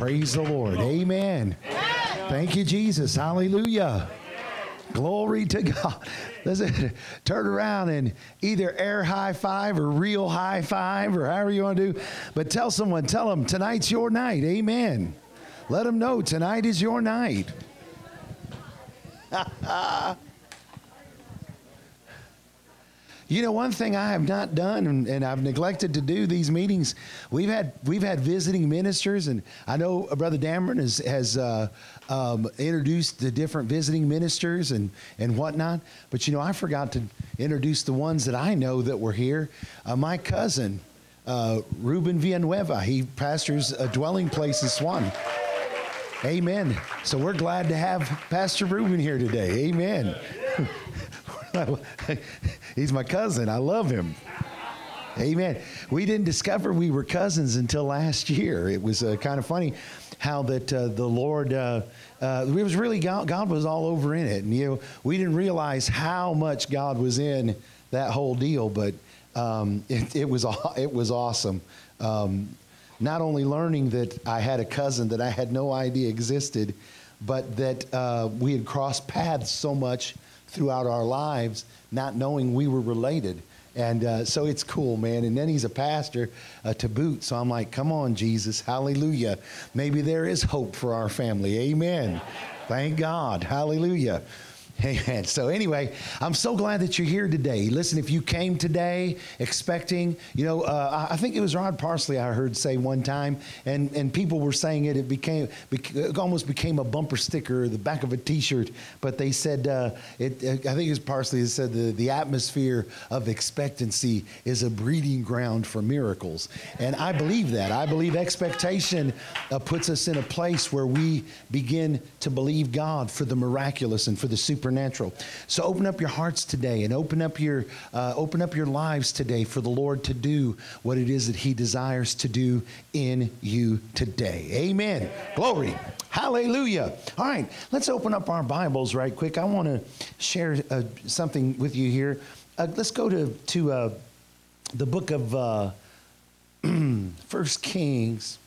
Praise the Lord. Amen. Thank you, Jesus. Hallelujah. Glory to God. Listen, turn around and either air high five or real high five or however you want to do. But tell someone, tell them tonight's your night. Amen. Let them know tonight is your night. You know, one thing I have not done, and, and, I've neglected to do these meetings. We've had we've had visiting ministers, and I know Brother Dameron has, has uh, um, introduced the different visiting ministers and and whatnot. But you know, I forgot to introduce the ones that I know that were here. Uh, my cousin, uh, Ruben Villanueva, he pastors a dwelling place in Swan. Amen. So we're glad to have Pastor Ruben here today. Amen. He's my cousin. I love him. Amen. We didn't discover we were cousins until last year. It was uh, kind of funny how that uh, the Lord, uh, uh, it was really God, God was all over in it. And, you know, we didn't realize how much God was in that whole deal, but um, it, it, was, it was awesome. Um, not only learning that I had a cousin that I had no idea existed, but that uh, we had crossed paths so much throughout our lives, not knowing we were related. And uh, so it's cool, man. And then he's a pastor uh, to boot. So I'm like, come on, Jesus. Hallelujah. Maybe there is hope for our family. Amen. Thank God. Hallelujah. Amen. So, anyway, I'm so glad that you're here today. Listen, if you came today expecting, you know, uh, I think it was Rod Parsley I heard say one time, and, and people were saying it, it became, it almost became a bumper sticker, the back of a t shirt. But they said, uh, it, I think it was Parsley that said the, the atmosphere of expectancy is a breeding ground for miracles. And I believe that. I believe expectation uh, puts us in a place where we begin to believe God for the miraculous and for the supernatural supernatural. So open up your hearts today and open up your uh, open up your lives today for the Lord to do what it is that He desires to do in you today. Amen. Glory. Hallelujah. All right, let's open up our Bibles right quick. I want to share uh, something with you here. Uh, let's go to to uh, the book of uh, First Kings,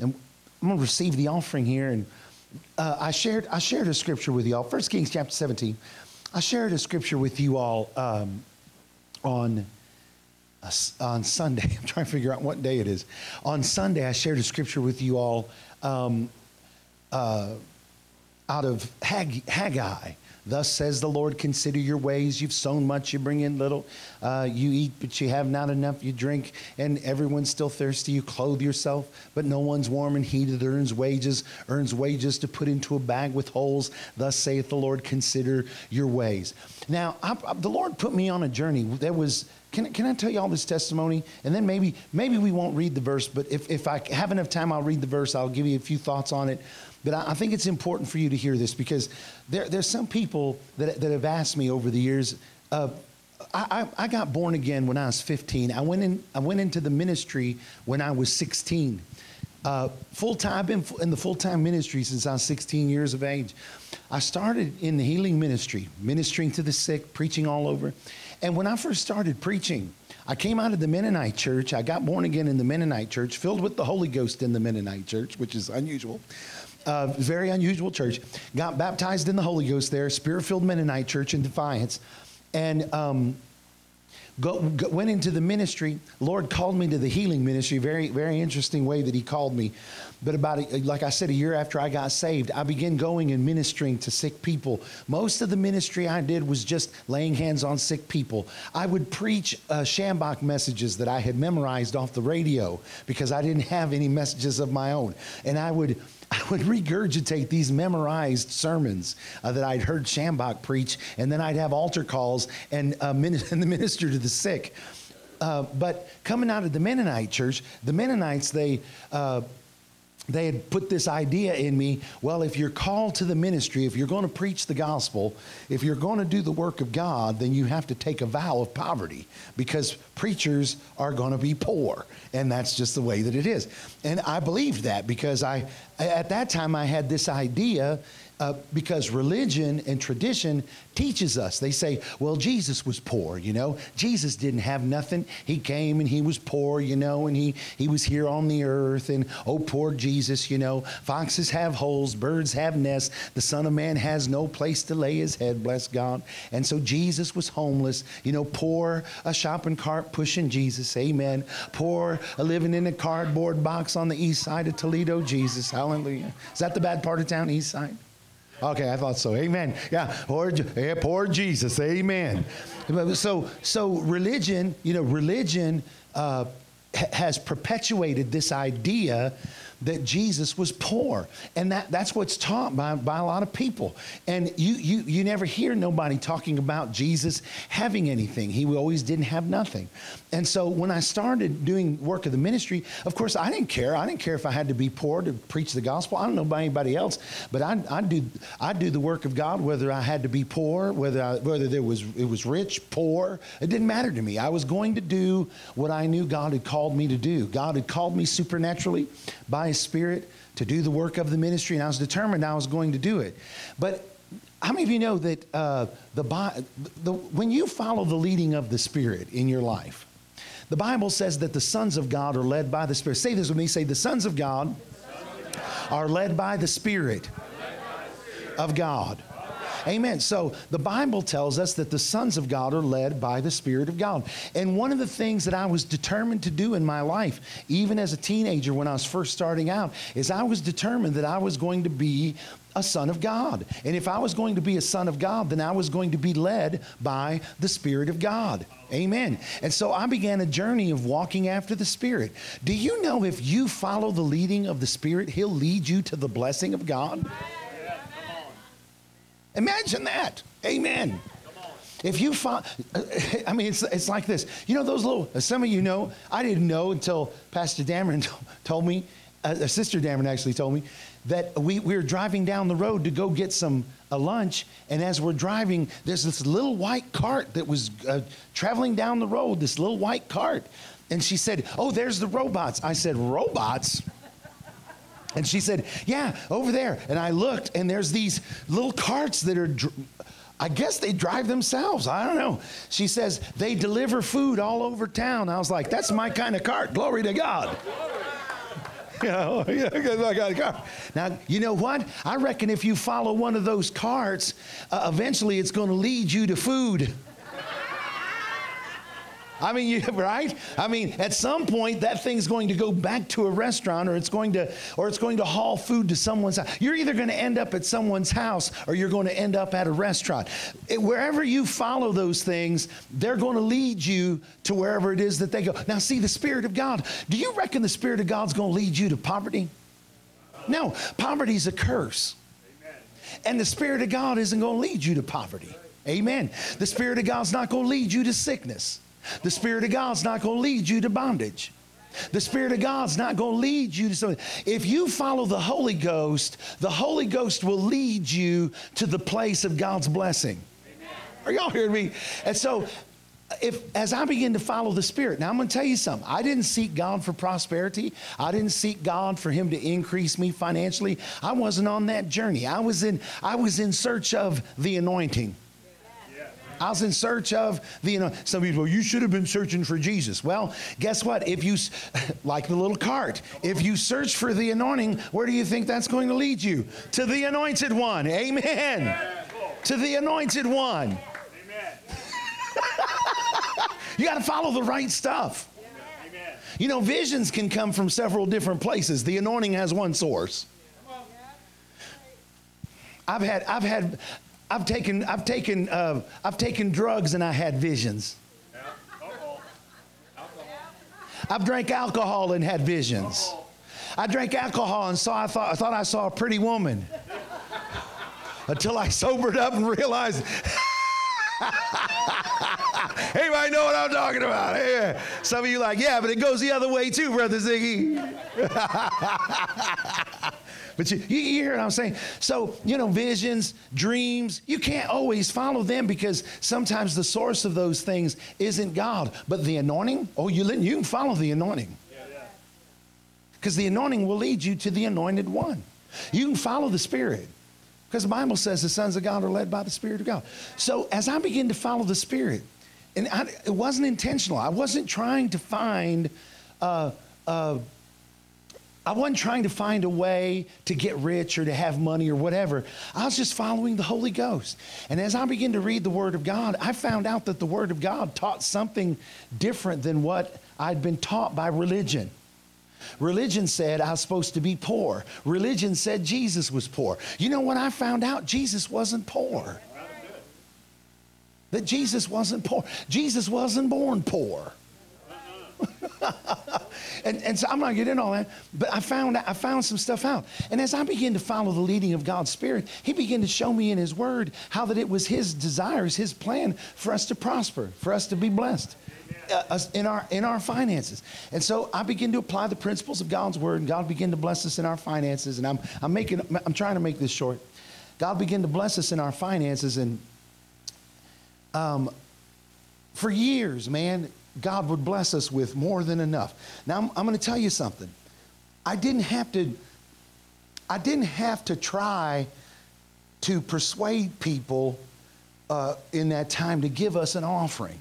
and I'm going to receive the offering here and uh, I shared I shared a scripture with you all. First Kings chapter 17. I shared a scripture with you all um, on uh, on Sunday. I'm trying to figure out what day it is. On Sunday, I shared a scripture with you all um, uh, out of Hag- Haggai. Thus says the Lord, consider your ways. You've sown much, you bring in little. Uh, you eat, but you have not enough. You drink, and everyone's still thirsty. You clothe yourself, but no one's warm and heated. Earns wages, earns wages to put into a bag with holes. Thus saith the Lord, consider your ways. Now, I, I, the Lord put me on a journey. There was can, can I tell you all this testimony? And then maybe maybe we won't read the verse, but if, if I have enough time, I'll read the verse. I'll give you a few thoughts on it. But I, I think it's important for you to hear this because there, there's some people that, that have asked me over the years. Uh, I, I, got born again when I was 15. I went, in, I went into the ministry when I was 16. Uh, full time, I've been in the full time ministry since I was 16 years of age. I started in the healing ministry, ministering to the sick, preaching all over. And when I first started preaching, I came out of the Mennonite church. I got born again in the Mennonite church, filled with the Holy Ghost in the Mennonite church, which is unusual uh, very unusual church. Got baptized in the Holy Ghost there, Spirit filled Mennonite church in Defiance. And um, Go, go, went into the ministry. Lord called me to the healing ministry. Very, very interesting way that He called me. But about, a, like I said, a year after I got saved, I began going and ministering to sick people. Most of the ministry I did was just laying hands on sick people. I would preach uh, Schambach messages that I had memorized off the radio because I didn't have any messages of my own, and I would I would regurgitate these memorized sermons uh, that I'd heard Schambach preach, and then I'd have altar calls and, uh, and the minister to the sick. Uh, but coming out of the Mennonite church, the Mennonites, they uh, they had put this idea in me well, if you're called to the ministry, if you're going to preach the gospel, if you're going to do the work of God, then you have to take a vow of poverty because preachers are going to be poor. And that's just the way that it is. And I believed that because I, at that time, I had this idea uh, because religion and tradition teaches us. They say, well, Jesus was poor, you know. Jesus didn't have nothing. He came and he was poor, you know, and he, he was here on the earth. And oh, poor Jesus, you know. Foxes have holes, birds have nests. The Son of Man has no place to lay his head, bless God. And so Jesus was homeless, you know, poor, a shopping cart pushing Jesus, amen. Poor, living in a cardboard box on the east side of Toledo, Jesus, hallelujah. Is that the bad part of town, east side? Okay, I thought so. Amen. Yeah, poor, yeah, poor Jesus. Amen. So, so religion, you know, religion uh, has perpetuated this idea that Jesus was poor. And that, that's what's taught by, by a lot of people. And you, you, you never hear nobody talking about Jesus having anything. He always didn't have nothing. And so when I started doing work of the ministry, of course, I didn't care. I didn't care if I had to be poor to preach the gospel. I don't know about anybody else, but I, I do I do the work of God whether I had to be poor, whether I, whether there was it was rich, poor. It didn't matter to me. I was going to do what I knew God had called me to do. God had called me supernaturally by by His Spirit to do the work of the ministry, and I was determined I was going to do it. But how many of you know that uh, the, the, when you follow the leading of the Spirit in your life, the Bible says that the sons of God are led by the Spirit. Say this with me. Say, the sons of God are led by the Spirit of God. Amen. So the Bible tells us that the sons of God are led by the Spirit of God. And one of the things that I was determined to do in my life, even as a teenager when I was first starting out, is I was determined that I was going to be a son of God. And if I was going to be a son of God, then I was going to be led by the Spirit of God. Amen. And so I began a journey of walking after the Spirit. Do you know if you follow the leading of the Spirit, He'll lead you to the blessing of God? Imagine that. Amen. If you find, I mean, it's, it's like this. You know, those little, some of you know, I didn't know until Pastor Dameron told me, uh, Sister Dameron actually told me, that we, we were driving down the road to go get some a lunch. And as we're driving, there's this little white cart that was uh, traveling down the road, this little white cart. And she said, Oh, there's the robots. I said, Robots? And she said, Yeah, over there. And I looked, and there's these little carts that are. I guess they drive themselves. I don't know. She says they deliver food all over town. I was like, that's my kind of cart. Glory to God. You know, I got a. Now, you know what? I reckon if you follow one of those carts, uh, eventually it's going to lead you to food. I mean, you, right? I mean, at some point, that thing's going to go back to a restaurant, or it's going to, or it's going to haul food to someone's house. You're either going to end up at someone's house, or you're going to end up at a restaurant. It, wherever you follow those things, they're going to lead you to wherever it is that they go. Now, see, the Spirit of God. Do you reckon the Spirit of God's going to lead you to poverty? No, poverty's a curse. Amen. And the Spirit of God isn't going to lead you to poverty. Amen. The Spirit of God's not going to lead you to sickness. The Spirit of God's not going to lead you to bondage. The Spirit of God's not going to lead you to something. If you follow the Holy Ghost, the Holy Ghost will lead you to the place of God's blessing. Amen. Are y'all hearing me? And so, if as I begin to follow the Spirit, now I'm going to tell you something. I didn't seek God for prosperity. I didn't seek God for Him to increase me financially. I wasn't on that journey. I was in I was in search of the anointing. I was in search of the, you know, some people, well, you should have been searching for Jesus. Well, guess what? If you, like the little cart, if you search for the anointing, where do you think that's going to lead you? To the anointed one. Amen. To the anointed one. you got to follow the right stuff. Amen. You know, visions can come from several different places. The anointing has one source. I've had, I've had, I've taken, I've taken, uh, I've taken drugs and I had visions. I've drank alcohol and had visions. I drank alcohol and saw, I thought, I thought I saw a pretty woman. Until I sobered up and realized, anybody know what I'm talking about? Yeah. Some of you like, yeah, but it goes the other way too, Brother Ziggy. But you, you hear what I'm saying? So, you know, visions, dreams, you can't always follow them because sometimes the source of those things isn't God. But the anointing, oh, you, you can follow the anointing. Because the anointing will lead you to the anointed one. You can follow the Spirit. Because the Bible says the sons of God are led by the Spirit of God. So as I begin to follow the Spirit, and I, it wasn't intentional, I wasn't trying to find. Uh, uh, I wasn't trying to find a way to get rich or to have money or whatever. I was just following the Holy Ghost. And as I began to read the Word of God, I found out that the Word of God taught something different than what I'd been taught by religion. Religion said I was supposed to be poor. Religion said Jesus was poor. You know what I found out? Jesus wasn't poor. That Jesus wasn't poor. Jesus wasn't born poor. and, and so I'm not getting all that, but I found I found some stuff out. And as I began to follow the leading of God's Spirit, He began to show me in His Word how that it was His desires, His plan for us to prosper, for us to be blessed. Uh, in our in our finances, and so I begin to apply the principles of God's word, and God began to bless us in our finances. And I'm I'm making I'm trying to make this short. God began to bless us in our finances, and um, for years, man, God would bless us with more than enough. Now, I'm, I'm going to tell you something. I didn't have to, I didn't have to try to persuade people uh, in that time to give us an offering.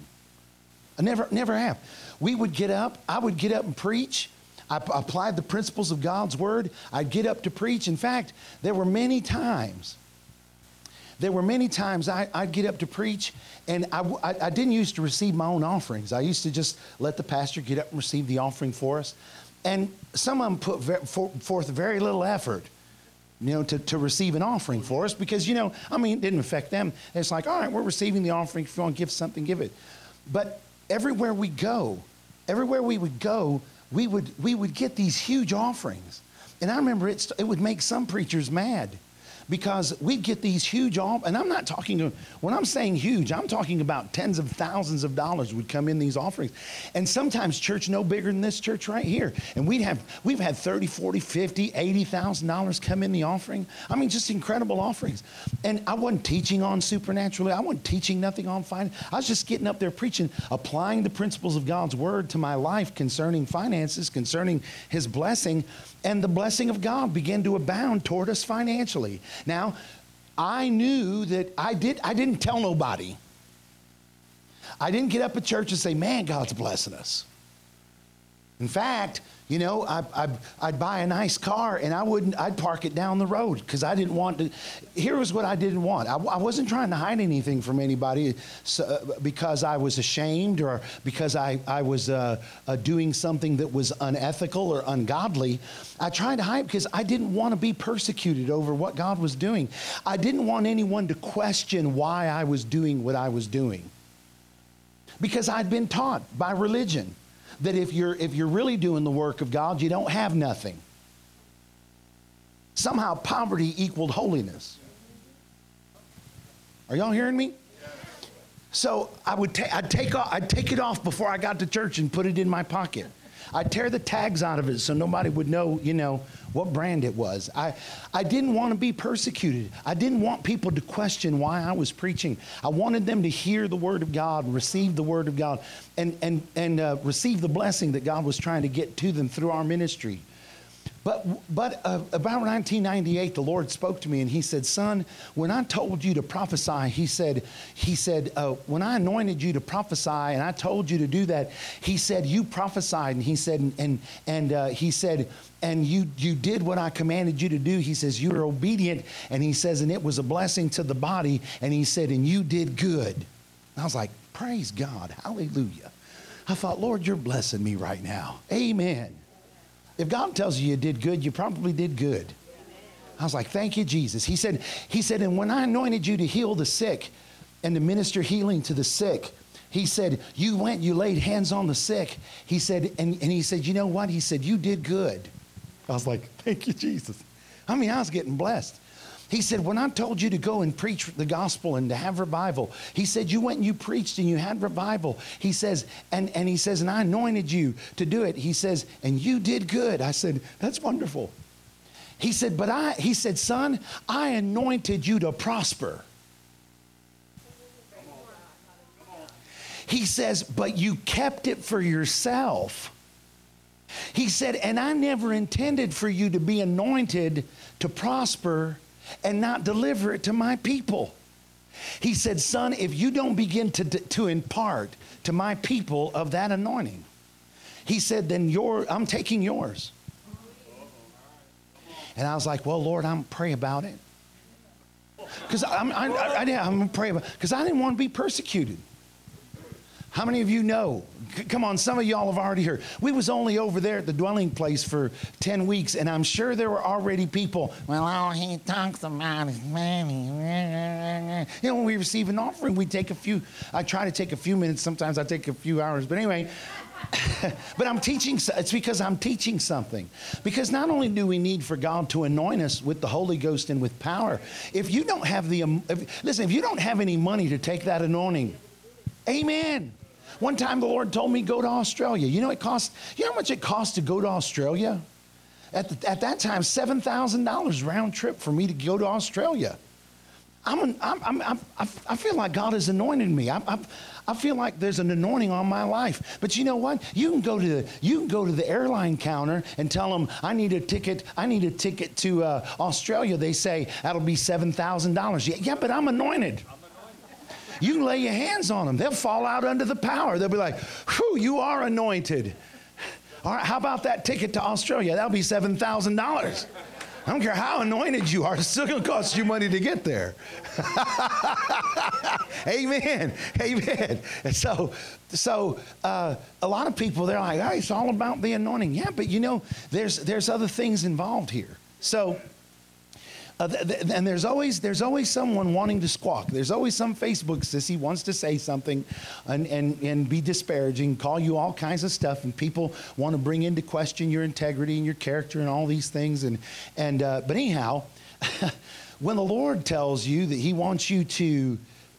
I never, never have. We would get up, I would get up and preach. I applied the principles of God's word. I'd get up to preach. In fact, there were many times there were many times I, would get up to preach, and I, I, I, didn't used to receive my own offerings. I used to just let the pastor get up and receive the offering for us. And some of them put ver- for, forth very little effort, you know, to, to receive an offering for us because, you know, I mean, it didn't affect them. It's like, all right, we're receiving the offering. If you want to give something, give it. But everywhere we go, everywhere we would go, we would, we would get these huge offerings. And I remember it, it would make some preachers mad because we'd get these huge and I'm not talking, when I'm saying huge, I'm talking about tens of thousands of dollars would come in these offerings. And sometimes church no bigger than this church right here. And we'd have, we've had 30, 40, 50, 80,000 dollars come in the offering. I mean, just incredible offerings. And I wasn't teaching on supernaturally. I wasn't teaching nothing on finance. I was just getting up there preaching, applying the principles of God's word to my life concerning finances, concerning his blessing and the blessing of God began to abound toward us financially. Now, I knew that I did I didn't tell nobody. I didn't get up at church and say, "Man, God's blessing us." In fact, you know, I, I, I'd buy a nice car and I wouldn't, I'd park it down the road because I didn't want to. Here was what I didn't want. I, I wasn't trying to hide anything from anybody so, because I was ashamed or because I, I was uh, uh, doing something that was unethical or ungodly. I tried to hide because I didn't want to be persecuted over what God was doing. I didn't want anyone to question why I was doing what I was doing because I'd been taught by religion that if you're, if you're really doing the work of God, you don't have nothing. Somehow poverty equaled holiness. Are y'all hearing me? So I would ta- I'd take off, I'd take it off before I got to church and put it in my pocket. I'd tear the tags out of it so nobody would know, you know, what brand it was. I, I didn't want to be persecuted. I didn't want people to question why I was preaching. I wanted them to hear the word of God, receive the word of God, and, and, and uh, receive the blessing that God was trying to get to them through our ministry. But, but uh, about 1998, the Lord spoke to me and He said, Son, when I told you to prophesy, He said, He said, uh, when I anointed you to prophesy and I told you to do that, He said, You prophesied. And He said, and, and, uh, He said, and you, you did what I commanded you to do. He says, You were obedient. And He says, And it was a blessing to the body. And He said, And you did good. And I was like, Praise God. Hallelujah. I thought, Lord, you're blessing me right now. Amen. If God tells you you did good, you probably did good. I was like, thank you, Jesus. He said, he said, and when I anointed you to heal the sick and to minister healing to the sick, he said, you went, you laid hands on the sick. He said, and, and he said, you know what? He said, you did good. I was like, thank you, Jesus. I mean, I was getting blessed. He said, When I told you to go and preach the gospel and to have revival, he said, You went and you preached and you had revival. He says, and, and he says, And I anointed you to do it. He says, And you did good. I said, That's wonderful. He said, But I, he said, Son, I anointed you to prosper. He says, But you kept it for yourself. He said, And I never intended for you to be anointed to prosper and not deliver it to my people. He said, Son, if you don't begin to, to impart to my people of that anointing, he said, then your, I'm taking yours. And I was like, well, Lord, I'm pray about it. Because I'm, I, I, I, I'm pray about because I didn't want to be persecuted. How many of you know? Come on, some of y'all have already heard. We was only over there at the dwelling place for 10 weeks, and I'm sure there were already people, well, all he talks about is money. You know, when we receive an offering, we take a few, I try to take a few minutes. Sometimes I take a few hours. But anyway, but I'm teaching, it's because I'm teaching something. Because not only do we need for God to anoint us with the Holy Ghost and with power, if you don't have the, if, listen, if you don't have any money to take that anointing, amen. One time the Lord told me go to Australia. You know it cost, you know how much it costs to go to Australia? At, the, at that time, $7,000 round trip for me to go to Australia. I'm, an, I'm, I'm, I'm, i feel like God has anointed me. I, I, I feel like there's an anointing on my life. But you know what? You can go to the, you can go to the airline counter and tell them I need a ticket. I need a ticket to uh, Australia. They say that'll be seven thousand dollars. Yeah, yeah, but I'm anointed. You can lay your hands on them. They'll fall out under the power. They'll be like, whew, you are anointed. All right, how about that ticket to Australia? That'll be $7,000. I don't care how anointed you are, it's still going to cost you money to get there. Amen. Amen. And so, so uh, a lot of people, they're like, oh, it's all about the anointing. Yeah, but you know, there's, there's other things involved here. So, uh, th- th- and there's always there's always someone wanting to squawk. There's always some Facebook sissy wants to say something and, and, and be disparaging, call you all kinds of stuff, and people want to bring into question your integrity and your character and all these things. And and uh, but anyhow, when the Lord tells you that He wants you to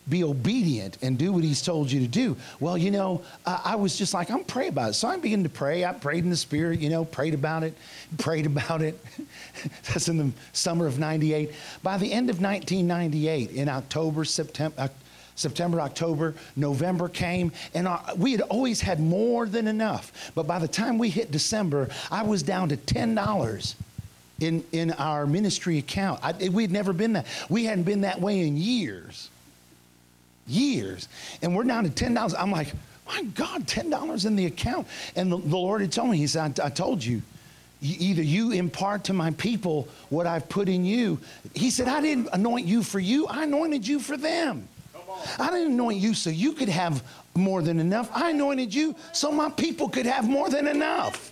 be obedient and do what he's told you to do. Well, you know, I, I was just like, I'm praying about it. So I began to pray. I prayed in the spirit, you know, prayed about it, prayed about it. That's in the summer of 98. By the end of 1998, in October, September, uh, September, October, November came, and our, we had always had more than enough. But by the time we hit December, I was down to $10 in, in our ministry account. I, we had never been that. We hadn't been that way in years years. And we're down to $10. I'm like, my God, $10 in the account. And the, the Lord had told me, He said, I, I told you, either you impart to my people what I've put in you. He said, I didn't anoint you for you, I anointed you for them. I didn't anoint you so you could have more than enough. I anointed you so my people could have more than enough.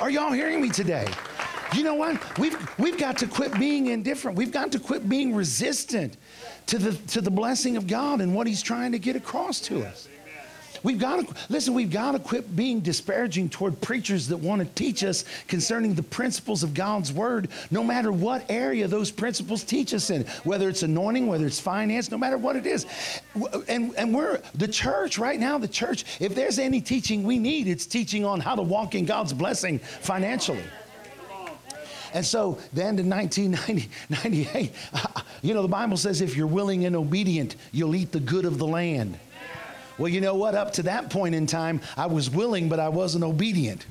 Are y'all hearing me today? You know what? We've, we've got to quit being indifferent. We've got to quit being resistant to the, to the blessing of God and what He's trying to get across to us. We've got to, listen, we've got to quit being disparaging toward preachers that want to teach us concerning the principles of God's Word, no matter what area those principles teach us in, whether it's anointing, whether it's finance, no matter what it is. And, and we're, the church, right now, the church, if there's any teaching we need, it's teaching on how to walk in God's blessing financially. And so then in 1998, you know, the Bible says if you're willing and obedient, you'll eat the good of the land. Well, you know what? Up to that point in time, I was willing, but I wasn't obedient.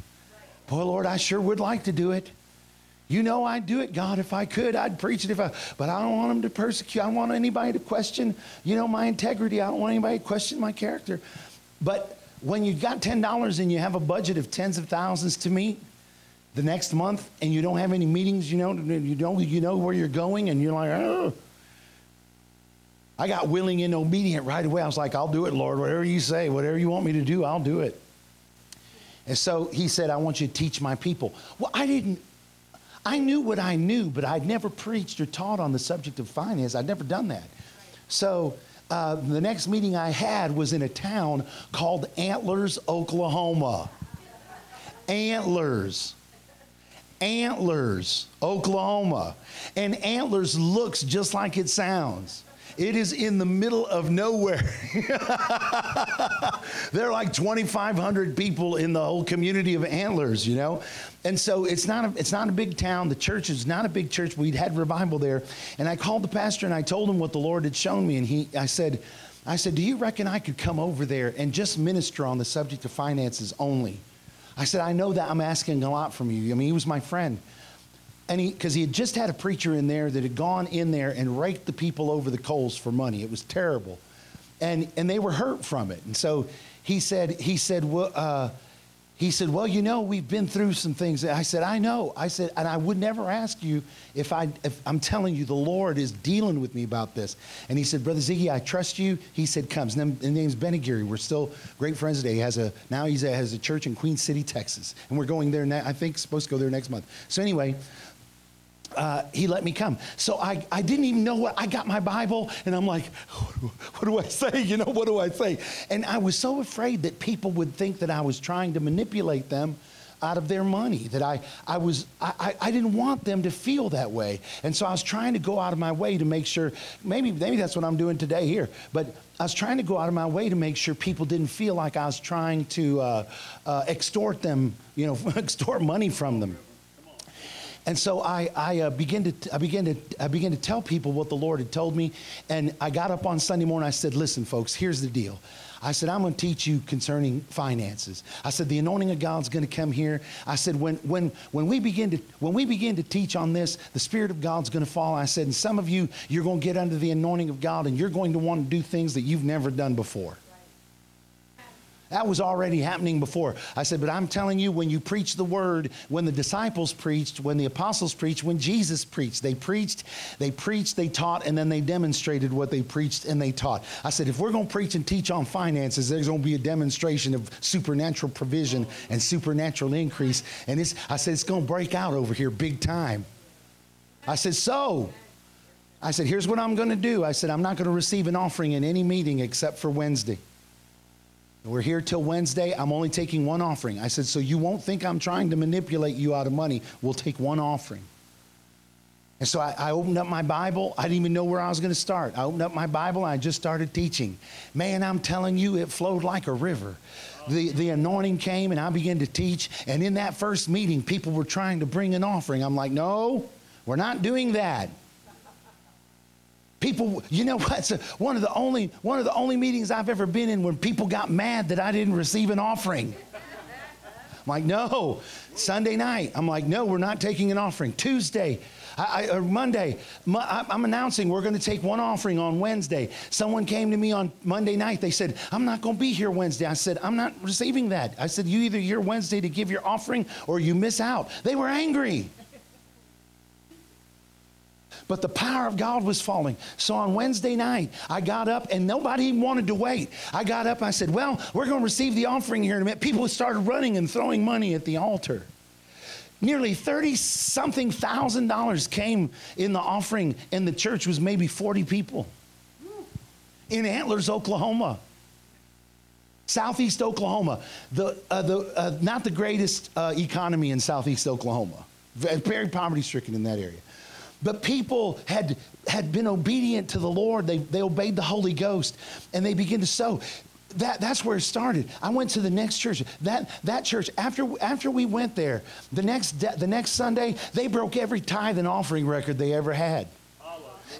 Boy, Lord, I sure would like to do it. You know I'd do it, God, if I could. I'd preach it if I, but I don't want them to persecute. I don't want anybody to question, you know, my integrity. I don't want anybody to question my character. But when you've got $10 and you have a budget of tens of thousands to meet, the next month and you don't have any meetings, you know, you know, you know where you're going, and you're like, oh. I got willing and obedient right away. I was like, I'll do it, Lord. Whatever you say, whatever you want me to do, I'll do it. And so he said, I want you to teach my people. Well, I didn't, I knew what I knew, but I'd never preached or taught on the subject of finance. I'd never done that. So uh, the next meeting I had was in a town called Antlers, Oklahoma. Antlers. Antlers, Oklahoma. And Antlers looks just like it sounds. It is in the middle of nowhere. there are like 2,500 people in the whole community of Antlers, you know? And so it's not, a, it's not a big town. The church is not a big church. We'd had revival there. And I called the pastor and I told him what the Lord had shown me. And he, I said, I said, do you reckon I could come over there and just minister on the subject of finances only? I said, I know that I'm asking a lot from you. I mean, he was my friend. and he because he had just had a preacher in there that had gone in there and raked the people over the coals for money. It was terrible, and and they were hurt from it. And so he said he said well. Uh, he said, Well, you know, we've been through some things. I said, I know. I said, and I would never ask you if, I, if I'm telling you the Lord is dealing with me about this. And he said, Brother Ziggy, I trust you. He said, Comes. His name's Benny Geary. We're still great friends today. He has a, now he has a church in Queen City, Texas. And we're going there, now, I think, supposed to go there next month. So, anyway, uh, he let me come. So I, I didn't even know what, I got my Bible and I'm like, what do I say? You know, what do I say? And I was so afraid that people would think that I was trying to manipulate them out of their money, that I, I was, I, I didn't want them to feel that way. And so I was trying to go out of my way to make sure, maybe, maybe that's what I'm doing today here, but I was trying to go out of my way to make sure people didn't feel like I was trying to uh, uh, extort them, you know, extort money from them. And so I, I, uh, began to, I, began to, I began to tell people what the Lord had told me. And I got up on Sunday morning. I said, Listen, folks, here's the deal. I said, I'm going to teach you concerning finances. I said, the anointing of God's going to come here. I said, when, when, when, we begin to, when we begin to teach on this, the Spirit of God's going to fall. I said, and some of you, you're going to get under the anointing of God and you're going to want to do things that you've never done before. That was already happening before. I said, but I'm telling you, when you preach the word, when the disciples preached, when the apostles preached, when Jesus preached, they preached, they preached, they taught, and then they demonstrated what they preached and they taught. I said, if we're going to preach and teach on finances, there's going to be a demonstration of supernatural provision and supernatural increase. And it's, I said, it's going to break out over here big time. I said, so. I said, here's what I'm going to do. I said, I'm not going to receive an offering in any meeting except for Wednesday. We're here till Wednesday. I'm only taking one offering. I said, So you won't think I'm trying to manipulate you out of money. We'll take one offering. And so I, I, opened up my Bible. I didn't even know where I was going to start. I opened up my Bible and I just started teaching. Man, I'm telling you, it flowed like a river. The, the anointing came and I began to teach. And in that first meeting, people were trying to bring an offering. I'm like, no, we're not doing that. People, you know what? one of the only one of the only meetings I've ever been in when people got mad that I didn't receive an offering. I'm like, no. Sunday night, I'm like, no, we're not taking an offering. Tuesday, I, I, Monday, I'm announcing we're going to take one offering on Wednesday. Someone came to me on Monday night. They said, I'm not going to be here Wednesday. I said, I'm not receiving that. I said, you either here Wednesday to give your offering or you miss out. They were angry. But the power of God was falling. So on Wednesday night, I got up and nobody wanted to wait. I got up and I said, Well, we're going to receive the offering here in a minute. People started running and throwing money at the altar. Nearly 30 something thousand dollars came in the offering, and the church was maybe 40 people in Antlers, Oklahoma. Southeast Oklahoma, the, uh, the, uh, not the greatest uh, economy in Southeast Oklahoma, very poverty stricken in that area. But people had, had been obedient to the Lord. They, they obeyed the Holy Ghost and they began to sow. That, that's where it started. I went to the next church. That, that church, after, after we went there, the next, the next Sunday, they broke every tithe and offering record they ever had.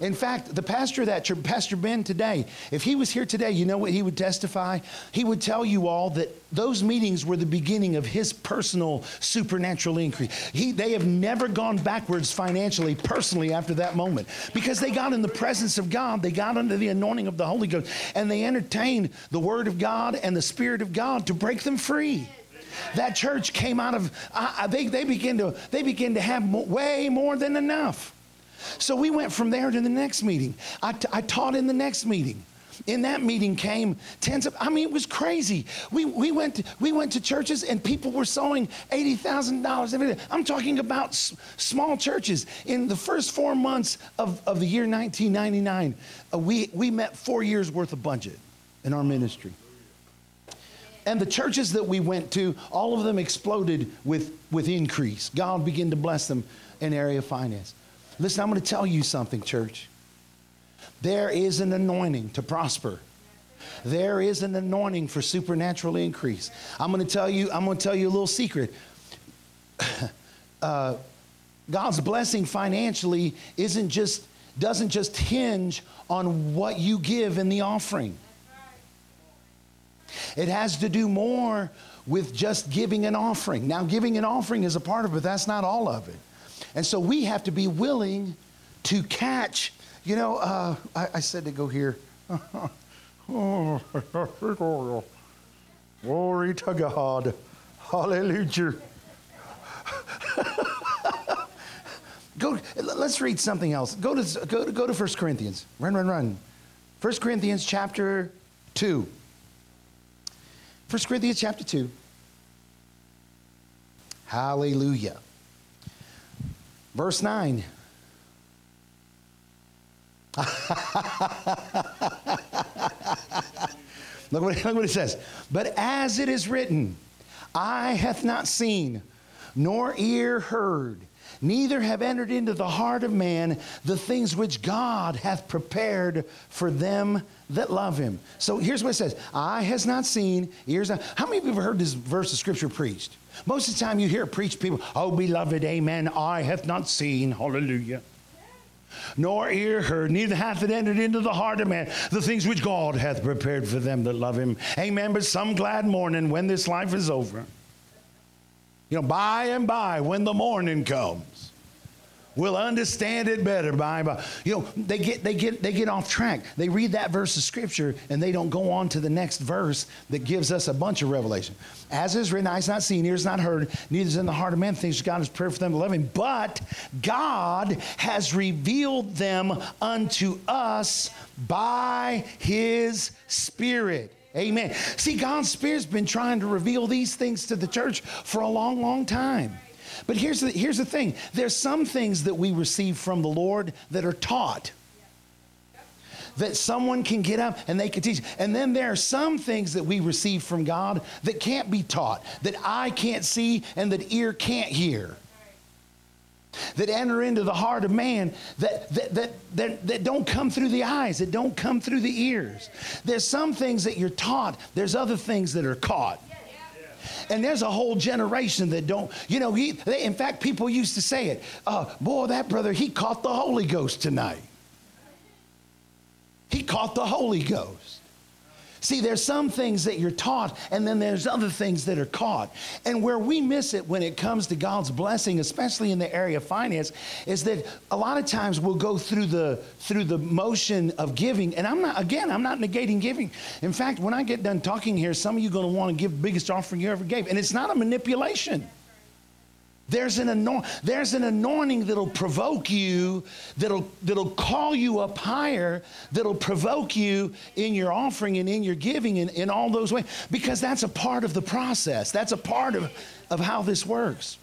In fact, the pastor of that church, Pastor Ben today, if he was here today, you know what he would testify? He would tell you all that those meetings were the beginning of his personal supernatural increase. He, they have never gone backwards financially, personally, after that moment because they got in the presence of God, they got under the anointing of the Holy Ghost, and they entertained the Word of God and the Spirit of God to break them free that church came out of uh, they, they begin to they begin to have way more than enough so we went from there to the next meeting. I, taught in the next meeting. In that meeting came tens of, I mean, it was crazy. We, we, went, to, we went to churches and people were sowing $80,000. Every day. I'm talking about small churches. In the first four months of, of the year 1999, uh, we, we met four years worth of budget in our ministry. And the churches that we went to, all of them exploded with, with increase. God began to bless them in area finance. Listen, I'm going to tell you something, church. There is an anointing to prosper. There is an anointing for supernatural increase. I'm going to tell you, I'm going to tell you a little secret. Uh, God's blessing financially isn't just doesn't just hinge on what you give in the offering. It has to do more with just giving an offering. Now, giving an offering is a part of it, that's not all of it. And so we have to be willing to catch. You know, uh, I, I said to go here. glory to God. Hallelujah. go, let's read something else. Go to, go, to, go to 1 Corinthians. Run, run, run. 1 Corinthians chapter 2. 1 Corinthians chapter 2. Hallelujah. Verse 9. look, what, look what it says. But as it is written, eye hath not seen, nor ear heard, neither have entered into the heart of man the things which God hath prepared for them that love him. So here's what it says Eye has not seen, ears not. How many of you have heard this verse of scripture preached? Most of the time you hear preach people, oh, beloved, amen, eye hath not seen, hallelujah nor ear heard, neither hath it entered into the heart of man the things which God hath prepared for them that love him. Amen. But some glad morning when this life is over, you know, by and by when the morning comes, we'll understand it better by. You know, they get they get they get off track. They read that verse of scripture and they don't go on to the next verse that gives us a bunch of revelation. As is written, eyes not seen, ears not heard, neither is in the heart of man things God has prepared for them to love him. But God has revealed them unto us by his spirit. Amen. See, God's Spirit's been trying to reveal these things to the church for a long, long time. But here's the, here's the thing there's some things that we receive from the Lord that are taught. That someone can get up and they can teach. And then there are some things that we receive from God that can't be taught, that eye can't see and that ear can't hear that enter into the heart of man that, that, that, that, that don't come through the eyes, that don't come through the ears. There's some things that you're taught, there's other things that are caught. And there's a whole generation that don't, you know, he, they, in fact, people used to say it. Uh, boy, that brother, he caught the Holy Ghost tonight. He caught the Holy Ghost. See, there's some things that you're taught, and then there's other things that are caught. And where we miss it when it comes to God's blessing, especially in the area of finance, is that a lot of times we'll go through the through the motion of giving. And I'm not again, I'm not negating giving. In fact, when I get done talking here, some of you are going to want to give the biggest offering you ever gave. And it's not a manipulation. There's an, anoint, there's an anointing that'll provoke you, that'll, that'll call you up higher, that'll provoke you in your offering and in your giving and in all those ways, because that's a part of the process. That's a part of, of how this works.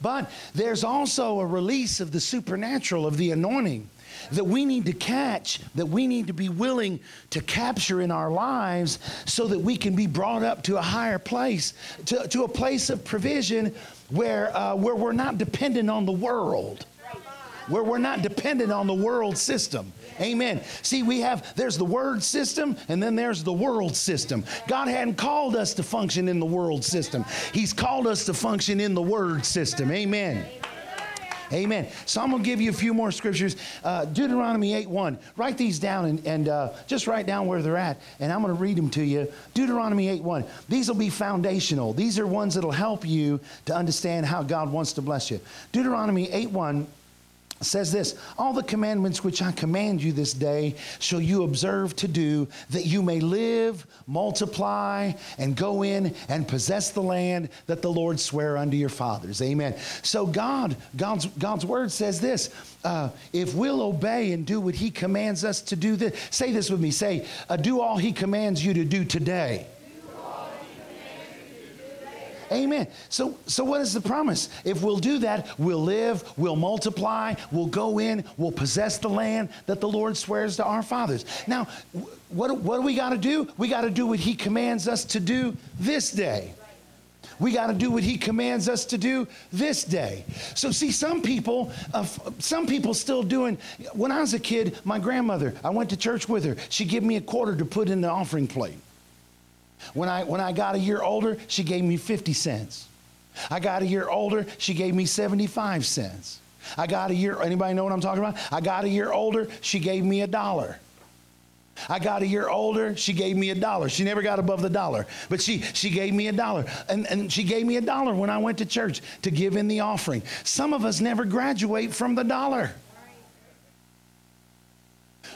But there's also a release of the supernatural, of the anointing that we need to catch, that we need to be willing to capture in our lives so that we can be brought up to a higher place, to, to a place of provision where, uh, where we're not dependent on the world where we're not dependent on the world system. Amen. See, we have, there's the word system and then there's the world system. God hadn't called us to function in the world system, He's called us to function in the word system. Amen. Amen. So I'm going to give you a few more scriptures. Uh, Deuteronomy 8 1. Write these down and, and uh, just write down where they're at, and I'm going to read them to you. Deuteronomy 8 1. These will be foundational. These are ones that will help you to understand how God wants to bless you. Deuteronomy 8 1 says this All the commandments which I command you this day shall you observe to do, that you may live, multiply, and go in and possess the land that the Lord sware unto your fathers. Amen. So, God, God's, God's word says this uh, if we'll obey and do what He commands us to do, this, say this with me say, uh, do all He commands you to do today. Amen. So, so what is the promise? If we'll do that, we'll live, we'll multiply, we'll go in, we'll possess the land that the Lord swears to our fathers. Now, what, what do we got to do? We got to do what He commands us to do this day. We got to do what he commands us to do this day. So see, some people, uh, some people still doing. When I was a kid, my grandmother, I went to church with her. She gave me a quarter to put in the offering plate. When I, when I got a year older, she gave me 50 cents. I got a year older, she gave me 75 cents. I got a year, anybody know what I'm talking about? I got a year older, she gave me a dollar. I got a year older, she gave me a dollar. She never got above the dollar, but she, she gave me a dollar. And, and she gave me a dollar when I went to church to give in the offering. Some of us never graduate from the dollar.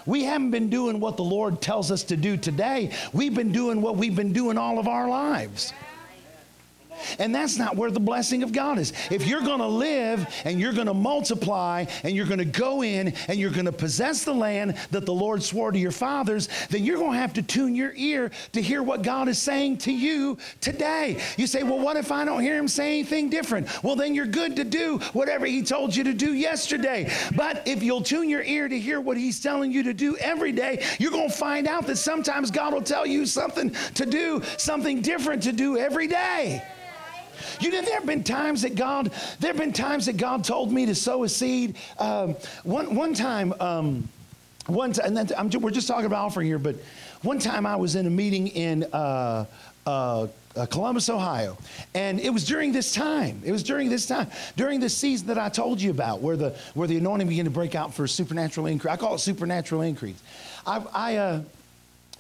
We haven't been doing what the Lord tells us to do today. We've been doing what we've been doing all of our lives. And that's not where the blessing of God is. If you're going to live and you're going to multiply and you're going to go in and you're going to possess the land that the Lord swore to your fathers, then you're going to have to tune your ear to hear what God is saying to you today. You say, well, what if I don't hear him say anything different? Well, then you're good to do whatever he told you to do yesterday. But if you'll tune your ear to hear what he's telling you to do every day, you're going to find out that sometimes God will tell you something to do, something different to do every day. You know, there have been times that God, there have been times that God told me to sow a seed. Um, one, one time, um, one time, and then we're just talking about offering here, but one time I was in a meeting in uh, uh, uh, Columbus, Ohio. And it was during this time. It was during this time, during this season that I told you about, where the where the anointing began to break out for supernatural increase. I call it supernatural increase. I, I uh,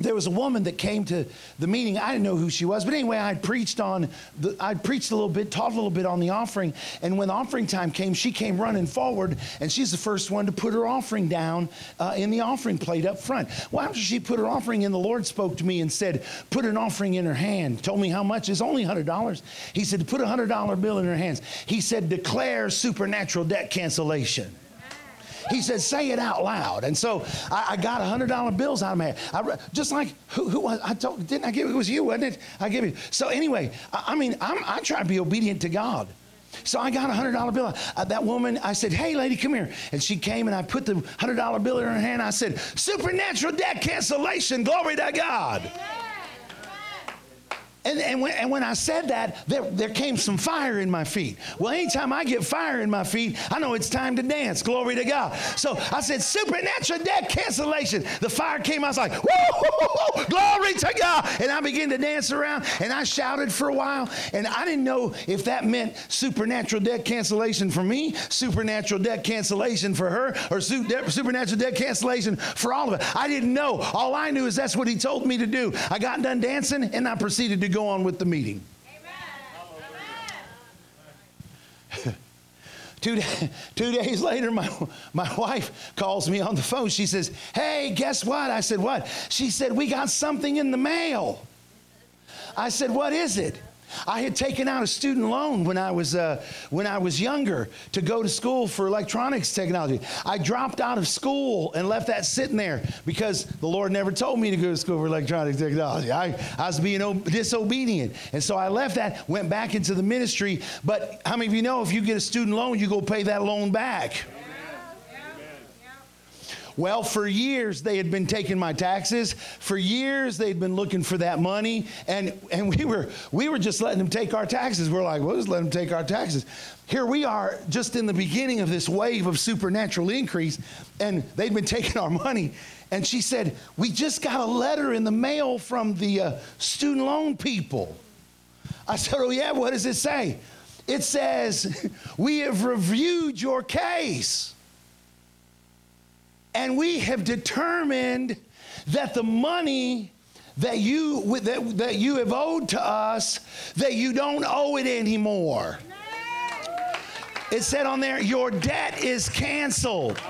there was a woman that came to the meeting. I didn't know who she was, but anyway, I'd preached on the, I'd preached a little bit, taught a little bit on the offering. And when offering time came, she came running forward, and she's the first one to put her offering down uh, in the offering plate up front. Well, after she put her offering in, the Lord spoke to me and said, "Put an offering in her hand." Told me how much. It's only hundred dollars. He said, "Put a hundred dollar bill in her hands." He said, "Declare supernatural debt cancellation." He said, say it out loud. And so I, I got $100 bills out of my hand. I, just like, who, who was, I told, didn't I give it? It was you, wasn't it? I give you. So anyway, I, I mean, I'm, I try to be obedient to God. So I got a hundred dollar bill. Uh, that woman, I said, "Hey, lady, come here." And she came, and I put the hundred dollar bill in her hand. I said, "Supernatural debt cancellation, glory to God." Amen. And, and, when, and when I said that, there, there came some fire in my feet. Well, anytime I get fire in my feet, I know it's time to dance. Glory to God. So I said, supernatural debt cancellation. The fire came. I was like, whoa, glory to God. And I began to dance around and I shouted for a while. And I didn't know if that meant supernatural debt cancellation for me, supernatural debt cancellation for her, or supernatural debt cancellation for all of it. I didn't know. All I knew is that's what he told me to do. I got done dancing and I proceeded to go on with the meeting. two, two days later, my, my wife calls me on the phone. She says, Hey, guess what? I said, What? She said, We got something in the mail. I said, What is it? I had taken out a student loan when I was uh, when I was younger to go to school for electronics technology. I dropped out of school and left that sitting there because the Lord never told me to go to school for electronics technology. I, I was being disobedient, and so I left that, went back into the ministry. But how many of you know if you get a student loan, you go pay that loan back? Well, for years they had been taking my taxes. For years they'd been looking for that money, and and we were we were just letting them take our taxes. We're like, well, just let them take our taxes. Here we are, just in the beginning of this wave of supernatural increase, and they'd been taking our money. And she said, we just got a letter in the mail from the uh, student loan people. I said, oh yeah, what does it say? It says, we have reviewed your case. And we have determined that the money that you, that, that you have owed to us, that you don't owe it anymore. It said on there, your debt is canceled.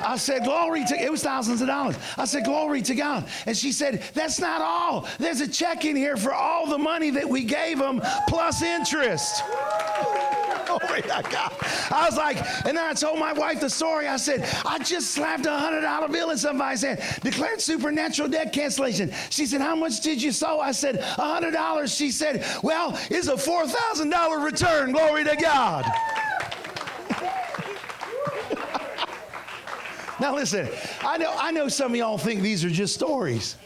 I said, Glory to It was thousands of dollars. I said, Glory to God. And she said, That's not all. There's a check in here for all the money that we gave them plus interest. Glory to God. I was like, and then I told my wife the story. I said, I just slapped a hundred dollar bill in somebody's hand, declared supernatural debt cancellation. She said, How much did you sow? I said, a hundred dollars. She said, Well, it's a four thousand dollar return. Glory to God. now listen, I know I know some of y'all think these are just stories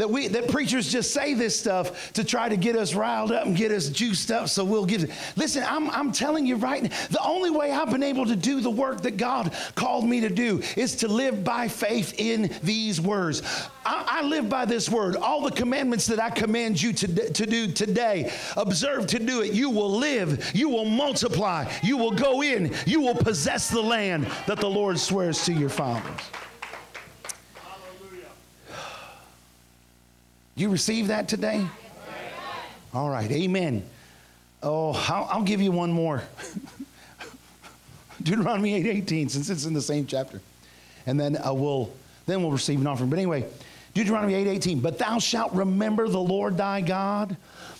that we that preachers just say this stuff to try to get us riled up and get us juiced up so we'll give it. Listen, I'm, I'm telling you right now, the only way I've been able to do the work that God called me to do is to live by faith in these words. I, I live by this word. All the commandments that I command you to, to do today, observe to do it. You will live, you will multiply, you will go in, you will possess the land that the Lord swears to your fathers. You receive that today? All right, amen. Oh, I'll, I'll give you one more. Deuteronomy 8 18, since it's in the same chapter. And then uh, we'll then we'll receive an offering. But anyway, Deuteronomy 8 18. But thou shalt remember the Lord thy God,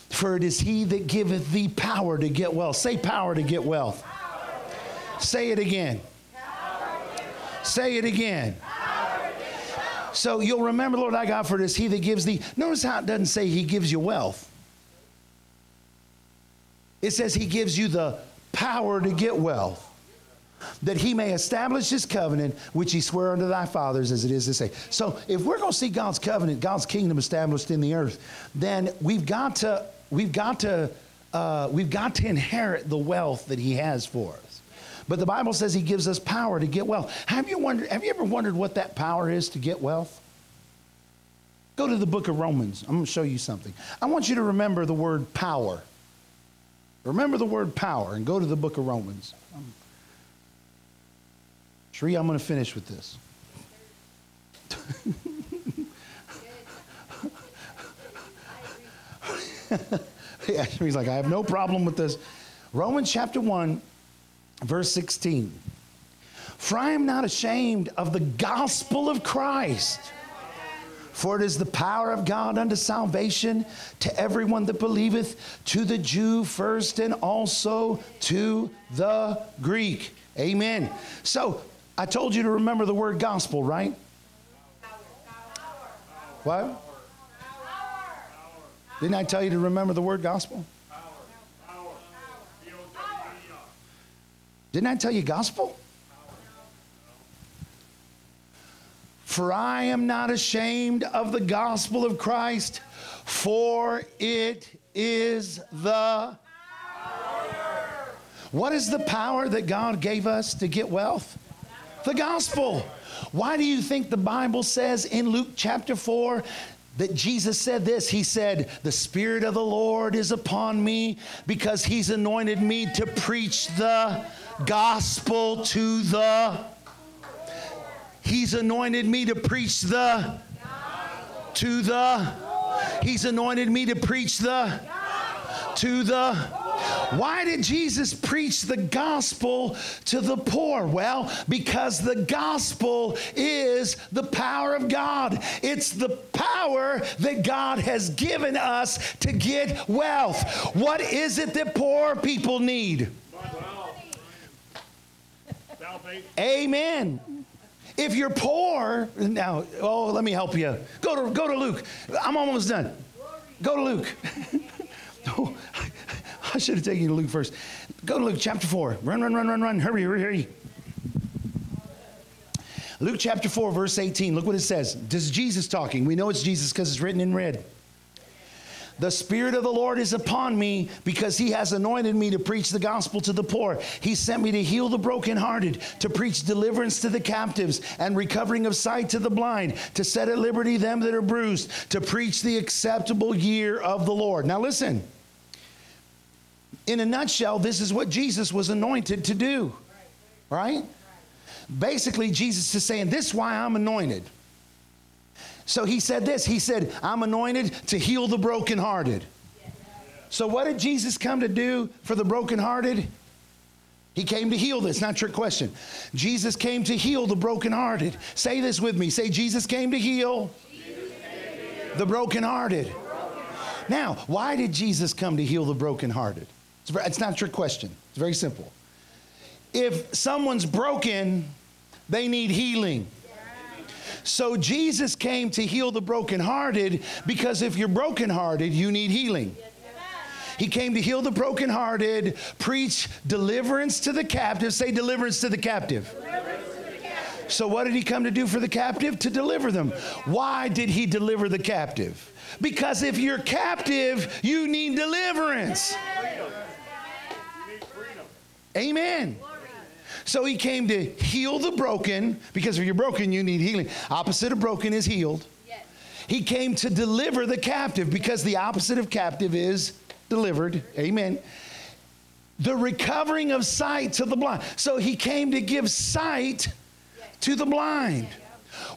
for it is he that giveth thee power to get wealth. Say power to get wealth. Say it again. Say it again. So you'll remember, Lord thy God, for it is he that gives thee. Notice how it doesn't say he gives you wealth. It says he gives you the power to get wealth, that he may establish his covenant, which he swore unto thy fathers as it is this day. So if we're going to see God's covenant, God's kingdom established in the earth, then we've got to, we've got to, uh, we've got to inherit the wealth that he has for us. But the Bible says he gives us power to get wealth. Have you, wondered, have you ever wondered what that power is to get wealth? Go to the book of Romans. I'm going to show you something. I want you to remember the word power. Remember the word power and go to the book of Romans. Um, I'm going to finish with this. yeah, he's like, I have no problem with this. Romans chapter 1, verse 16. For I am not ashamed of the gospel of Christ for it is the power of God unto salvation to everyone that believeth, to the Jew first and also to the Greek. Amen. So I told you to remember the word gospel, right? What? Didn't I tell you to remember the word gospel? Didn't I tell you gospel? For I am not ashamed of the gospel of Christ, for it is the power. What is the power that God gave us to get wealth? The gospel. Why do you think the Bible says in Luke chapter 4 that Jesus said this. He said, The Spirit of the Lord is upon me because He's anointed me to preach the gospel to the He's anointed me to preach the to the He's anointed me to preach the to the why did Jesus preach the gospel to the poor? Well, because the gospel is the power of God. It's the power that God has given us to get wealth. What is it that poor people need? Amen. If you're poor, now, oh, let me help you. Go to, go to Luke. I'm almost done. Go to Luke. oh, I should have taken you to Luke first. Go to Luke chapter 4. Run, run, run, run, run. Hurry, hurry, hurry. Luke chapter 4, verse 18. Look what it says. This is Jesus talking. We know it's Jesus because it's written in red. The Spirit of the Lord is upon me because He has anointed me to preach the gospel to the poor. He sent me to heal the brokenhearted, to preach deliverance to the captives, and recovering of sight to the blind, to set at liberty them that are bruised, to preach the acceptable year of the Lord. Now, listen. In a nutshell, this is what Jesus was anointed to do. Right? Basically, Jesus is saying, This is why I'm anointed. So he said this He said, I'm anointed to heal the brokenhearted. So, what did Jesus come to do for the brokenhearted? He came to heal this, not trick question. Jesus came to heal the brokenhearted. Say this with me. Say, Jesus came to heal, the brokenhearted. Now, why did Jesus come to heal the brokenhearted? It's, it's not trick question. It's very simple. If someone's broken, they need healing. So Jesus came to heal the brokenhearted because if you're brokenhearted, you need healing. He came to heal the brokenhearted, preach deliverance to the captive. Say deliverance to the captive. So, what did he come to do for the captive? To deliver them. Why did he deliver the captive? Because if you're captive, you need deliverance. Amen. So he came to heal the broken, because if you're broken, you need healing. Opposite of broken is healed. Yes. He came to deliver the captive, because the opposite of captive is delivered. Amen. The recovering of sight to the blind. So he came to give sight to the blind.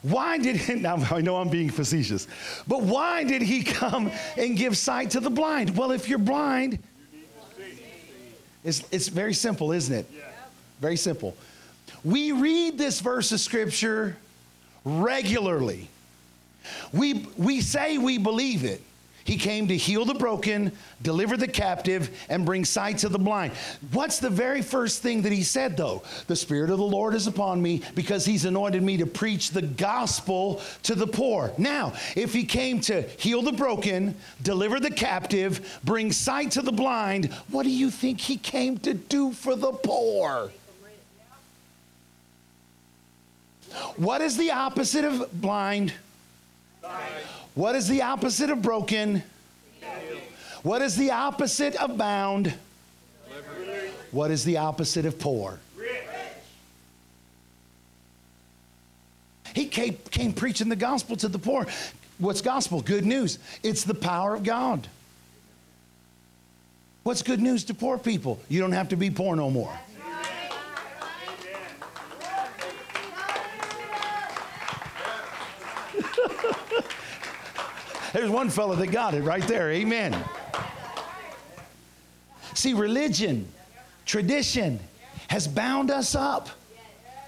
Why did he, now I know I'm being facetious, but why did he come and give sight to the blind? Well, if you're blind, mm-hmm. it's, it's very simple, isn't it? Very simple. We read this verse of scripture regularly. We, we say we believe it. He came to heal the broken, deliver the captive, and bring sight to the blind. What's the very first thing that he said, though? The Spirit of the Lord is upon me because he's anointed me to preach the gospel to the poor. Now, if he came to heal the broken, deliver the captive, bring sight to the blind, what do you think he came to do for the poor? What is the opposite of blind? What is the opposite of broken? What is the opposite of bound? What is the opposite of poor? Rich. He came, came preaching the gospel to the poor. What's gospel? Good news. It's the power of God. What's good news to poor people? You don't have to be poor no more. There's one fellow that got it right there. Amen. See, religion, tradition has bound us up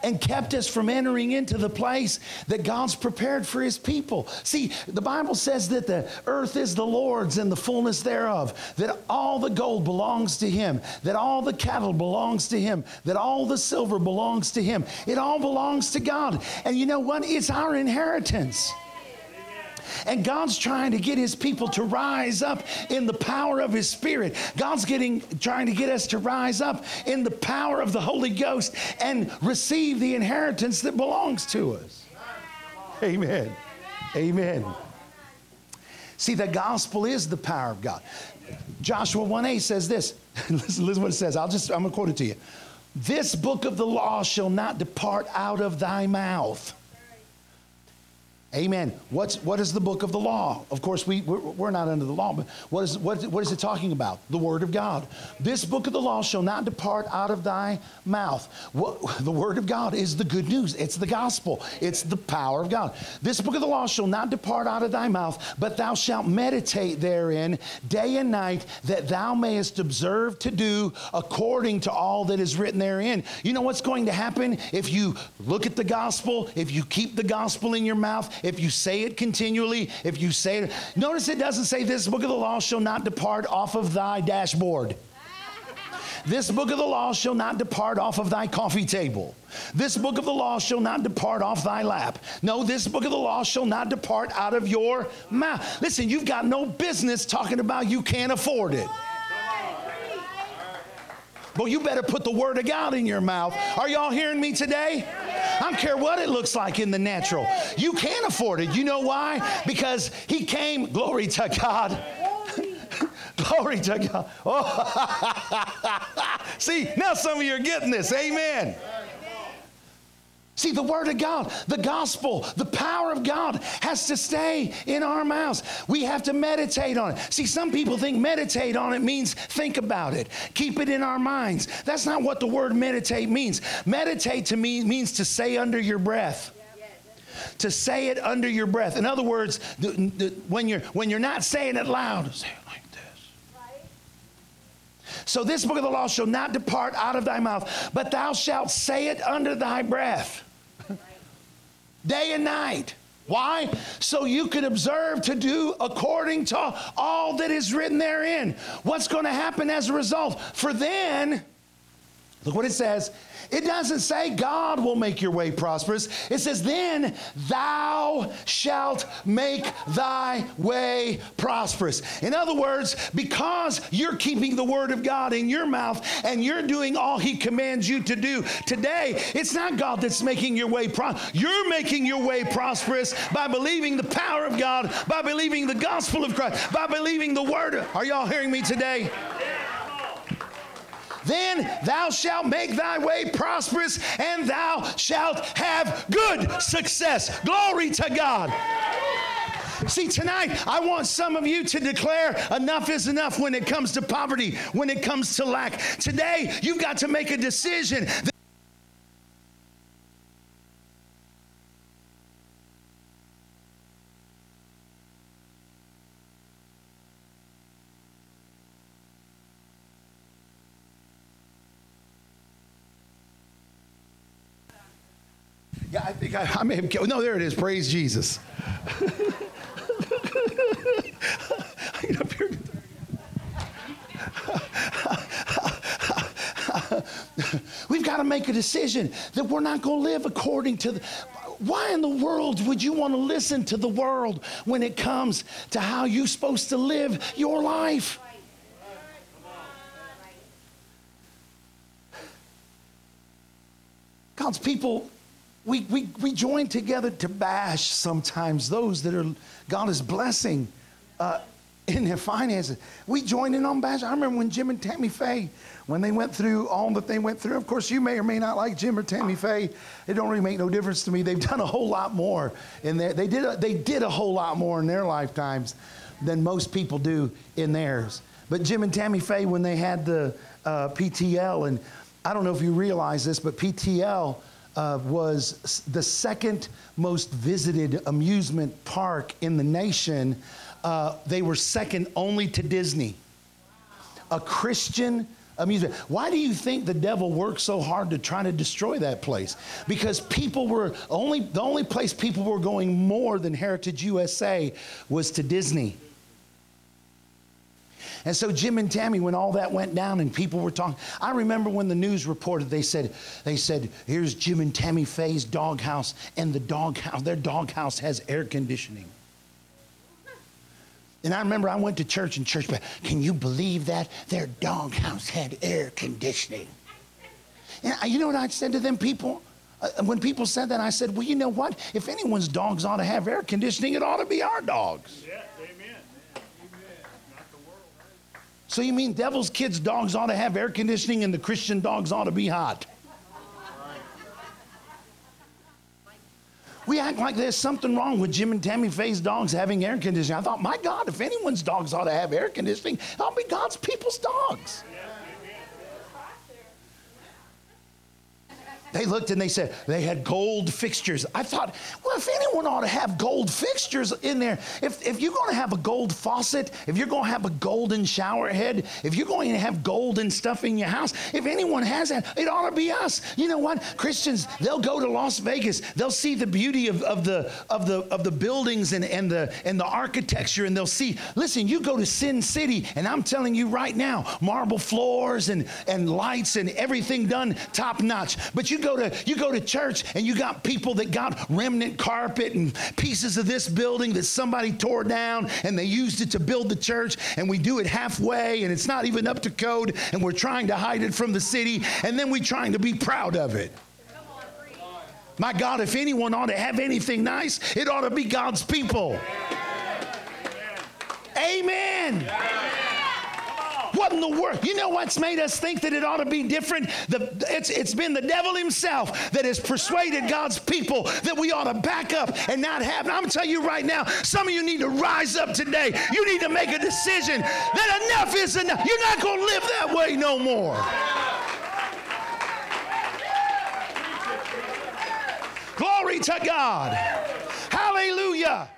and kept us from entering into the place that God's prepared for his people. See, the Bible says that the earth is the Lord's and the fullness thereof, that all the gold belongs to him, that all the cattle belongs to him, that all the silver belongs to him. It all belongs to God. And you know what? It's our inheritance. And God's trying to get his people to rise up in the power of his spirit. God's getting trying to get us to rise up in the power of the Holy Ghost and receive the inheritance that belongs to us. Amen. Amen. See, the gospel is the power of God. Joshua 1 8 says this. listen, listen what it says. I'll just, I'm going to quote it to you. This book of the law shall not depart out of thy mouth Amen. What's, what is the book of the law? Of course, we, we're, we're not under the law, but what is, what, what is it talking about? The word of God. This book of the law shall not depart out of thy mouth. What, the word of God is the good news. It's the gospel. It's the power of God. This book of the law shall not depart out of thy mouth, but thou shalt meditate therein day and night, that thou mayest observe to do according to all that is written therein. You know what's going to happen if you look at the gospel, if you keep the gospel in your mouth, if you say it continually, if you say it. Notice it doesn't say this book of the law shall not depart off of thy dashboard. This book of the law shall not depart off of thy coffee table. This book of the law shall not depart off thy lap. No, this book of the law shall not depart out of your mouth. Listen, you've got no business talking about you can't afford it. Well, you better put the word of God in your mouth. Are y'all hearing me today? I don't care what it looks like in the natural. You can't afford it. You know why? Because he came, glory to God. glory to God. Oh. See, now some of you are getting this. Amen. See, the Word of God, the gospel, the power of God has to stay in our mouths. We have to meditate on it. See, some people think meditate on it means think about it, keep it in our minds. That's not what the word meditate means. Meditate to me means to say under your breath. To say it under your breath. In other words, the, the, when, you're, when you're not saying it loud, say it like this. So this book of the law shall not depart out of thy mouth, but thou shalt say it under thy breath day and night. Why? So you can observe to do according to all that is written therein. What's going to happen as a result? For then, look what it says it doesn't say God will make your way prosperous. It says, then thou shalt make thy way prosperous. In other words, because you're keeping the word of God in your mouth and you're doing all he commands you to do today, it's not God that's making your way prosperous. You're making your way prosperous by believing the power of God, by believing the gospel of Christ, by believing the word. Are y'all hearing me today? Then thou shalt make thy way prosperous and thou shalt have good success. Glory to God. See, tonight, I want some of you to declare enough is enough when it comes to poverty, when it comes to lack. Today, you've got to make a decision. I think I, I may have. killed. No, there it is. Praise Jesus. We've got to make a decision that we're not going to live according to the. Why in the world would you want to listen to the world when it comes to how you're supposed to live your life? God's people, we, we, we join together to bash sometimes those that are God is blessing uh, in their finances. We join in on bash. I remember when Jim and Tammy Faye, when they went through all that they went through. Of course, you may or may not like Jim or Tammy Faye. It don't really make no difference to me. They've done a whole lot more in there. They did a, they did a whole lot more in their lifetimes than most people do in theirs. But Jim and Tammy Faye, when they had the uh, PTL, and I don't know if you realize this, but PTL uh, was the second most visited amusement park in the nation. Uh, they were second only to Disney. A Christian amusement. Why do you think the devil worked so hard to try to destroy that place? Because people were only the only place people were going more than Heritage USA was to Disney. And so Jim and Tammy, when all that went down and people were talking, I remember when the news reported, they said, they said, here's Jim and Tammy Faye's doghouse, and the doghouse, their doghouse has air conditioning. And I remember I went to church and church, but can you believe that? Their doghouse had air conditioning. And you know what I said to them people? Uh, when people said that, I said, well, you know what? If anyone's dogs ought to have air conditioning, it ought to be our dogs. Yeah. So you mean devil's kids' dogs ought to have air conditioning and the Christian dogs ought to be hot? We act like there's something wrong with Jim and Tammy Faye's dogs having air conditioning. I thought, my God, if anyone's dogs ought to have air conditioning, I'll be God's people's dogs. They looked and they said they had gold fixtures. I thought, well, if anyone ought to have gold fixtures in there, if, if you're going to have a gold faucet, if you're going to have a golden shower head, if you're going to have golden stuff in your house, if anyone has that, it ought to be us. You know what? Christians, they'll go to Las Vegas, they'll see the beauty of, of, the, of, the, of the buildings and, and, the, and the architecture, and they'll see, listen, you go to Sin City, and I'm telling you right now, marble floors and, and lights and everything done top notch. But you go to you go to church and you got people that got remnant carpet and pieces of this building that somebody tore down and they used it to build the church and we do it halfway and it's not even up to code and we're trying to hide it from the city and then we're trying to be proud of it. My God, if anyone ought to have anything nice, it ought to be God's people. Amen. Amen. What in the world? You know what's made us think that it ought to be different? The, it's, it's been the devil himself that has persuaded God's people that we ought to back up and not have. And I'm going to tell you right now, some of you need to rise up today. You need to make a decision that enough is enough. You're not going to live that way no more. Glory to God. Hallelujah.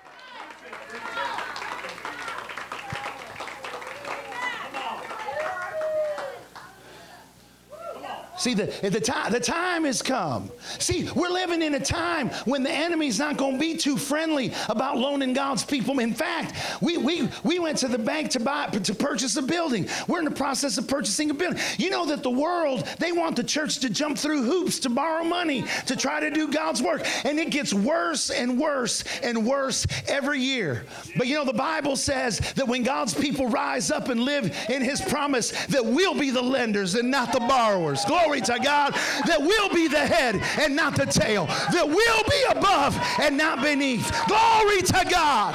See, the, the, time, the time has come. See, we're living in a time when the enemy's not going to be too friendly about loaning God's people. In fact, we, we, we went to the bank to buy to purchase a building. We're in the process of purchasing a building. You know that the world, they want the church to jump through hoops to borrow money to try to do God's work. And it gets worse and worse and worse every year. But you know, the Bible says that when God's people rise up and live in his promise, that we'll be the lenders and not the borrowers. Glory glory to God, that will be the head and not the tail, that will be above and not beneath. Glory to God.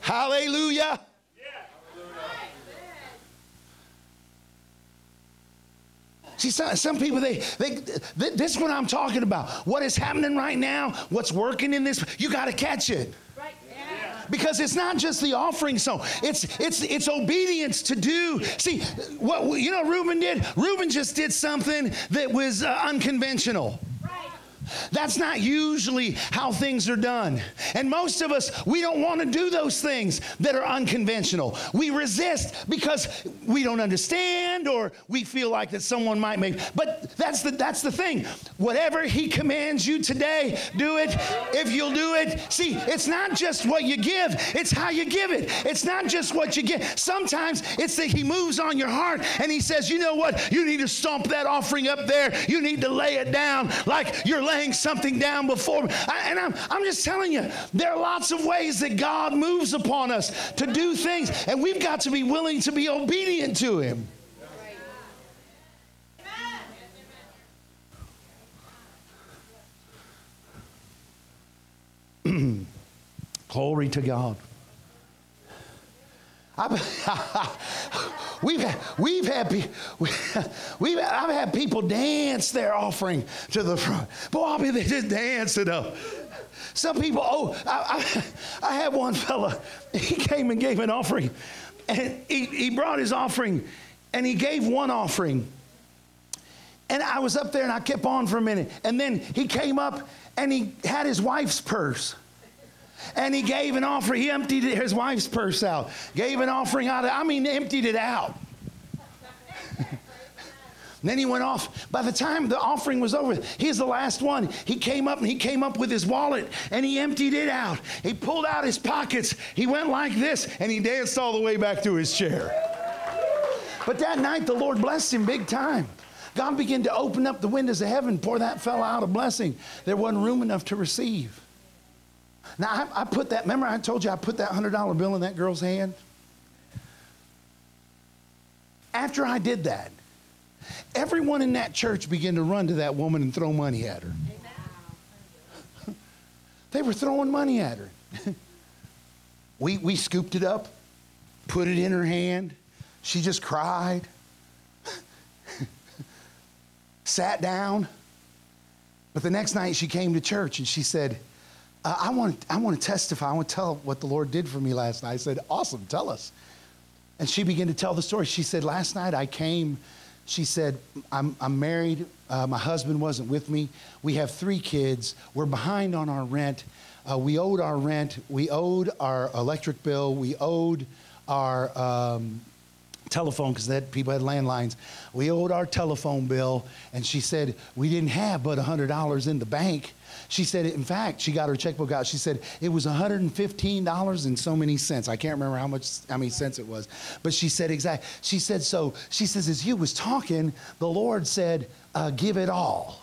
Hallelujah. See, some, some people, they, they, this is what I'm talking about. What is happening right now, what's working in this, you got to catch it because it's not just the offering song. It's it's it's obedience to do. See, what you know Reuben did? Reuben just did something that was uh, unconventional. That's not usually how things are done. And most of us, we don't want to do those things that are unconventional. We resist because we don't understand or we feel like that someone might make. But that's the that's the thing. Whatever he commands you today, do it. If you'll do it, see, it's not just what you give, it's how you give it. It's not just what you get. Sometimes it's that he moves on your heart and he says, "You know what? You need to stomp that offering up there. You need to lay it down like you're laying something down before me. I, and I'm, I'm just telling you, there are lots of ways that God moves upon us to do things, and we've got to be willing to be obedient to Him. Glory to God. we've had, we've had, we've, I've had people dance their offering to the front. Bobby, they just dance it up. Some people, oh, I, I, I had one fella, he came and gave an offering, and he, he brought his offering, and he gave one offering. And I was up there and I kept on for a minute. And then he came up and he had his wife's purse. And he gave an offering. He emptied his wife's purse out, gave an offering out. Of, I mean, emptied it out. then he went off. By the time the offering was over, he's the last one. He came up and he came up with his wallet and he emptied it out. He pulled out his pockets. He went like this and he danced all the way back to his chair. But that night, the Lord blessed him big time. God began to open up the windows of heaven, pour that fellow out a blessing. There wasn't room enough to receive. Now, I, I put that, remember I told you I put that $100 bill in that girl's hand? After I did that, everyone in that church began to run to that woman and throw money at her. they were throwing money at her. we, we scooped it up, put it in her hand. She just cried, sat down. But the next night she came to church and she said, uh, I, want, I want to testify. I want to tell what the Lord did for me last night. I said, Awesome, tell us. And she began to tell the story. She said, Last night I came. She said, I'm, I'm married. Uh, my husband wasn't with me. We have three kids. We're behind on our rent. Uh, we owed our rent. We owed our electric bill. We owed our um, telephone because that people had landlines. We owed our telephone bill, and she said we didn't have but $100 in the bank. She said, in fact, she got her checkbook out. She said it was $115 and so many cents. I can't remember how much, how many cents it was, but she said exact. She said so. She says as you was talking, the Lord said, uh, "Give it all."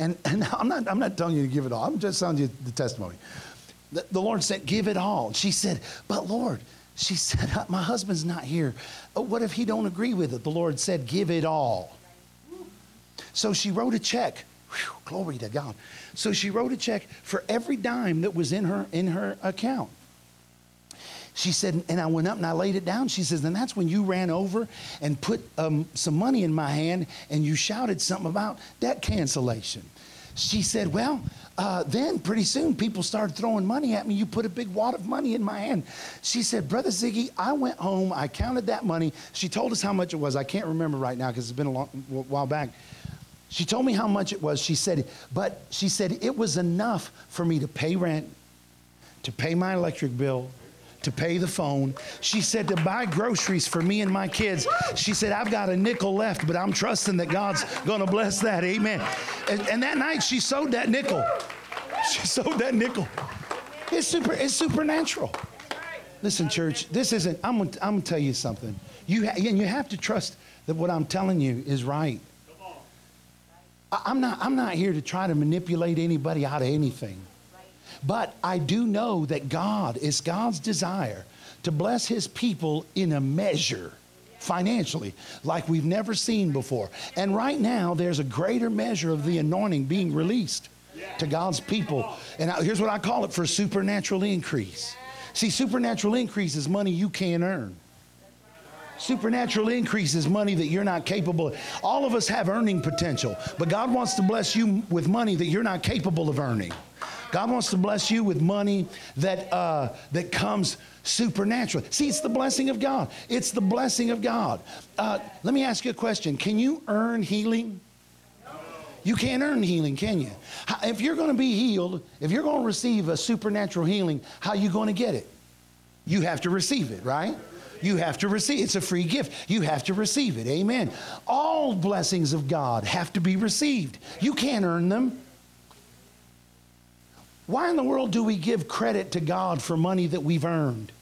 And, and I'm not, I'm not telling you to give it all. I'm just telling you the testimony. The, the Lord said, "Give it all." She said, "But Lord." She said, My husband's not here. What if he don't agree with it? The Lord said, Give it all. So she wrote a check Whew, glory to God. So she wrote a check for every dime that was in her in her account. She said, and I went up and I laid it down. She says, and that's when you ran over and put um, some money in my hand and you shouted something about debt cancellation. She said, well, uh, then pretty soon people started throwing money at me. You put a big wad of money in my hand. She said, Brother Ziggy, I went home, I counted that money. She told us how much it was. I can't remember right now because it's been a long, while back. She told me how much it was. She said, but she said it was enough for me to pay rent, to pay my electric bill, to pay the phone. She said to buy groceries for me and my kids. She said, I've got a nickel left, but I'm trusting that God's to bless that. Amen. And, and, that night she sowed that nickel. She sowed that nickel. It's super, it's supernatural. Listen, church, this isn't, I'm going to tell you something. You, and you have to trust that what I'm telling you is right. I'm not, I'm not here to try to manipulate anybody out of anything. But I do know that God is God's desire to bless his people in a measure financially like we've never seen before. And right now, there's a greater measure of the anointing being released to God's people. And here's what I call it for supernatural increase. See, supernatural increase is money you can't earn. Supernatural increase is money that you're not capable of. All of us have earning potential, but God wants to bless you with money that you're not capable of earning. God wants to bless you with money that, uh, that comes supernaturally. See, it's the blessing of God. It's the blessing of God. Uh, let me ask you a question Can you earn healing? You can't earn healing, can you? If you're going to be healed, if you're going to receive a supernatural healing, how are you going to get it? You have to receive it, right? You have to receive It's a free gift. You have to receive it. Amen. All blessings of God have to be received. You can't earn them. Why in the world do we give credit to God for money that we've earned?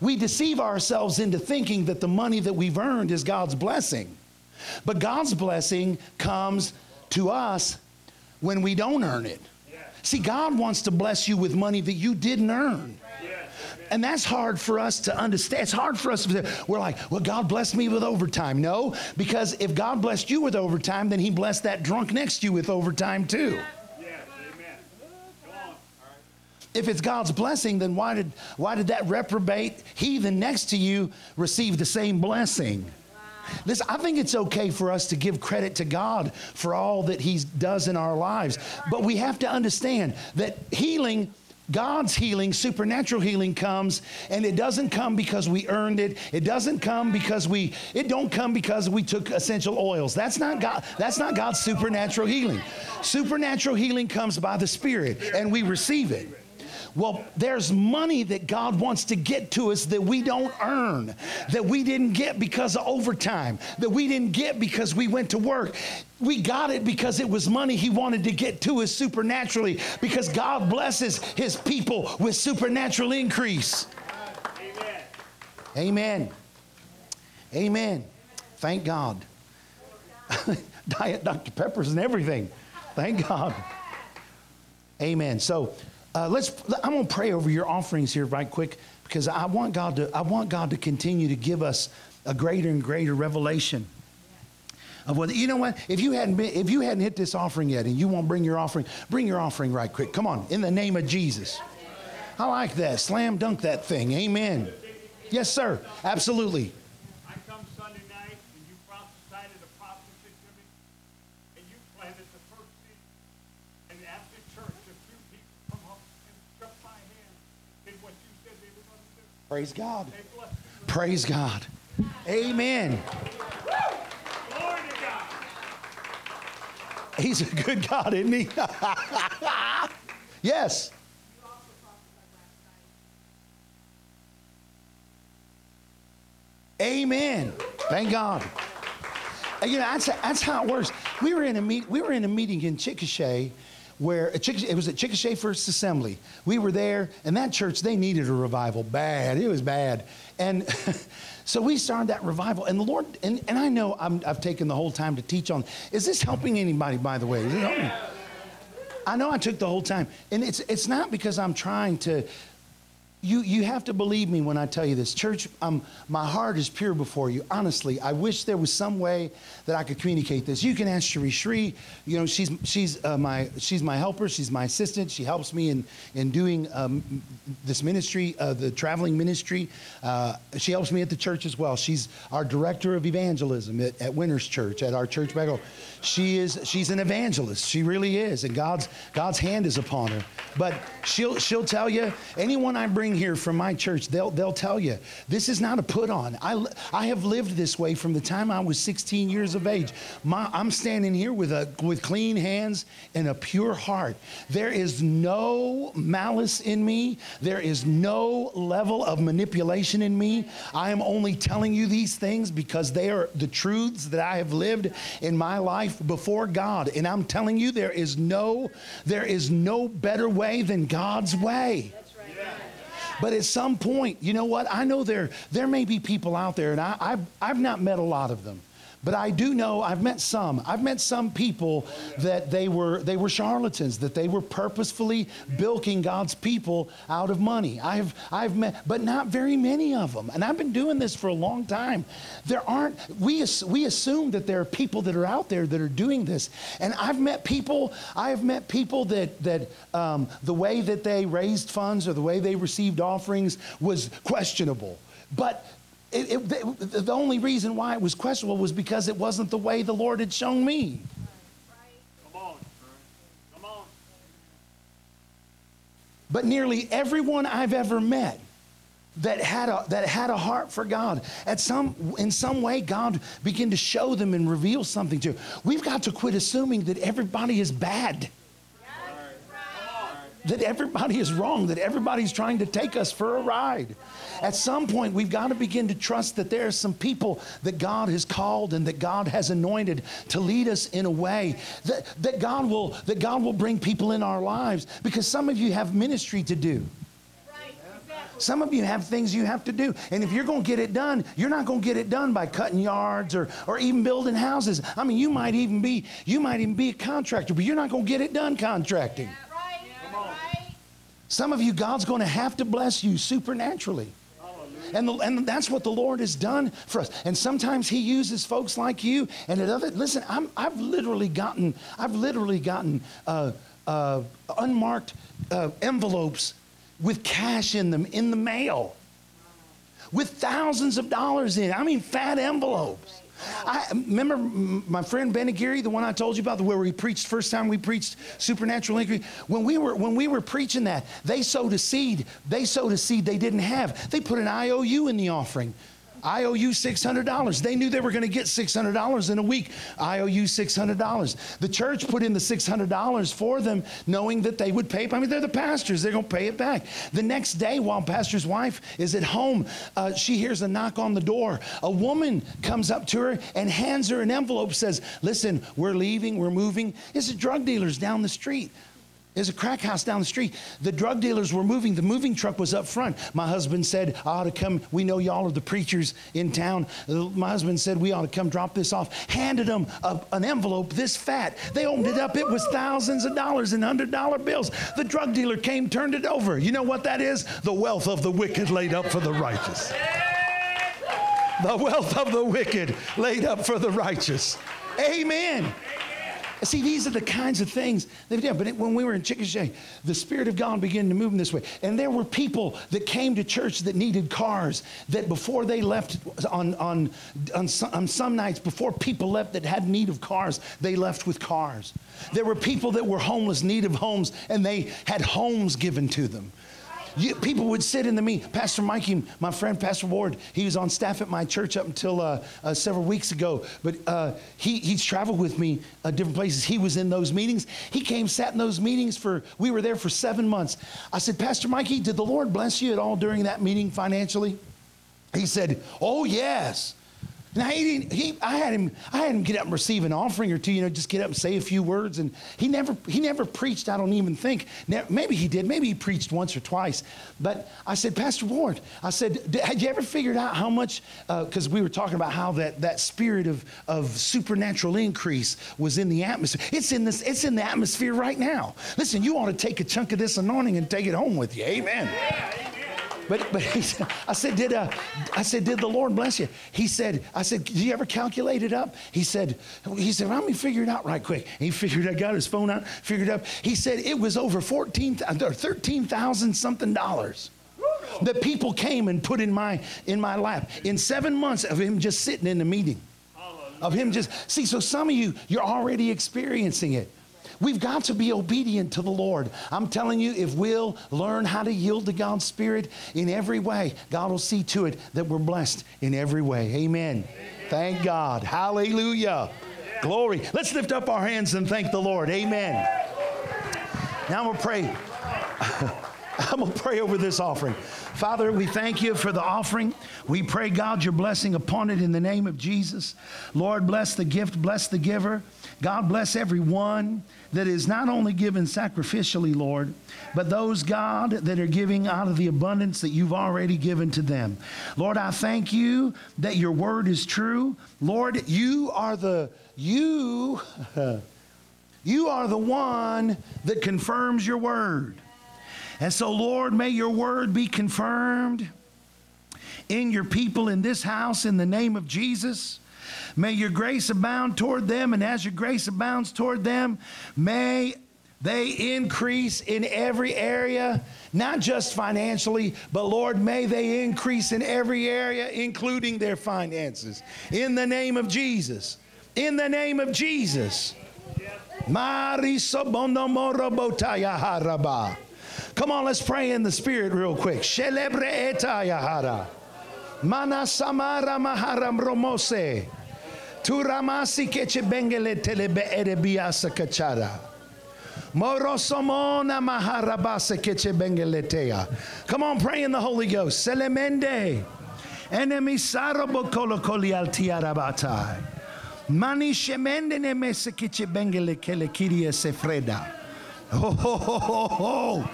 We deceive ourselves into thinking that the money that we've earned is God's blessing. But God's blessing comes to us when we don't earn it. See, God wants to bless you with money that you didn't earn. And that's hard for us to understand. It's hard for us to say, we're like, well, God blessed me with overtime. No, because if God blessed you with overtime, then He blessed that drunk next to you with overtime too. If it's God's blessing, then why did, why did that reprobate heathen next to you receive the same blessing? Listen, I think it's okay for us to give credit to God for all that He does in our lives. But we have to understand that healing, God's healing, supernatural healing comes, and it doesn't come because we earned it. It doesn't come because we, it don't come because we took essential oils. That's not God, that's not God's supernatural healing. Supernatural healing comes by the Spirit, and we receive it. Well, there's money that God wants to get to us that we don't earn, that we didn't get because of overtime, that we didn't get because we went to work. We got it because it was money He wanted to get to us supernaturally because God blesses His people with supernatural increase. Amen. Amen. Amen. Thank God. Diet Dr. Peppers and everything. Thank God. Amen. So, uh, let's. I'm going to pray over your offerings here right quick because I want God to. I want God to continue to give us a greater and greater revelation of what you know what? If you hadn't been if you hadn't hit this offering yet and you won't bring your offering bring your offering right quick. Come on in the name of jesus. I like that. Slam dunk that thing. Amen. Yes sir. Absolutely. Praise God. Praise God. Amen. He's a good God, isn't he? yes. Amen. Thank God. You know, that's, that's how it works. We were in a meet, we were in a meeting in Chickasha where uh, it was at Chickasha First Assembly. We were there, and that church, they needed a revival bad. It was bad. And so we started that revival. And the Lord, and, and I know i have taken the whole time to teach on. Is this helping anybody, by the way? Is it helping? I know I took the whole time. And it's, it's not because I'm trying to you, you have to believe me when I tell you this. Church, um, my heart is pure before you. Honestly, I wish there was some way that I could communicate this. You can ask Shri Shri. You know, she's, she's, uh, my, she's my helper. She's my assistant. She helps me in, in doing um, this ministry, uh, the traveling ministry. Uh, she helps me at the church as well. She's our director of evangelism at, at Winners Church, at our church back home. She is, she's an evangelist. She really is. And God's, God's hand is upon her. But she'll, she'll tell you, anyone I bring here from my church, they'll, they'll tell you, this is not a put on. I, I have lived this way from the time I was 16 years of age. My, I'm standing here with, a, with clean hands and a pure heart. There is no malice in me, there is no level of manipulation in me. I am only telling you these things because they are the truths that I have lived in my life before God. And I'm telling you, there is no, there is no better way than God's way. But at some point, you know what? I know there, there may be people out there, and I, I've, I've not met a lot of them. But I do know I've met some. I've met some people that they were they were charlatans, that they were purposefully bilking God's people out of money. I've I've met, but not very many of them. And I've been doing this for a long time. There aren't we we assume that there are people that are out there that are doing this. And I've met people. I have met people that that um, the way that they raised funds or the way they received offerings was questionable. But it, it, the only reason why it was questionable was because it wasn't the way the Lord had shown me. Come on. Come on. But nearly everyone I've ever met that had a that had a heart for God. At some in some way, God began to show them and reveal something to. We've got to quit assuming that everybody is bad. That everybody is wrong, that everybody's trying to take us for a ride. At some point, we've got to begin to trust that there are some people that God has called and that God has anointed to lead us in a way that, that, God, will, that God will bring people in our lives because some of you have ministry to do. Some of you have things you have to do. And if you're going to get it done, you're not going to get it done by cutting yards or, or even building houses. I mean, you might even be you might even be a contractor, but you're not going to get it done contracting. Some of you, God's going to have to bless you supernaturally. And, the, and that's what the Lord has done for us. And sometimes He uses folks like you. And at other, listen, I'm, I've literally gotten, I've literally gotten uh, uh, unmarked uh, envelopes with cash in them in the mail with thousands of dollars in. I mean, fat envelopes. I remember my friend Benny Geary, the one I told you about, where we preached first time we preached supernatural increase. When we were when we were preaching that, they sowed a seed. They sowed a seed they didn't have. They put an IOU in the offering. I owe you $600. They knew they were going to get $600 in a week. I owe you $600. The church put in the $600 for them, knowing that they would pay. I mean, they're the pastors, they're going to pay it back. The next day, while pastor's wife is at home, uh, she hears a knock on the door. A woman comes up to her and hands her an envelope, says, Listen, we're leaving, we're moving. It's a drug dealer's down the street. There's a crack house down the street. The drug dealers were moving. The moving truck was up front. My husband said, I ought to come. We know y'all are the preachers in town. Uh, my husband said, We ought to come drop this off. Handed them a, an envelope this fat. They opened it up. It was thousands of dollars in $100 bills. The drug dealer came, turned it over. You know what that is? The wealth of the wicked laid up for the righteous. The wealth of the wicked laid up for the righteous. Amen. See, these are the kinds of things they've done. But when we were in Chickasha, the Spirit of God began to move in this way. And there were people that came to church that needed cars, that before they left on, on, on, some, on some nights, before people left that had need of cars, they left with cars. There were people that were homeless, need of homes, and they had homes given to them. You, people would sit in the meeting. Pastor Mikey, my friend Pastor Ward, he was on staff at my church up until uh, uh, several weeks ago. But uh, he, he's traveled with me uh, different places. He was in those meetings. He came, sat in those meetings for, we were there for seven months. I said, Pastor Mikey, did the Lord bless you at all during that meeting financially? He said, Oh, yes. Now he didn't. He, I had him. I had him get up and receive an offering or two. You know, just get up and say a few words. And he never. He never preached. I don't even think. Now, maybe he did. Maybe he preached once or twice. But I said, Pastor Ward. I said, had you ever figured out how much? Because uh, we were talking about how that that spirit of of supernatural increase was in the atmosphere. It's in this. It's in the atmosphere right now. Listen, you ought to take a chunk of this anointing and take it home with you. Amen. Yeah, but, but he said, I said, did, uh, I said, did the Lord bless you? He said, I said, did you ever calculate it up? He said, he said, let me figure it out right quick. And he figured, I got his phone out, figured it up. He said it was over 14, or 13,000 something dollars that people came and put in my, in my lap in seven months of him just sitting in the meeting. Of him just, see, so some of you, you're already experiencing it. We've got to be obedient to the Lord. I'm telling you, if we'll learn how to yield to God's Spirit in every way, God will see to it that we're blessed in every way. Amen. Amen. Thank God. Hallelujah. Glory. Let's lift up our hands and thank the Lord. Amen. Now I'm going to pray. I'm going to pray over this offering. Father, we thank you for the offering. We pray, God, your blessing upon it in the name of Jesus. Lord, bless the gift, bless the giver. God bless everyone that is not only given sacrificially, Lord, but those, God, that are giving out of the abundance that you've already given to them. Lord, I thank you that your word is true. Lord, you are the, you, you are the one that confirms your word. And so, Lord, may your word be confirmed in your people in this house in the name of Jesus. May your grace abound toward them, and as your grace abounds toward them, may they increase in every area, not just financially, but Lord, may they increase in every area, including their finances. In the name of Jesus. In the name of Jesus. Come on, let's pray in the spirit real quick. Shelebre eta yahara. Mana samara maharam romose. Turamasi keche bengele telebe erebiasa kachara. Morosomona maharabasa keche bengeletea. Come on, pray in the Holy Ghost. Selemende. Enemy sarabokolo koli altiarabatai. Mani shemende ne mese keche bengele kele kiria sefreda. Ho ho ho ho ho.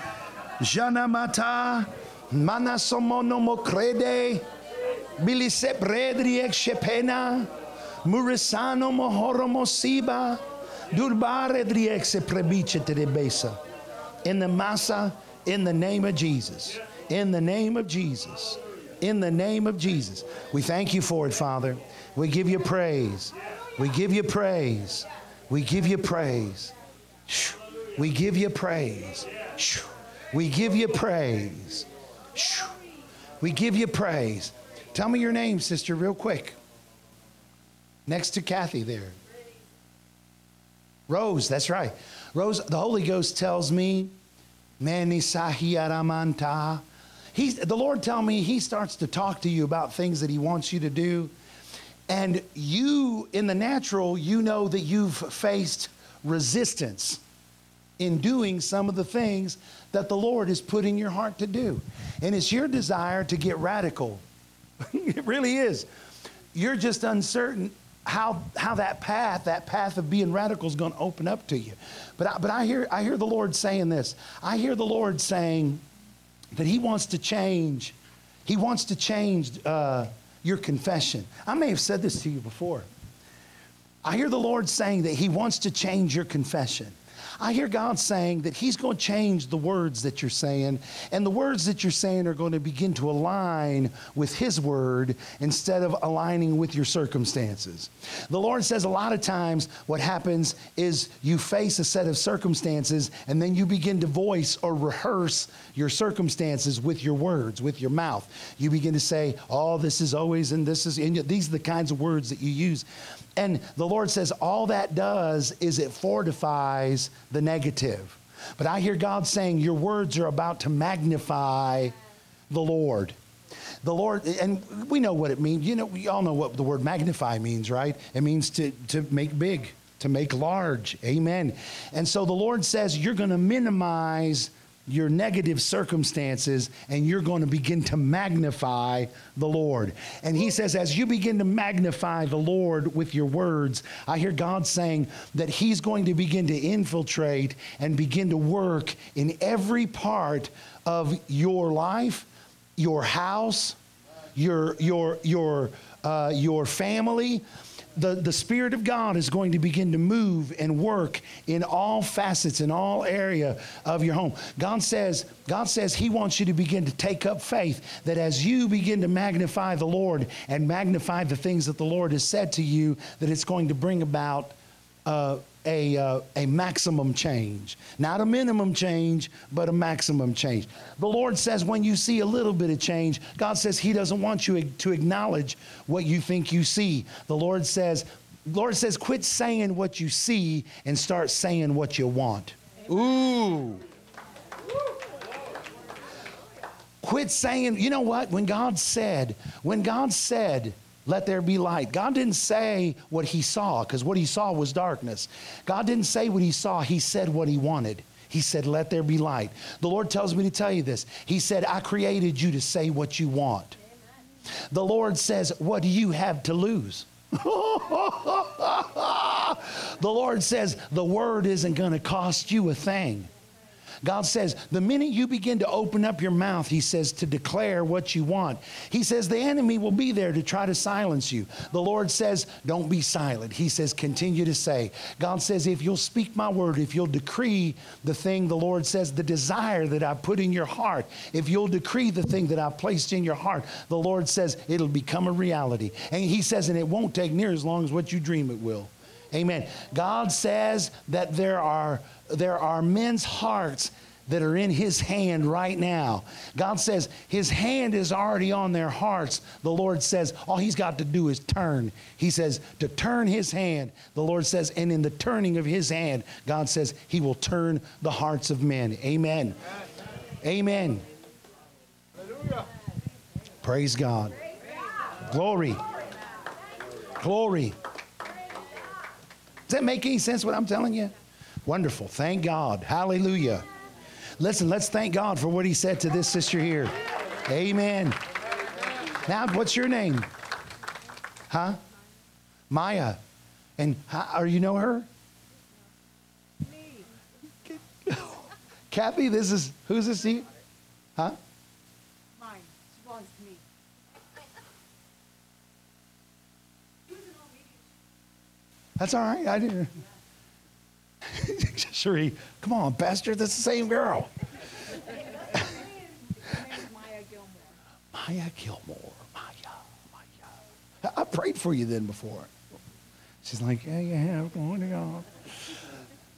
Janamata. Mana somono mo crede. Bilise bredriek shepena. Murisano mohoro mosiba. Durbare driekse prebice te. In the massa, in the name of Jesus. In the name of Jesus. In the name of Jesus. We thank you for it, Father. We give you praise. We give you praise. We give you praise. We give you praise. We give you praise. We give you praise. Tell me your name, sister, real quick. Next to Kathy there. Rose, that's right. Rose, the Holy Ghost tells me, Manisahiaramanta. He's, the Lord tell me he starts to talk to you about things that he wants you to do. And you, in the natural, you know that you've faced resistance in doing some of the things that the Lord is putting in your heart to do. And it's your desire to get radical. it really is. You're just uncertain how, how that path, that path of being radical is going to open up to you. But, I, but I, hear, I hear the Lord saying this. I hear the Lord saying that He wants to change. He wants to change uh, your confession. I may have said this to you before. I hear the Lord saying that He wants to change your confession. I hear God saying that He's going to change the words that you're saying, and the words that you're saying are going to begin to align with His word instead of aligning with your circumstances. The Lord says a lot of times what happens is you face a set of circumstances, and then you begin to voice or rehearse your circumstances with your words, with your mouth. You begin to say, Oh, this is always, and this is, and these are the kinds of words that you use. And the Lord says all that does is it fortifies the negative. But I hear God saying, Your words are about to magnify the Lord. The Lord, and we know what it means. You know, we all know what the word magnify means, right? It means to, to make big, to make large. Amen. And so the Lord says, You're going to minimize your negative circumstances and you're going to begin to magnify the Lord. And he says, as you begin to magnify the Lord with your words, I hear God saying that he's going to begin to infiltrate and begin to work in every part of your life, your house, your, your, your, uh, your family the, the Spirit of God is going to begin to move and work in all facets, in all area of your home. God says, God says He wants you to begin to take up faith that as you begin to magnify the Lord and magnify the things that the Lord has said to you, that it's going to bring about uh, a, uh, a maximum change. Not a minimum change, but a maximum change. The Lord says when you see a little bit of change, God says He doesn't want you to acknowledge what you think you see. The Lord says, Lord says, quit saying what you see and start saying what you want. Ooh. Quit saying, you know what? When God said, when God said, let there be light. God didn't say what he saw because what he saw was darkness. God didn't say what he saw, he said what he wanted. He said, Let there be light. The Lord tells me to tell you this. He said, I created you to say what you want. The Lord says, What do you have to lose? the Lord says, The word isn't going to cost you a thing. God says, the minute you begin to open up your mouth, He says, to declare what you want, He says, the enemy will be there to try to silence you. The Lord says, don't be silent. He says, continue to say. God says, if you'll speak my word, if you'll decree the thing, the Lord says, the desire that I put in your heart, if you'll decree the thing that I placed in your heart, the Lord says, it'll become a reality. And He says, and it won't take near as long as what you dream it will. Amen. God says that there are there are men's hearts that are in his hand right now. God says his hand is already on their hearts. The Lord says all he's got to do is turn. He says to turn his hand. The Lord says, and in the turning of his hand, God says he will turn the hearts of men. Amen. Amen. Praise God. Glory. Glory. Does that make any sense what I'm telling you? Wonderful. Thank God. Hallelujah. Listen, let's thank God for what he said to this sister here. Amen. Now, what's your name? Huh? Maya. And how, are you know her? Me. Kathy, this is, who's this? You? Huh? Mine. She wants me. That's all right. I didn't. Sheree, come on, Pastor. That's the same girl. Maya Gilmore. Maya Gilmore. Maya. Maya. I prayed for you then before. She's like, yeah, yeah, I'm going to go.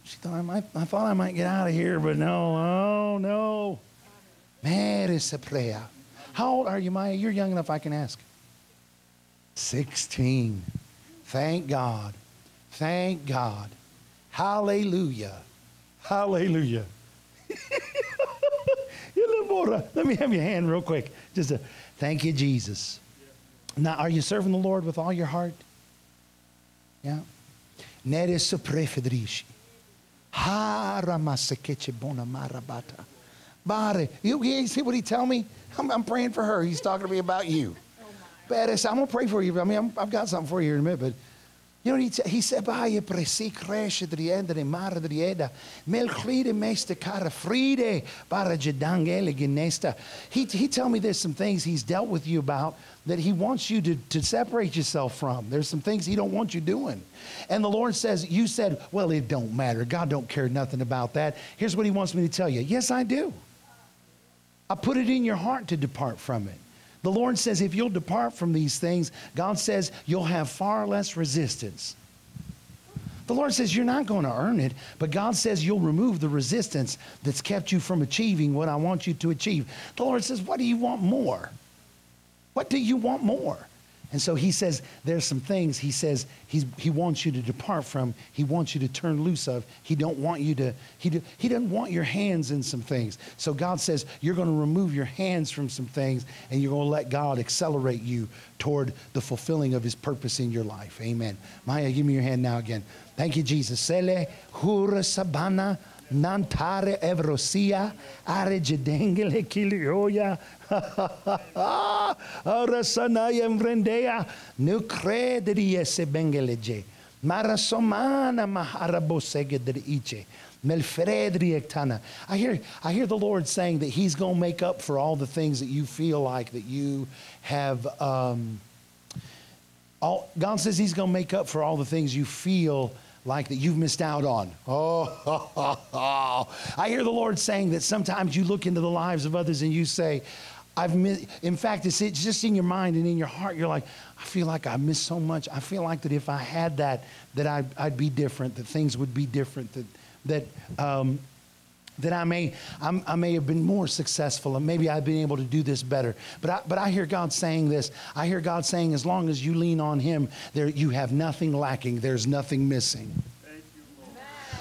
She thought I might. I thought I might get out of here, but no. Oh no. Mary Saprea. How old are you, Maya? You're young enough. I can ask. Sixteen. Thank God. Thank God. Hallelujah. Hallelujah. You little boy, Let me have your hand real quick. Just a thank you, Jesus. Now, are you serving the Lord with all your heart? Yeah. Nere sopre federici. Hara masakeche bona marabata. Bare. You, see what he tell me? I'm, I'm praying for her. He's talking to me about you. Oh Beres, I'm gonna pray for you. I mean, I'm, I've got something for you here in a minute, but you know, he, he said, "Baie presi cresce driende de mare drieda, mel chlide meeste cara fride para jedangele genesta." He he tell me there's some things he's dealt with you about that he wants you to, to separate yourself from. There's some things he don't want you doing. And the Lord says, you said, well, it don't matter. God don't care nothing about that. Here's what he wants me to tell you. Yes, I do. I put it in your heart to depart from it. The Lord says, if you'll depart from these things, God says you'll have far less resistance. The Lord says you're not going to earn it, but God says you'll remove the resistance that's kept you from achieving what I want you to achieve. The Lord says, What do you want more? What do you want more? And so he says, there's some things he says he wants you to depart from. He wants you to turn loose of. He don't want you to, he, do, he doesn't want your hands in some things. So God says, you're going to remove your hands from some things and you're going to let God accelerate you toward the fulfilling of his purpose in your life. Amen. Maya, give me your hand now again. Thank you, Jesus. Sele hura sabana nantare evrosia are jedengele kilioya ora sanaya mvrendea nucredrie se bengeleje marasomana maharabosegedriche melfredriektana I hear I hear the Lord saying that he's going to make up for all the things that you feel like that you have um, all, God says He's going to make up for all the things you feel like that you've missed out on. Oh, I hear the Lord saying that sometimes you look into the lives of others and you say, I've missed, in fact, it's, it's just in your mind and in your heart. You're like, I feel like I missed so much. I feel like that if I had that, that I'd, I'd be different, that things would be different, that, that, um, that I may, I'm, i may have been more successful and maybe I've been able to do this better. But I, but I hear God saying this. I hear God saying, as long as you lean on Him, there, you have nothing lacking, there's nothing missing.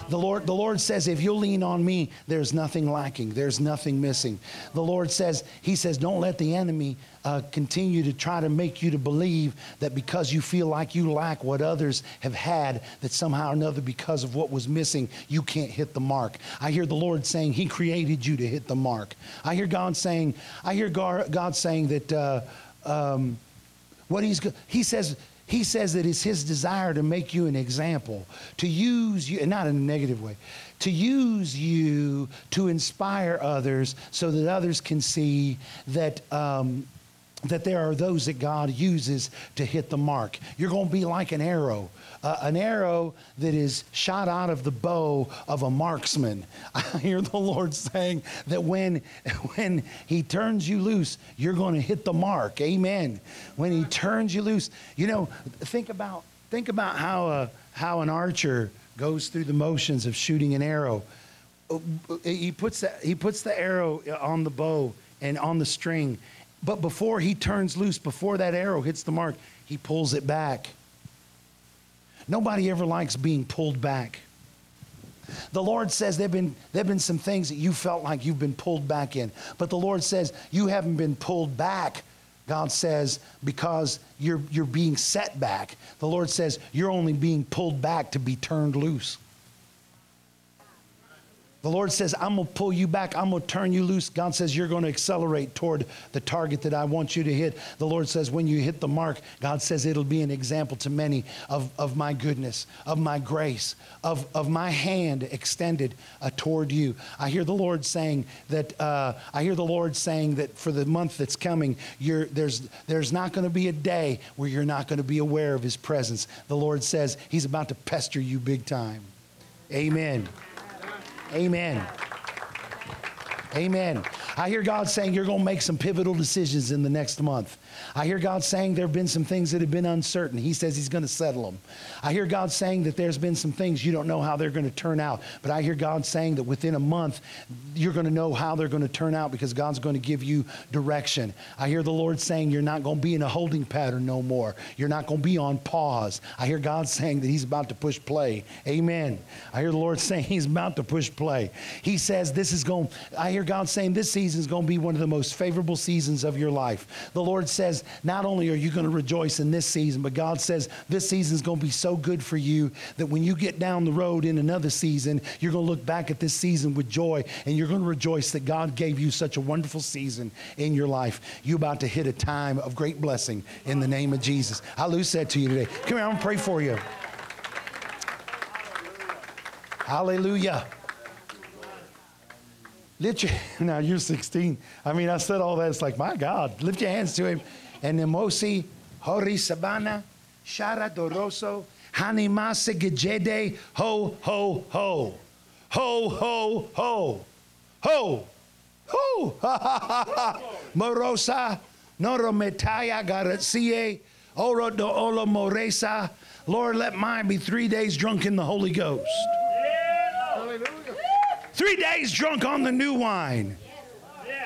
The Lord, the Lord says, if you'll lean on me, there's nothing lacking, there's nothing missing. The Lord says, He says, don't let the enemy uh, continue to try to make you to believe that because you feel like you lack what others have had, that somehow or another, because of what was missing, you can't hit the mark. I hear the Lord saying, He created you to hit the mark. I hear God saying, I hear God, God saying that uh, um, what He's, He says, he says that it's his desire to make you an example, to use you, and not in a negative way, to use you to inspire others so that others can see that. Um, that there are those that God uses to hit the mark. You're going to be like an arrow, uh, an arrow that is shot out of the bow of a marksman. I hear the Lord saying that when, when He turns you loose, you're going to hit the mark. Amen. When He turns you loose, you know, think about think about how a, how an archer goes through the motions of shooting an arrow. He puts the, he puts the arrow on the bow and on the string but before he turns loose, before that arrow hits the mark, he pulls it back. Nobody ever likes being pulled back. The Lord says there have been, there've been some things that you felt like you've been pulled back in. But the Lord says you haven't been pulled back. God says because you're, you're being set back. The Lord says you're only being pulled back to be turned loose. The Lord says, I'm going to pull you back. I'm going to turn you loose. God says, You're going to accelerate toward the target that I want you to hit. The Lord says, When you hit the mark, God says it'll be an example to many of, of my goodness, of my grace, of, of my hand extended uh, toward you. I hear the Lord saying that, uh, I hear the Lord saying that for the month that's coming, there's, there's not going to be a day where you're not going to be aware of His presence. The Lord says He's about to pester you big time. Amen. Amen. Amen. I hear God saying you're going to make some pivotal decisions in the next month. I hear God saying there have been some things that have been uncertain. He says He's going to settle them. I hear God saying that there's been some things you don't know how they're going to turn out. But I hear God saying that within a month, you're going to know how they're going to turn out because God's going to give you direction. I hear the Lord saying you're not going to be in a holding pattern no more. You're not going to be on pause. I hear God saying that He's about to push play. Amen. I hear the Lord saying He's about to push play. He says this is going, I hear God saying this season is going to be one of the most favorable seasons of your life. The Lord says, not only are you going to rejoice in this season, but God says this season is going to be so good for you that when you get down the road in another season, you're going to look back at this season with joy and you're going to rejoice that God gave you such a wonderful season in your life. You're about to hit a time of great blessing in the name of Jesus. I lose that to you today. Come here, I'm going to pray for you. Hallelujah. Lift your, now you're 16. I mean, I said all that. It's like, my God, lift your hands to him. And Nemosi, Hori Sabana, Shara Doroso, Hanimase Gejede, Ho, Ho, Ho. Ho, Ho, Ho. Ho, Ho. Morosa, Noro Metaya Garatsie, Oro do Olo Moresa. Lord, let mine be three days drunk in the Holy Ghost. Three days drunk on the new wine.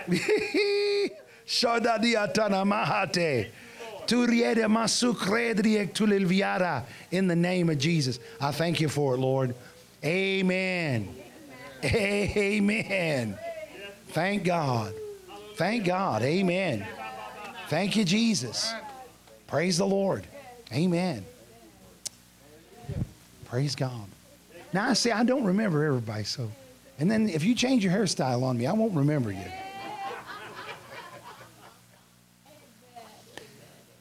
In the name of Jesus. I thank you for it, Lord. Amen. Amen. Thank God. Thank God. Amen. Thank you, Jesus. Praise the Lord. Amen. Praise God. Now, I see, I don't remember everybody, so. And then if you change your hairstyle on me, I won't remember you.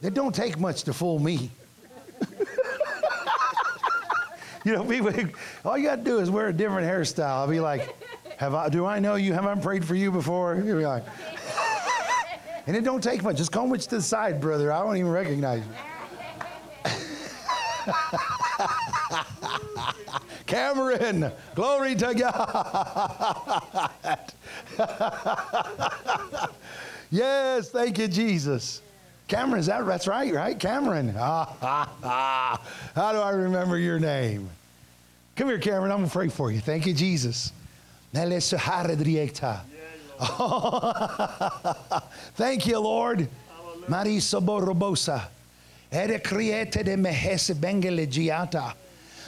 It don't take much to fool me. you know, people, all you got to do is wear a different hairstyle. I'll be like, have I, do I know you? Have I prayed for you before? You'll be like, and it don't take much. Just comb it to the side, brother. I don't even recognize you. Cameron, glory to God. yes, thank you, Jesus. Cameron, is that that's right, right? Cameron. How do I remember your name? Come here, Cameron. I'm afraid for you. Thank you, Jesus. Thank you, Lord. Marisa Borobosa. Ere criete de mehese bengele giata.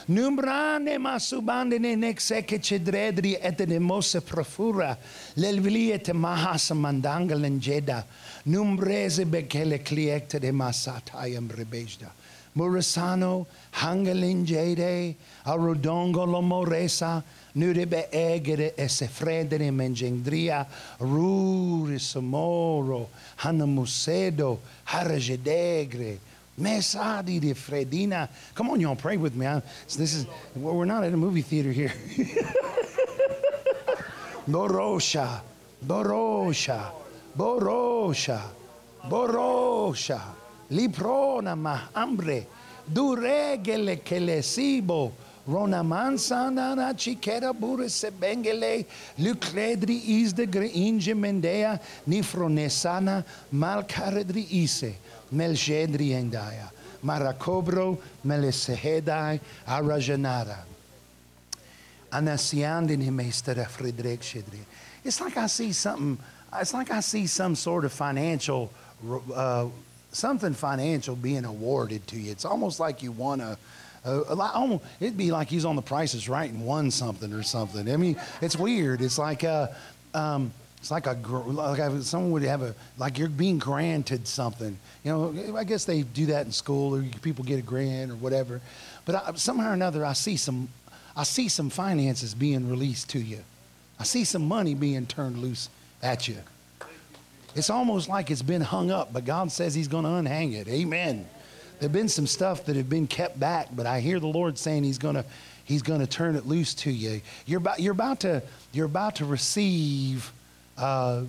Numbrane masubande ne nexeke cedredri et ne mose profura. Lelviliete mahasa mandangal jeda. Numbreze bekele cliecte de masatayam rebejda. Murasano, hangelingede, arudongo lo moresa, nurebe egere ese fredere mengendria, ruri samoro, hanamusedo, harajedegre, Mesadi de Fredina. Come on, y'all, pray with me. I, this is well, we're not at a movie theater here. Borosha, Borosha, Borosha, Borosha, Liprona ma hambre, duregele che le sibo. Rona mansana na chiquera bure se bengele, lucredri is de greinge mendea, nifronesana malcaredri ise. Meljedriendaya, Maracobro, Melesehedai, Arajanara. Anasiandin himestera Friedrich Shidri. It's like I see something, it's like I see some sort of financial, uh, something financial being awarded to you. It's almost like you won a, it'd be like he's on the Price Is Right and won something or something. I mean, it's weird. It's like uh, um, it's like a like a- someone would have a like you're being granted something. You know, I guess they do that in school, or people get a grant or whatever. But I, somehow or another, I see some I see some finances being released to you. I see some money being turned loose at you. It's almost like it's been hung up, but God says He's going to unhang it. Amen. There've been some stuff that have been kept back, but I hear the Lord saying He's going to He's going to turn it loose to you. You're about you're about to you're about to receive, uh,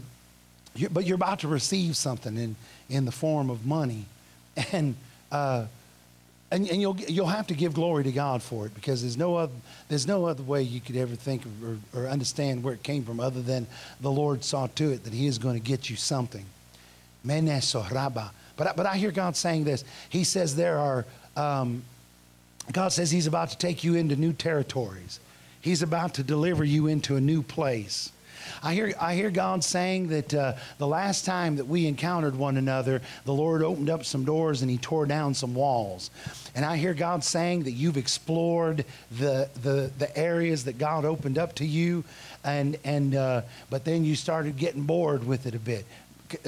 you but you're about to receive something in in the form of money, and. Uh, and, and you'll, you'll have to give glory to God for it because there's no other, there's no other way you could ever think or, or understand where it came from other than the Lord saw to it that He is going to get you something. But, I- but I hear God saying this. He says there are, um, God says He's about to take you into new territories. He's about to deliver you into a new place. I hear, I hear God saying that uh, the last time that we encountered one another, the Lord opened up some doors and He tore down some walls. And I hear God saying that you've explored the, the, the areas that God opened up to you, and, and, uh, but then you started getting bored with it a bit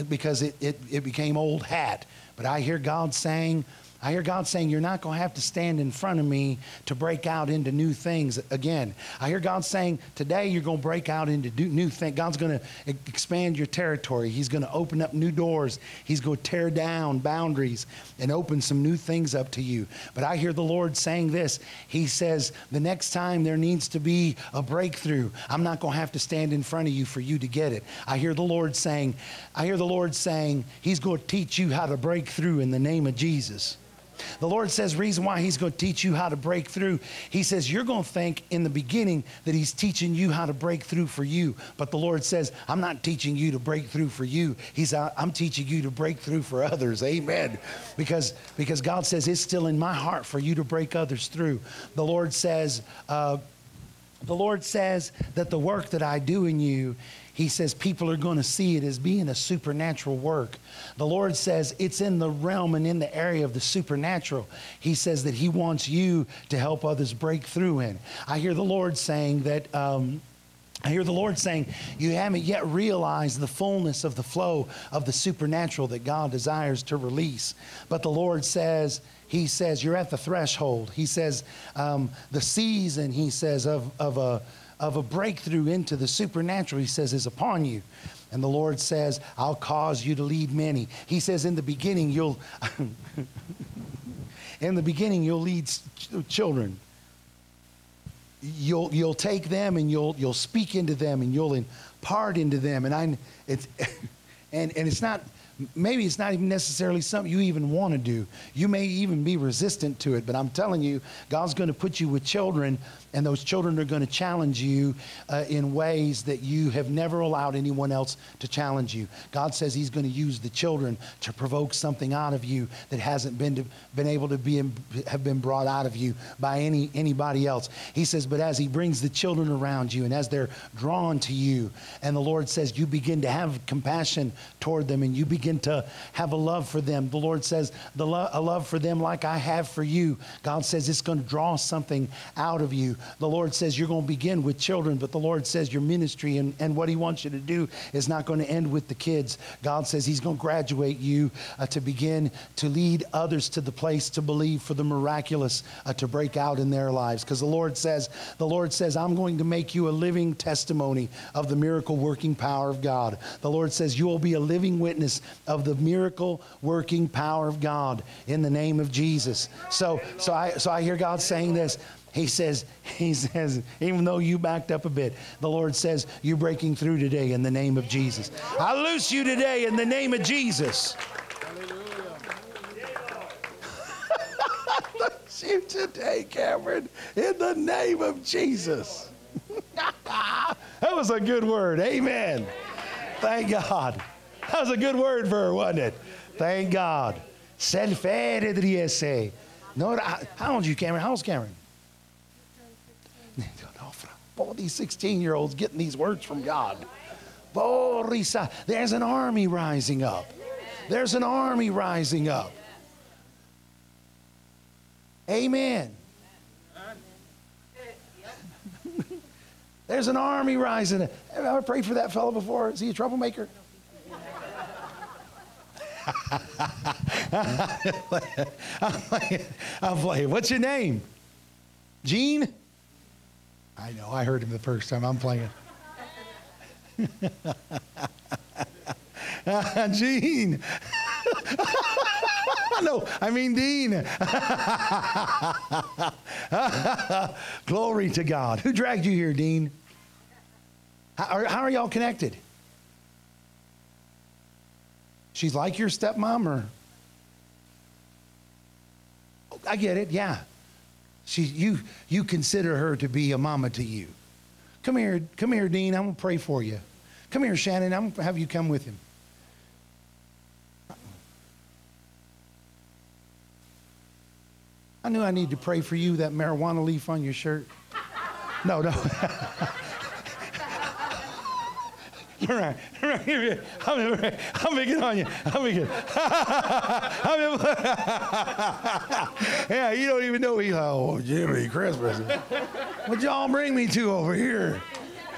because it, it, it became old hat. But I hear God saying, I hear God saying, You're not going to have to stand in front of me to break out into new things again. I hear God saying, Today you're going to break out into new things. God's going to expand your territory. He's going to open up new doors. He's going to tear down boundaries and open some new things up to you. But I hear the Lord saying this He says, The next time there needs to be a breakthrough, I'm not going to have to stand in front of you for you to get it. I hear the Lord saying, I hear the Lord saying, He's going to teach you how to break through in the name of Jesus. The Lord says, reason why He's going to teach you how to break through. He says, you're going to think in the beginning that He's teaching you how to break through for you. But the Lord says, I'm not teaching you to break through for you. He's, uh, I'm teaching you to break through for others. Amen. Because, because God says, it's still in my heart for you to break others through. The Lord says, uh, the Lord says that the work that I do in you, He says people are going to see it as being a supernatural work. The Lord says it's in the realm and in the area of the supernatural. He says that He wants you to help others break through in. I hear the Lord saying that. Um, I hear the Lord saying, You haven't yet realized the fullness of the flow of the supernatural that God desires to release. But the Lord says, He says, You're at the threshold. He says, um, The season, He says, of, of, a, of a breakthrough into the supernatural, He says, is upon you. And the Lord says, I'll cause you to lead many. He says, In the beginning, you'll. in the beginning, you'll lead ch- children you'll you'll take them and you'll you'll speak into them and you'll impart into them and I it's and and it's not maybe it's not even necessarily something you even want to do you may even be resistant to it but i'm telling you god's going to put you with children and those children are going to challenge you uh, in ways that you have never allowed anyone else to challenge you. God says he's going to use the children to provoke something out of you that hasn't been to, been able to be have been brought out of you by any anybody else. He says but as he brings the children around you and as they're drawn to you and the lord says you begin to have compassion toward them and you begin to have a love for them the lord says the lo- a love for them like i have for you. God says it's going to draw something out of you the lord says you're going to begin with children but the lord says your ministry and, and what he wants you to do is not going to end with the kids. God says he's going to graduate you uh, to begin to lead others to the place to believe for the miraculous uh, to break out in their lives. Because the lord says the lord says i'm going to make you a living testimony of the miracle working power of god. The lord says you will be a living witness of the miracle working power of god in the name of jesus. So so i so i hear god saying this he says, he says, even though you backed up a bit, the Lord says, you're breaking through today in the name of Jesus. I loose you today in the name of Jesus. loose you today, Cameron, in the name of Jesus. that was a good word. Amen. Thank God. That was a good word for her, wasn't it? Thank God. Self-edriese. No, how old are you, Cameron? How old's Cameron? Boy, these 16 year olds getting these words from God. Borisa, there's an army rising up. There's an army rising up. Amen. There's an army rising up. Have I prayed for that fellow before? Is he a troublemaker? I'm playing. What's your name? Gene? I know. I heard him the first time. I'm playing. Gene. no, I mean Dean. Glory to God. Who dragged you here, Dean? How are, how are y'all connected? She's like your stepmom, or? I get it, yeah. She, you, you consider her to be a mama to you. Come here, come here, Dean. I'm gonna pray for you. Come here, Shannon. I'm gonna have you come with him. I knew I need to pray for you, that marijuana leaf on your shirt. No, no. You're right. I'm, I'm picking on you. I'm picking. I'm yeah, you don't even know he. Oh, Jimmy, Christmas. What y'all bring me to over here?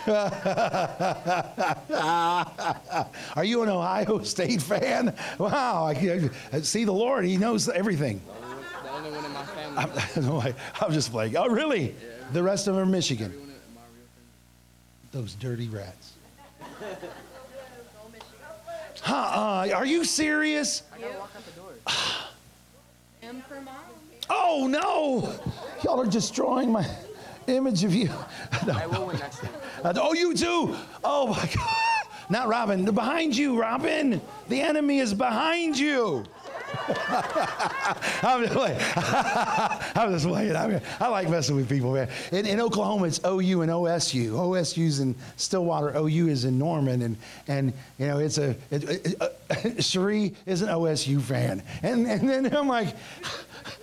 Are you an Ohio State fan? Wow, I, I, see the Lord. He knows everything. The only one in my family. I'm, I'm just like, oh, really? The rest of them are Michigan. Those dirty rats. Huh, uh, are you serious? M for mom. Oh, no. Y'all are destroying my image of you. No. I will win next time. Uh, oh, you too. Oh, my God. Not Robin. They're behind you, Robin. The enemy is behind you. I'm just playing. I'm just playing. I, mean, I like messing with people, man. In, in, Oklahoma, it's OU and OSU. OSU's in Stillwater. OU is in Norman, and and you know it's a it, it, uh, Cherie is an OSU fan, and and then I'm like.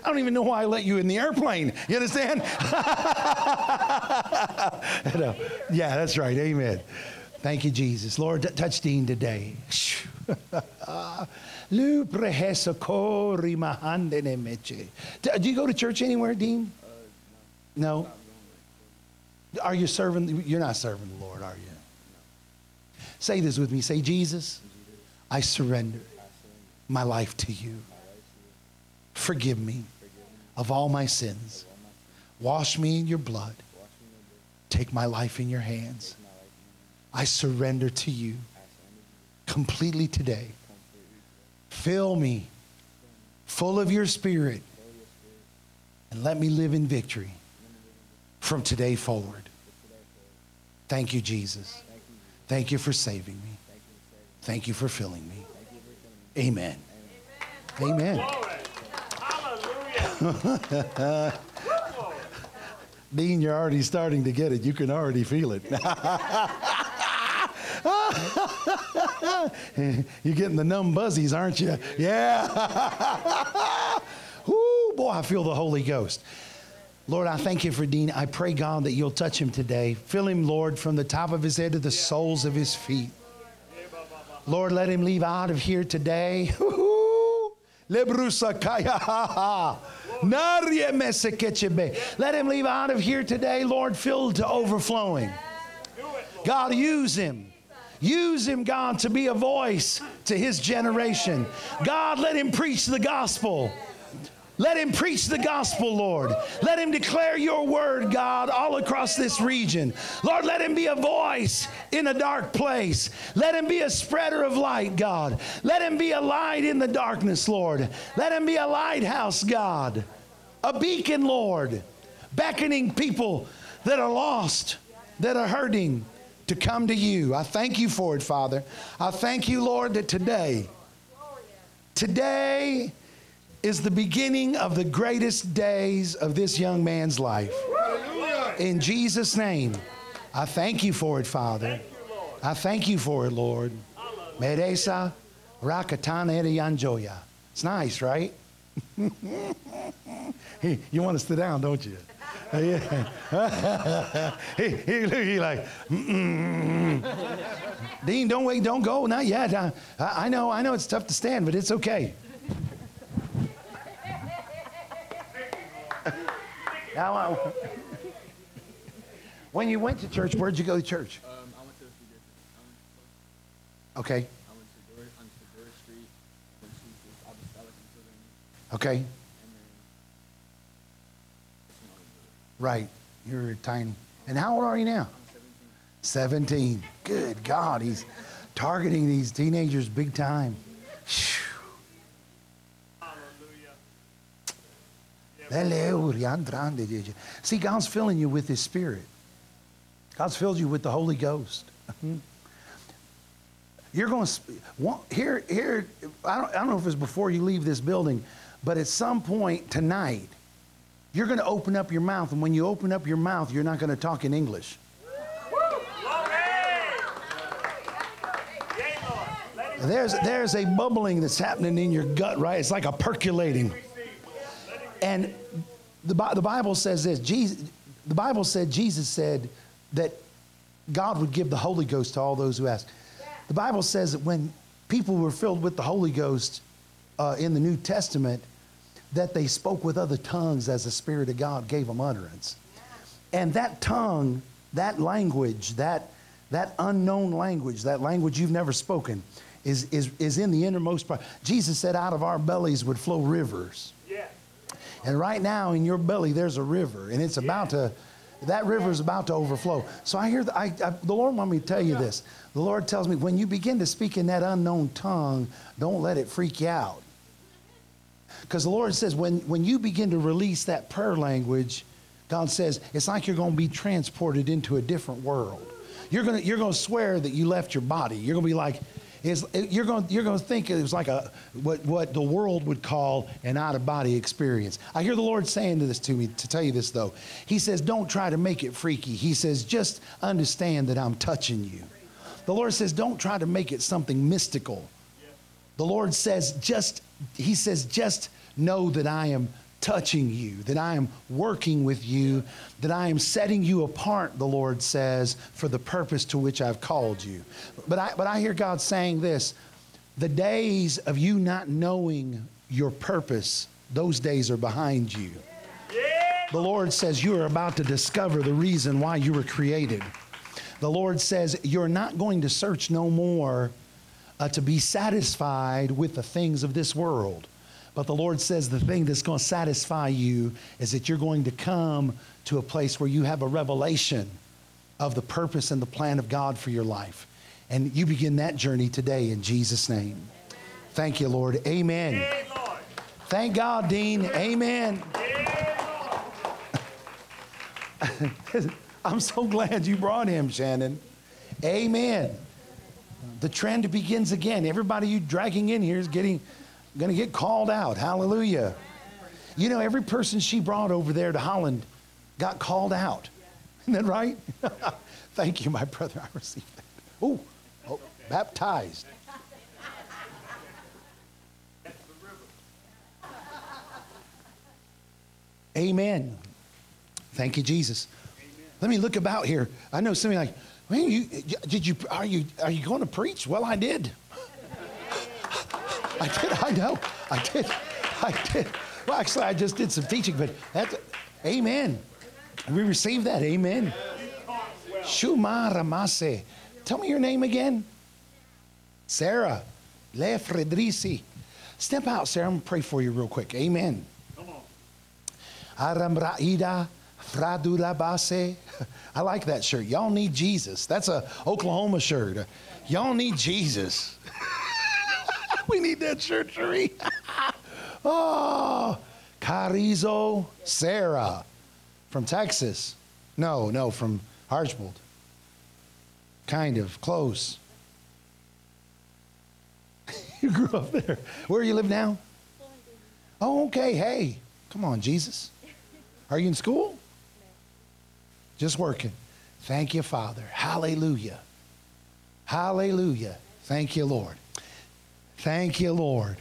I don't even know why I let you in the airplane. You understand? no. Yeah, that's right. Amen. Thank you, Jesus. Lord, touch Dean today. Do you go to church anywhere, Dean? Uh, no. Are you serving? You're not serving the Lord, are you? Say this with me. Say, Jesus, I surrender my life to you. Forgive me of all my sins. Wash me in your blood. Take my life in your hands. I surrender to you completely today. Fill me full of your spirit and let me live in victory from today forward. Thank you, Jesus. Thank you for saving me. Thank you for filling me. Amen. Amen. Hallelujah. Dean, you're already starting to get it. You can already feel it. You're getting the numb buzzies, aren't you? Yeah. Ooh, boy, I feel the Holy Ghost. Lord, I thank you for Dean. I pray, God, that you'll touch him today. Fill him, Lord, from the top of his head to the soles of his feet. Lord, let him leave out of here today. Let him leave out of here today, Lord, filled to overflowing. God, use him. Use him, God, to be a voice to his generation. God, let him preach the gospel. Let him preach the gospel, Lord. Let him declare your word, God, all across this region. Lord, let him be a voice in a dark place. Let him be a spreader of light, God. Let him be a light in the darkness, Lord. Let him be a lighthouse, God. A beacon, Lord, beckoning people that are lost, that are hurting, to come to you. I thank you for it, Father. I thank you, Lord, that today, today is the beginning of the greatest days of this young man's life. In Jesus' name, I thank you for it, Father. I thank you for it, Lord. Meresa rakatana yanjoya. It's nice, right? Hey, you want to sit down, don't you? Yeah. he, he, he like, Mm-mm. Dean, don't wait, don't go, not yet. I, I know, I know it's tough to stand, but it's okay. now, I, When you went to church, where'd you go to church? Um, I went to a few different. Okay, I went to Doris, I went to Doris Street. Went to this Apostolic Pennsylvania, okay, and then this one I was right. You're tiny. And how old are you now? I'm 17. 17. Good God, he's targeting these teenagers big time. Phew. See, God's filling you with His Spirit. God's filled you with the Holy Ghost. Mm-hmm. You're going to here here. I don't, I don't know if it's before you leave this building, but at some point tonight, you're going to open up your mouth, and when you open up your mouth, you're not going to talk in English. There's, there's a bubbling that's happening in your gut, right? It's like a percolating. And the, the Bible says this Jesus, the Bible said, Jesus said that God would give the Holy Ghost to all those who ask. The Bible says that when people were filled with the Holy Ghost uh, in the New Testament, that they spoke with other tongues as the Spirit of God gave them utterance. And that tongue, that language, that, that unknown language, that language you've never spoken, is, is, is in the innermost part. Jesus said, out of our bellies would flow rivers. And right now in your belly, there's a river, and it's about to, that river is about to overflow. So I hear, the, I, I, the Lord want me to tell you this. The Lord tells me, when you begin to speak in that unknown tongue, don't let it freak you out. Because the Lord says, when, when you begin to release that prayer language, God says, it's like you're going to be transported into a different world. You're going to, you're to swear that you left your body. You're going to be like, it's, you're going, you're going to think it was like a, what, what the world would call an out of body experience. I hear the Lord saying this to me, to tell you this though. He says, don't try to make it freaky. He says, just understand that I'm touching you. The Lord says, don't try to make it something mystical. The Lord says, just, He says, just know that I am touching you, that I am working with you, that I am setting you apart, the Lord says, for the purpose to which I've called you. But I, but I hear God saying this the days of you not knowing your purpose, those days are behind you. The Lord says you are about to discover the reason why you were created. The Lord says you're not going to search no more uh, to be satisfied with the things of this world. But the Lord says the thing that's going to satisfy you is that you're going to come to a place where you have a revelation of the purpose and the plan of God for your life. And you begin that journey today in Jesus' name. Thank you, Lord. Amen. Thank God, Dean. Amen. I'm so glad you brought him, Shannon. Amen. The trend begins again. Everybody you dragging in here is getting going to get called out. Hallelujah. You know, every person she brought over there to Holland got called out. Isn't that right? Thank you, my brother. I received that. Ooh, oh, baptized. Amen. Thank you, Jesus. Let me look about here. I know somebody like, man, you did you are you are you going to preach? Well, I did. I did. I know. I did. I did. Well, actually, I just did some teaching, but that's amen. We received that. Amen. Shuma Ramase. Tell me your name again. Sarah Le Fredrisi. Step out, Sarah. I'm going to pray for you real quick. Amen. Aram Raida Fradurabase. I like that shirt. Y'all need Jesus. That's a Oklahoma shirt. Y'all need Jesus. we need that shirt, Cherie. oh, Carizo Sarah from Texas. No, no, from Archbold. Kind of close. you grew up there. Where you live now? Oh, okay. Hey, come on, Jesus. Are you in school? Just working. Thank you, Father. Hallelujah. Hallelujah. Thank you, Lord. Thank you, Lord.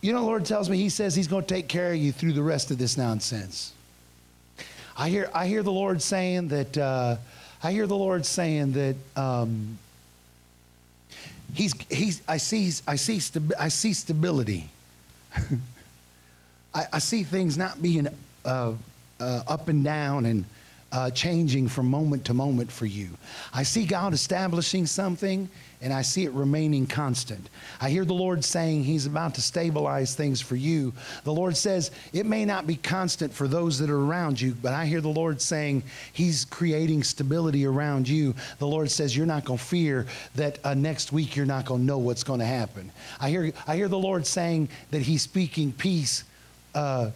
You know, the Lord tells me, He says He's going to take care of you through the rest of this nonsense. I hear, I hear the Lord saying that, uh, I hear the Lord saying that um, He's, he's, I see, I see, I see stability. I, I see things not being uh, uh, up and down and uh, changing from moment to moment for you. I see God establishing something and I see it remaining constant. I hear the Lord saying He's about to stabilize things for you. The Lord says it may not be constant for those that are around you, but I hear the Lord saying He's creating stability around you. The Lord says you're not going to fear that uh, next week you're not going to know what's going to happen. I hear, I hear the Lord saying that He's speaking peace, uh,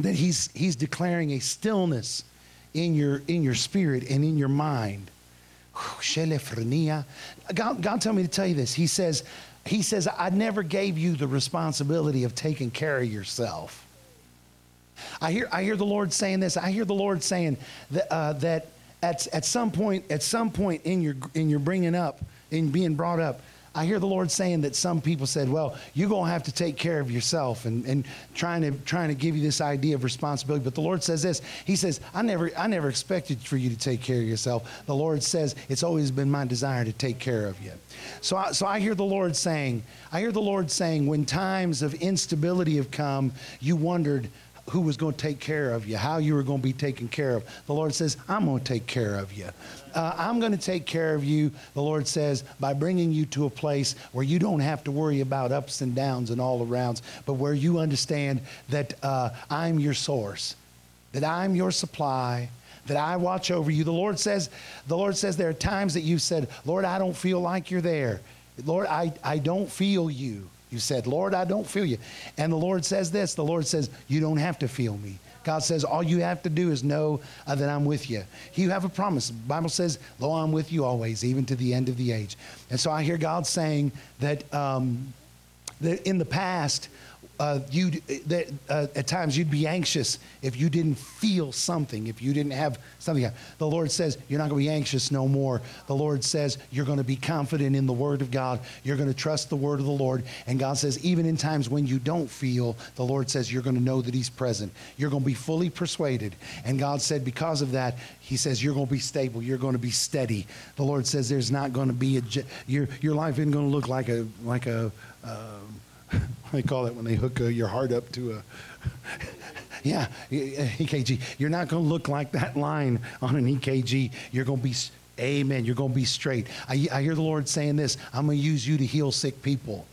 that he's, he's declaring a stillness in your, in your spirit and in your mind. God, God told me to tell you this. He says, he says, I never gave you the responsibility of taking care of yourself. I hear, I hear the Lord saying this. I hear the Lord saying that, uh, that at, at some point, at some point in your, in your bringing up, in being brought up, I hear the Lord saying that some people said, well, you're going to have to take care of yourself and, and trying, to, trying to give you this idea of responsibility. But the Lord says this. He says, I never, I never expected for you to take care of yourself. The Lord says, it's always been my desire to take care of you. So I, so I hear the Lord saying, I hear the Lord saying, when times of instability have come, you wondered, who was going to take care of you, how you were going to be taken care of. The Lord says, I'm going to take care of you. Uh, I'm going to take care of you, the Lord says, by bringing you to a place where you don't have to worry about ups and downs and all arounds, but where you understand that uh, I'm your source, that I'm your supply, that I watch over you. The Lord says, the Lord says there are times that you said, Lord, I don't feel like you're there. Lord, I, I don't feel you. You said, Lord, I don't feel you. And the Lord says this the Lord says, You don't have to feel me. God says, All you have to do is know uh, that I'm with you. You have a promise. The Bible says, Lo, I'm with you always, even to the end of the age. And so I hear God saying that, um, that in the past, uh, you that uh, at times you'd be anxious if you didn't feel something, if you didn't have something. The Lord says you're not going to be anxious no more. The Lord says you're going to be confident in the Word of God. You're going to trust the Word of the Lord. And God says even in times when you don't feel, the Lord says you're going to know that He's present. You're going to be fully persuaded. And God said because of that, He says you're going to be stable. You're going to be steady. The Lord says there's not going to be a your your life isn't going to look like a like a. Uh, they call it when they hook uh, your heart up to a. yeah, EKG. You're not going to look like that line on an EKG. You're going to be, amen, you're going to be straight. I, I hear the Lord saying this I'm going to use you to heal sick people.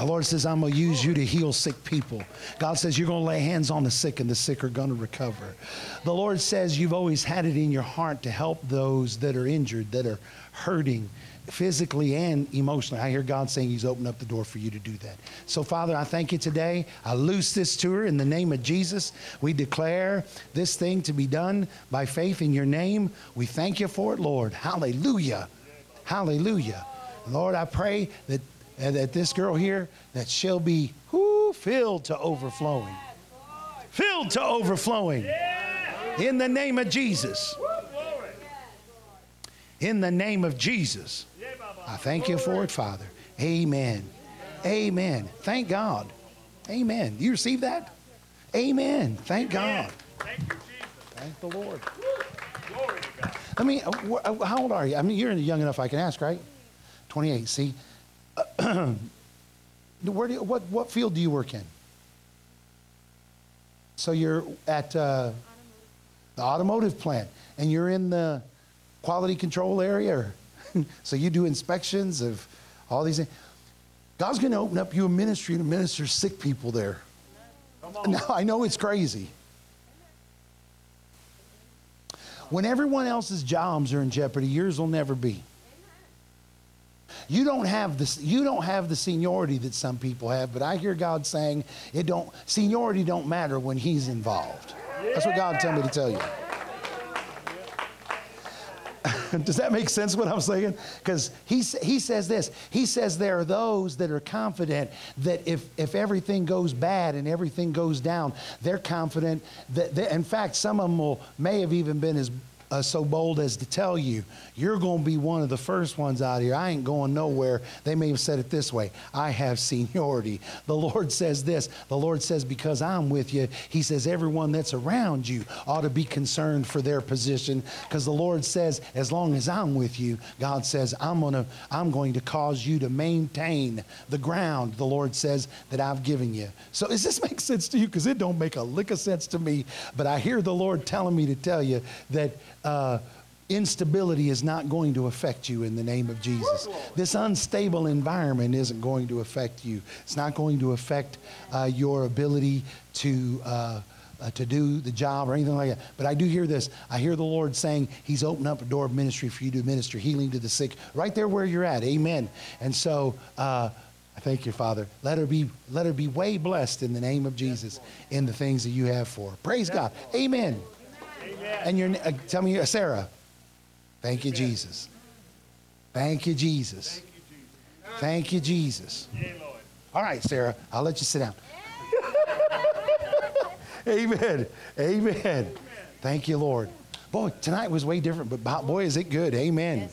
The Lord says, I'm going to use you to heal sick people. God says, You're going to lay hands on the sick, and the sick are going to recover. The Lord says, You've always had it in your heart to help those that are injured, that are hurting, physically and emotionally. I hear God saying He's opened up the door for you to do that. So, Father, I thank you today. I loose this to her in the name of Jesus. We declare this thing to be done by faith in your name. We thank you for it, Lord. Hallelujah. Hallelujah. Lord, I pray that, uh, that this girl here, that she'll be whoo, filled to overflowing. Filled to overflowing. In the name of Jesus. In the name of Jesus. I thank you for it, Father. Amen. Amen. Thank God. Amen. You receive that? Amen. Thank God. Thank you, Jesus. Thank the Lord. I mean, how old are you? I mean, you're young enough I can ask, right? 28. See, where do you, what, what field do you work in? So you're at uh, the automotive plant, and you're in the quality control area. so you do inspections of all these things. God's going to open up you a ministry to minister sick people there. Now, I know it's crazy. When everyone else's jobs are in jeopardy, yours will never be. You don't have this. You don't have the seniority that some people have, but I hear God saying it don't. Seniority don't matter when He's involved. That's what God told me to tell you. Does that make sense what I'm saying? Because he, he says this. He says there are those that are confident that if, if everything goes bad and everything goes down, they're confident that, they, in fact, some of them will, may have even been as uh, so bold as to tell you, you're going to be one of the first ones out here. I ain't going nowhere. They may have said it this way I have seniority. The Lord says this. The Lord says, because I'm with you, He says, everyone that's around you ought to be concerned for their position. Because the Lord says, as long as I'm with you, God says, I'm, gonna, I'm going to cause you to maintain the ground, the Lord says, that I've given you. So does this make sense to you? Because it don't make a lick of sense to me. But I hear the Lord telling me to tell you that uh, instability is not going to affect you in the name of Jesus. This unstable environment isn't going to affect you. It's not going to affect uh, your ability to. Uh, uh, to do the job or anything like that. But I do hear this. I hear the Lord saying He's opened up a door of ministry for you to minister healing to the sick right there where you're at. Amen. And so, uh, I thank you, Father. Let her be, let her be way blessed in the name of Jesus in the things that you have for her. Praise God. Amen. And your, uh, tell me, uh, Sarah. Thank you, Jesus. Thank you, Jesus. Thank you, Jesus. All right, Sarah. I'll let you sit down. Amen. Amen. Thank you, Lord. Boy, tonight was way different, but boy, is it good. Amen.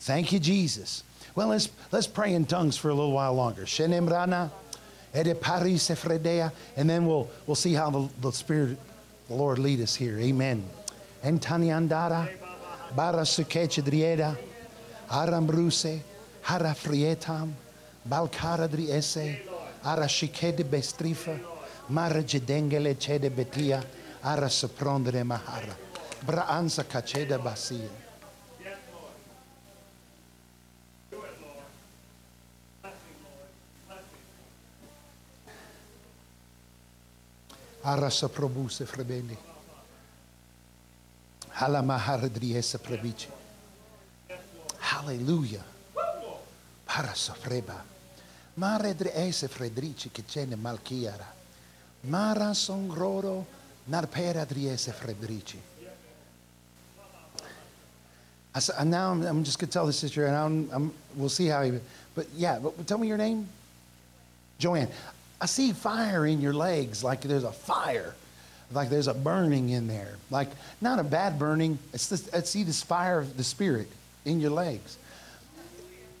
Thank you, Jesus. Well, let's let's pray in tongues for a little while longer. Shenemrana, edepari sefredea, and then we'll we'll see how the, the Spirit, the Lord, lead us here. Amen. Entaniandara, barasukechidrieda, arambruse, harafrietam, balkara driese, arashikede bestrifa, marajidengele chede betia, arasaprondre mahara, braansa kacheda basia. Arasa probuse frebendi. Halamaharadriesa prebici. Hallelujah. Parasa freba. Mare driese eh, fredrici che ce ne malchiara. Mara songroro narpera driese eh, fredrici. I said, and now I'm, I'm just going to tell the sister, and I'm, I'm, we'll see how he, but yeah, but tell me your name. Joanne, I see fire in your legs, like there's a fire, like there's a burning in there. Like, not a bad burning, it's this, I see this fire of the Spirit in your legs.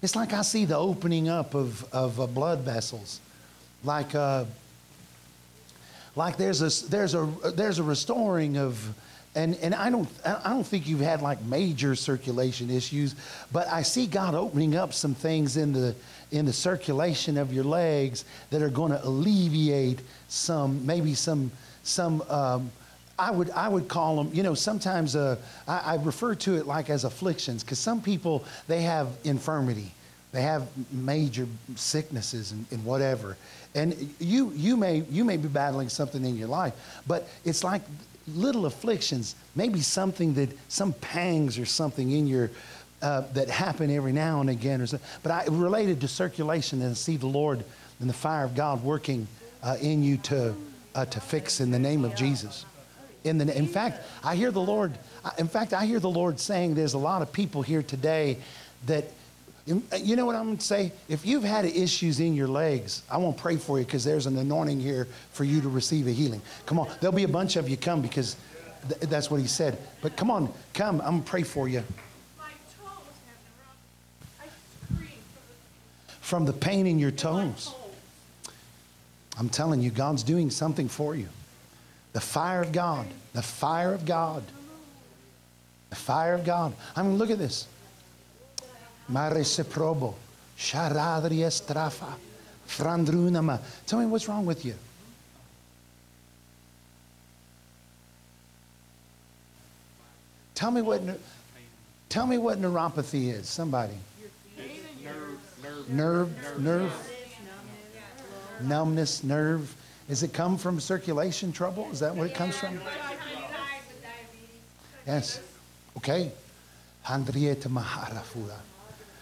It's like I see the opening up of, of uh, blood vessels, like uh, like there's a there's a there's a restoring of and and I don't I don't think you've had like major circulation issues, but I see God opening up some things in the in the circulation of your legs that are going to alleviate some maybe some some um, I would I would call them you know sometimes uh, I, I refer to it like as afflictions because some people they have infirmity. They have major sicknesses and, and whatever. And you you may you may be battling something in your life but it's like little afflictions maybe something that some pangs or something in your uh, that happen every now and again or so, but I related to circulation and see the Lord and the fire of God working uh, in you to uh, to fix in the name of Jesus. In the in fact I hear the Lord in fact I hear the Lord saying there's a lot of people here today that you know what I'm going to say? If you've had issues in your legs, I want to pray for you because there's an anointing here for you to receive a healing. Come on. There'll be a bunch of you come because th- that's what he said. But come on, come. I'm going to pray for you. From the pain in your toes. I'm telling you, God's doing something for you. The fire of God, the fire of God, the fire of God. I mean, look at this. Mare se probo, sharadri estrafa, frandrunama. Tell me what's wrong with you. Tell me what, tell me what neuropathy is. Somebody. Nerve, nerve, numbness, nerve. Does it come from circulation trouble? Is that what it comes from? Yes. Okay. Handrieta maharafura.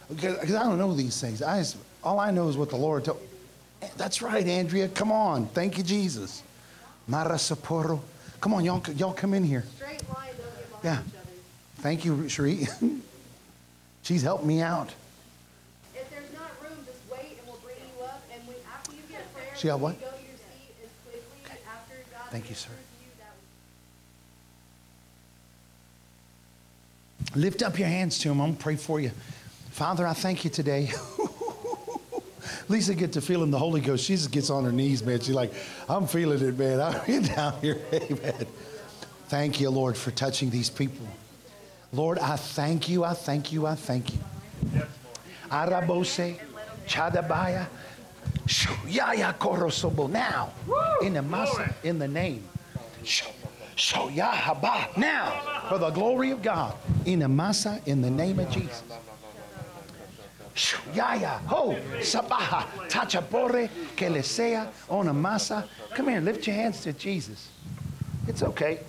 Because I don't know these things. I just, all I know is what the Lord told. That's right, Andrea. Come on. Thank you, Jesus. Mara Sapporo. Come on, y'all, y'all come in here. Straight line, get Yeah. each other. Thank you, Cherie. She's helped me out. If there's not room, just wave She got what? Go to your seat as quickly after God Thank you, sir. you, that Lift up your hands to him. I'm going to pray for you. Father, I thank you today. Lisa get to feeling the Holy Ghost. She just gets on her knees, man. She's like, I'm feeling it, man. I'm down here. Amen. Thank you, Lord, for touching these people. Lord, I thank you. I thank you. I thank you. Arabose, Chadabaya, Shoyaya Korosobo. Now, in the masa, in the name. Now, for the glory of God. In the masa, in the name of Jesus. Shoyaya. Ho. Sabaha. Tachapore. Que le sea. Ona masa. Come here. Lift your hands to Jesus. It's okay.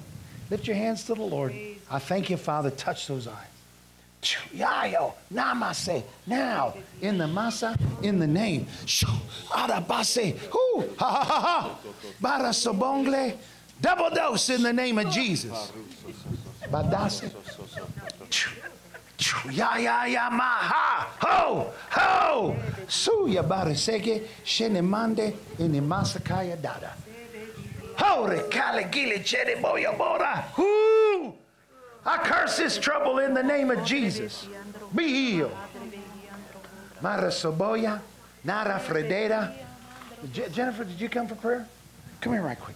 Lift your hands to the Lord. I thank you, Father. Touch those eyes. Yayo, namase, now, in the masa, in the name. Arabase, hoo, ha ha ha ha. Barasobongle, double dose in the name of Jesus. Badase. Ya ya ya ma ha ho ho suya barasege shenemande in the masakaya dada. Hore kale gile chede boya bora. Whoo! I curse this trouble in the name of Jesus. Be healed. Mara Soboya, Nara Fredera. Je- Jennifer, did you come for prayer? Come here right quick.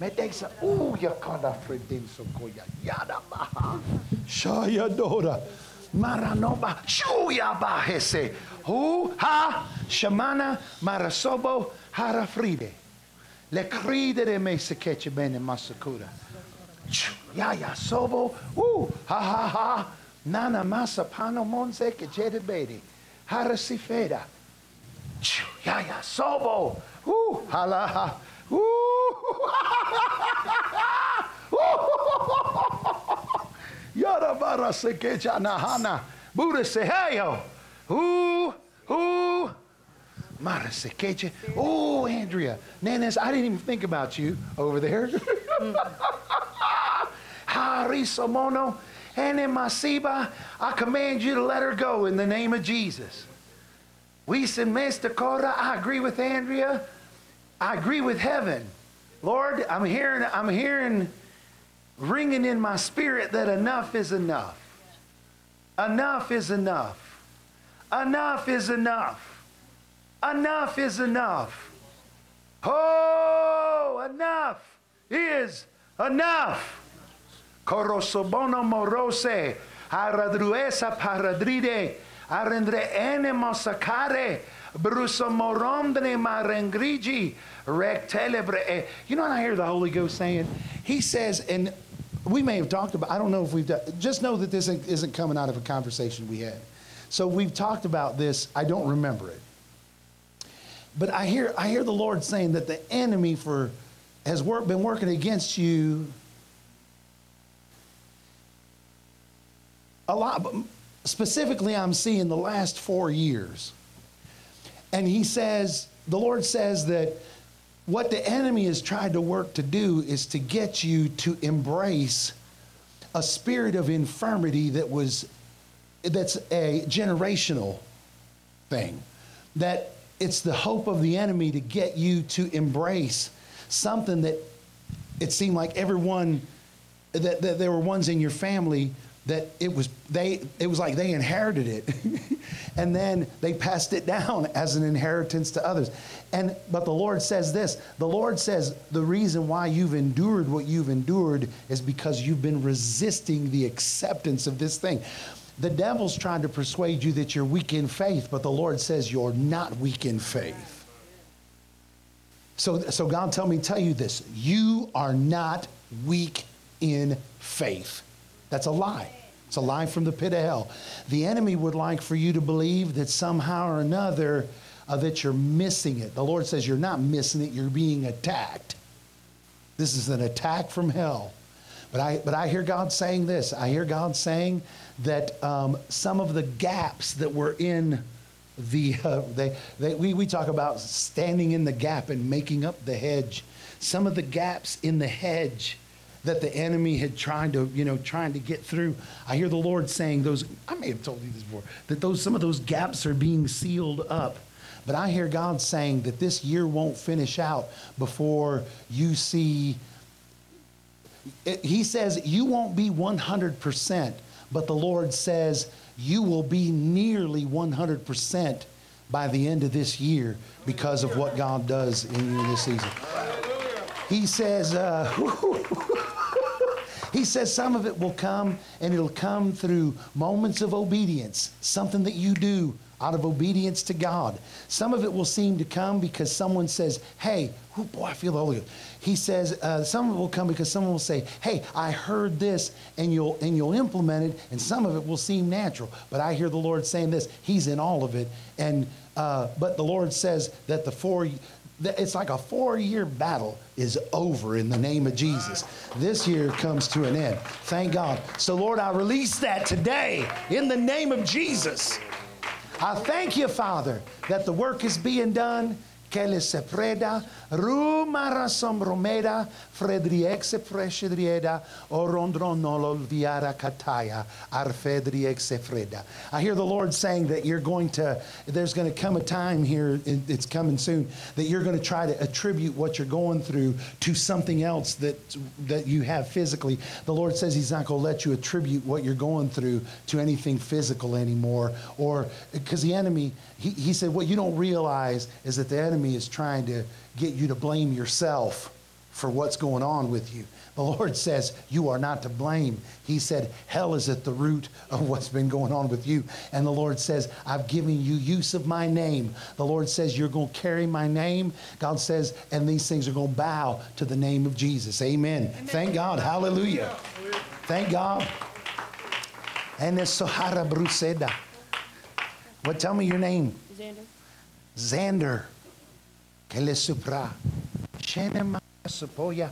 Medexa, ooh, yakada Fredin Sokoya, Yada Baha, Shaya Dora, Maranoba, Shuya Bahese, Hu Ha, Shamana, Marasobo, Harafride. Le cride de me se keche bene masakura. Ya ya sobo. Woo. Ha ha ha. Nana masa pano monse que jede bedi. Harasifeda. Ya ya sobo. Woo. Hala ha. Woo. Yada bara se kecha nahana. Buddha se heyo. Ooh. Ooh. Mara Sekeche. Oh, Andrea. Nanas, I didn't even think about you over there. Harisomono. And in Masiba, I command you to let her go in the name of Jesus. We said, Mr. Cora, I agree with Andrea. I agree with heaven. Lord, I'm hearing, I'm hearing ringing in my spirit that enough is enough. Enough is enough. Enough is enough. Enough is enough. Oh, enough is enough. Korosobono morose, aradruesa paradride, arendre ene mosacare, brusomoromdne marengrigi, rectelebre. Eh, you know what I hear the Holy Ghost saying? He says, and we may have talked about, I don't know if we've done, just know that this isn't- coming out of a conversation we had. So we've talked about this, I don't remember it. But I hear, I hear the Lord saying that the enemy for, has work, been working against you a lot. But specifically, I'm seeing the last four years. And he says, the Lord says that what the enemy has tried to work to do is to get you to embrace a spirit of infirmity that was that's a generational thing. That it's the hope of the enemy to get you to embrace something that it seemed like everyone that, that there were ones in your family that it was they it was like they inherited it and then they passed it down as an inheritance to others and but the lord says this the lord says the reason why you've endured what you've endured is because you've been resisting the acceptance of this thing the devil's trying to persuade you that you're weak in faith but the lord says you're not weak in faith so, so God tell me tell you this. You are not weak in faith. That's a lie. It's a lie from the pit of hell. The enemy would like for you to believe that somehow or another uh, that you're missing it. The Lord says you're not missing it, you're being attacked. This is an attack from hell. But I, but I hear God saying this. I hear God saying that um, some of the gaps that were in the, uh, they, they, we, we talk about standing in the gap and making up the hedge. Some of the gaps in the hedge that the enemy had tried to, you know, trying to get through. I hear the Lord saying those, I may have told you this before, that those, some of those gaps are being sealed up But I hear God saying that this year won't finish out before you see. It- he says you won't be 100%, but the Lord says you will be nearly 100% by the end of this year because of what God does in you this season. He says, uh, He says some of it will come and it'll come through moments of obedience, something that you do out of obedience to God. Some of it will seem to come because someone says, Hey, oh boy, I feel the Holy Ghost. He says, uh, some of it will come because someone will say, Hey, I heard this, and you'll and you'll implement it, and some of it will seem natural. But I hear the Lord saying this, He's in all of it. And uh, but the Lord says that the four it's like a four year battle is over in the name of Jesus. This year comes to an end. Thank God. So, Lord, I release that today in the name of Jesus. I thank you, Father, that the work is being done. Que le se preda, rumara fredriexe preshedrieda, orondronolo viara kataya, arfedriexe freda. I hear the Lord saying that you're going to, there's going to come a time here, it's coming soon, that you're going to try to attribute what you're going through to something else that, that you have physically. The Lord says He's not going to let you attribute what you're going through to anything physical anymore, or because the enemy, he, he said, what you don't realize is that the enemy is trying to get you to blame yourself for what's going on with you. The Lord says, You are not to blame. He said, Hell is at the root of what's been going on with you. And the Lord says, I've given you use of my name. The Lord says, You're going to carry my name. God says, And these things are going to bow to the name of Jesus. Amen. Thank God. Hallelujah. Thank God. And it's Sohara Bruseda. What? Tell me your name. Xander. Xander. Que le supra. Shenema supoya.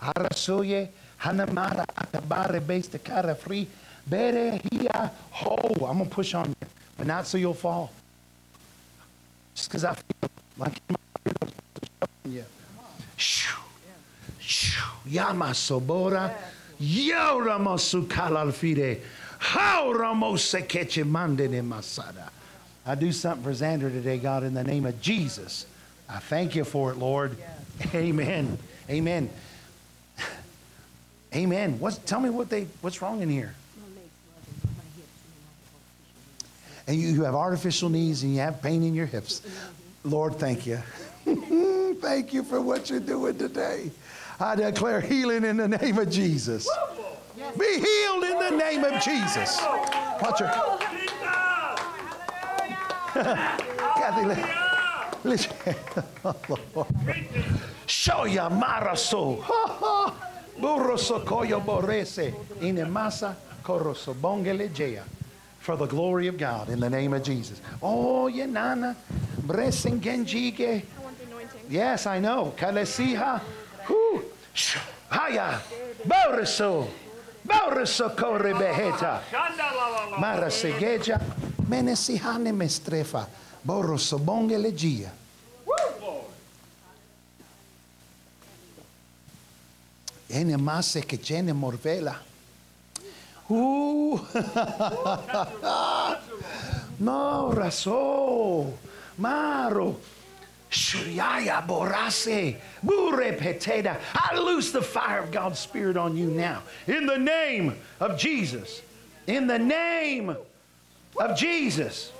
Harasuye. Hanamara atabare base the cara free. Bere hia ho. I'm to push on you, but not so you'll fall. Just because I feel like yeah. Shoo. Shoo. Yama sobora. Yo ramosu kalalfide. How ramose keche mande masada. I do something for Xander today, God, in the name of Jesus. I thank you for it, Lord. Amen. Amen. Amen. What's, tell me what they, what's wrong in here. And you, you have artificial knees and you have pain in your hips. Lord, thank you. thank you for what you're doing today. I declare healing in the name of Jesus. Be healed in the name of Jesus. Watch her. Kathy, let, let Show ya maraso. Burro sokoyo borese. Inemasa koroso bongelejea. For the glory of God in the name of Jesus. Oh, yenana. Bresen genjige. I want the anointing. Yes, I know. Kalesiha. Whew. Sh- Haya. Boriso. Boriso corre beheta. Marasegeja. Menesihane mestrefa. Boroso bonge legia. Ene mase che cene morvela. Uh. no, raso. Maro. Shuriaya borase. Bure peteda. I loose the fire of God's Spirit on you now. In the name of Jesus. In the name of Jesus.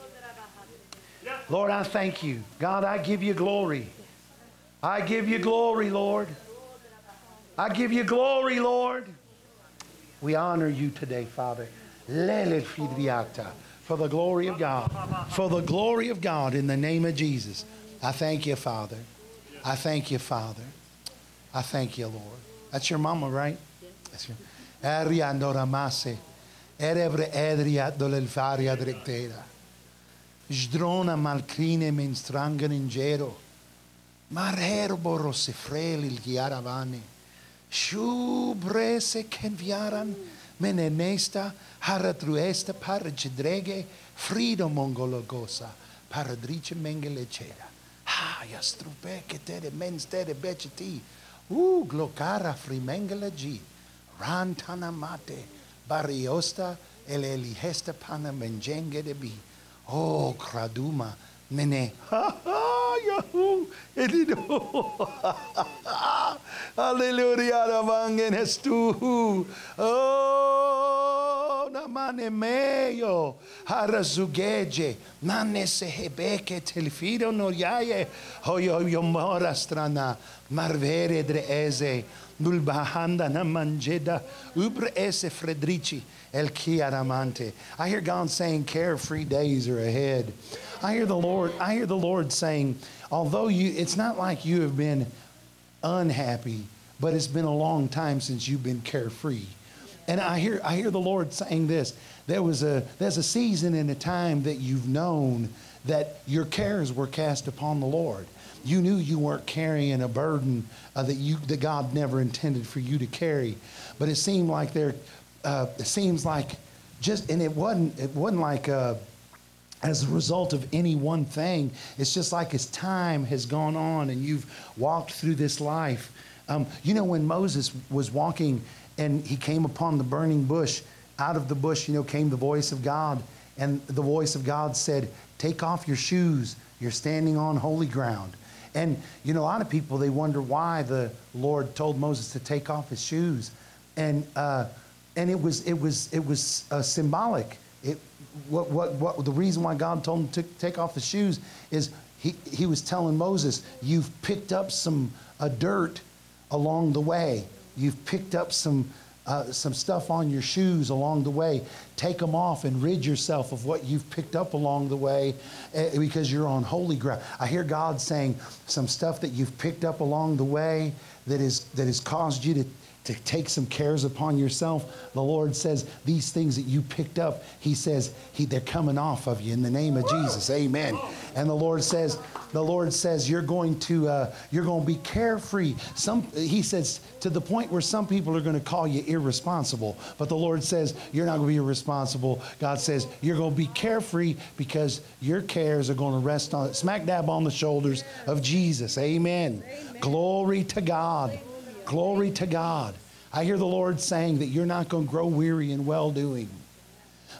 Lord, I thank you. God, I give you glory. I give you glory, Lord. I give you glory, Lord. We honor you today, Father. For the glory of God. For the glory of God in the name of Jesus. I thank you, Father. I thank you, Father. I thank you, Lord. That's your mama, right? That's your. sdrona malcrine men strangano in giro, mar erbo rossifrel il ghiaravane, sciù brese ken viaran, men enesta haratruesta paragedrege, frido mongologosa, paradrice mengele cera. Ah, ja strupe che te de mens te de beceti, uh, glocara frimengele gi, rantana mate, bariosta, el eligesta pana mengenge de bi, Oh, craduma, Nene. Ha ha Yahoo. Hallelujah. Ravangen estu. Oh, namane meyo. Harazugeje. Nane sehebeke telfido no yaye. Hoyo yomora strana. Marvere dreeze. Nulbahanda namanjeda. Ubre ese Fredrici. El Chiaramante. I hear God saying carefree days are ahead. I hear the Lord, I hear the Lord saying, although you it's not like you have been unhappy, but it's been a long time since you've been carefree. And I hear I hear the Lord saying this. There was a there's a season and a time that you've known that your cares were cast upon the Lord. You knew you weren't carrying a burden uh, that you that God never intended for you to carry, but it seemed like there uh, it seems like just and it wasn't it wasn't like uh, as a result of any one thing. It's just like as time has gone on and you've walked through this life. Um, you know, when Moses was walking and he came upon the burning bush, out of the bush, you know, came the voice of God. And the voice of God said, Take off your shoes. You're standing on holy ground. And, you know, a lot of people, they wonder why the Lord told Moses to take off his shoes. And, uh, and it was, it was, it was uh, symbolic. It, what, what, what, the reason why God told him to take off the shoes is he, he was telling Moses, You've picked up some uh, dirt along the way. You've picked up some, uh, some stuff on your shoes along the way. Take them off and rid yourself of what you've picked up along the way uh, because you're on holy ground. I hear God saying some stuff that you've picked up along the way that, is, that has caused you to to take some cares upon yourself. The Lord says, These things that you picked up, He says, he, they're coming off of you in the name of Jesus. Amen. And the Lord says, the Lord says you're going to uh, you're going to be carefree. Some He says to the point where some people are going to call you irresponsible, but the Lord says you're not going to be irresponsible. God says you're going to be carefree because your cares are going to rest on smack dab on the shoulders of Jesus. Amen. Amen. Glory to God. Glory to God. I hear the Lord saying that you're not going to grow weary in well doing.